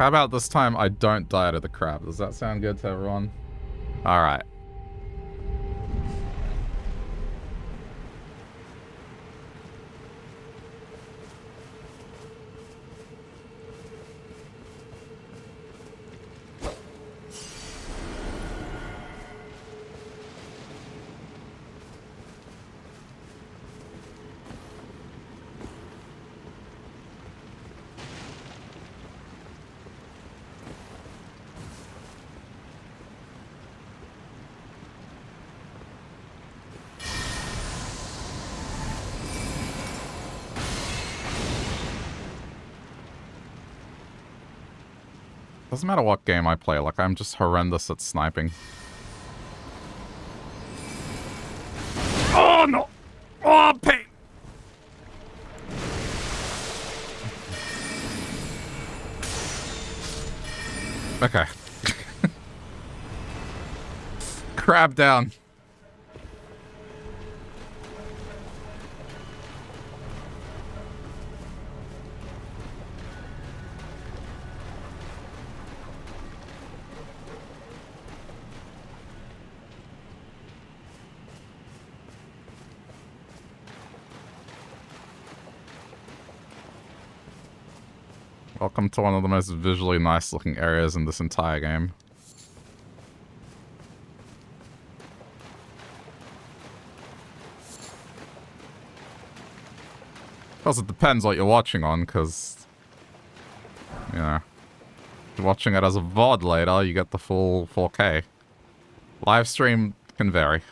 How about this time I don't die to the crab? Does that sound good to everyone? Alright. Doesn't matter what game I play, like I'm just horrendous at sniping. Oh no! Oh, pain! Okay. [laughs] crab down. Welcome to one of the most visually nice looking areas in this entire game. Of course, it depends what you're watching on, because, you know, watching it as a VOD later, you get the full 4K. Live stream can vary.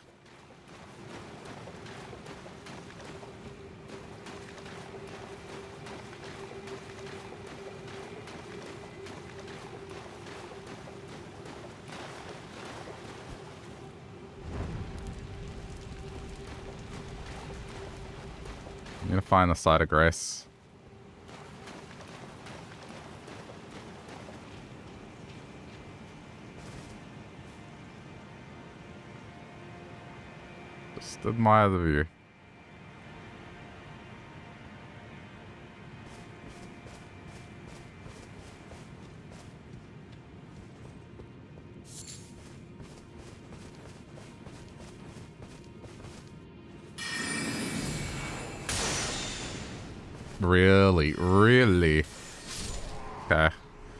Find the site of grace. Just admire the view. Really? Okay.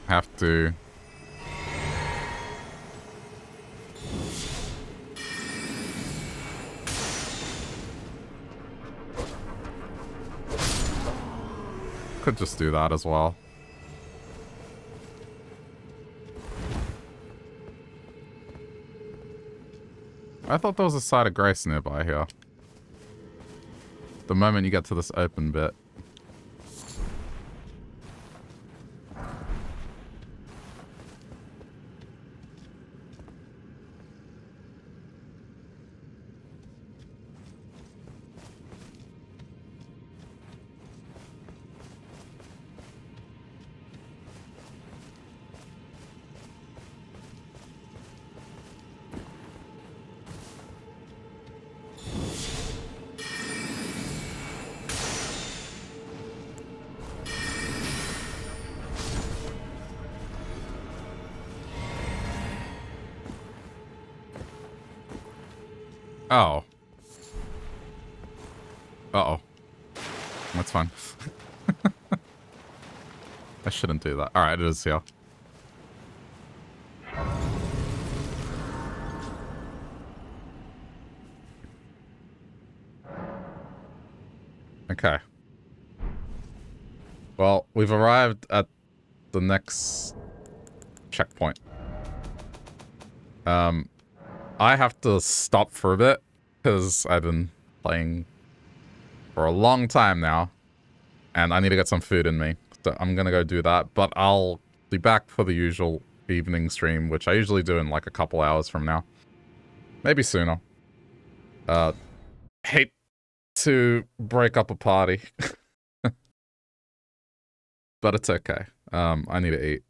Have to... Could just do that as well. I thought there was a site of grace nearby here. The moment you get to this open bit. Alright, it is here. Okay. Well, we've arrived at the next checkpoint. Um, I have to stop for a bit because I've been playing for a long time now and I need to get some food in me. I'm going to go do that, but I'll be back for the usual evening stream, which I usually do in like a couple hours from now. Maybe sooner. Uh, hate to break up a party. [laughs] but it's okay. Um, I need to eat.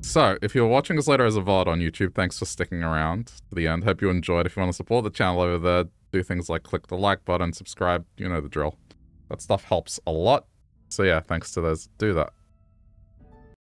So, if you're watching this later as a VOD on YouTube, thanks for sticking around to the end. Hope you enjoyed. If you want to support the channel over there, do things like click the like button, subscribe, you know the drill. That stuff helps a lot. So yeah, thanks to those. Do that.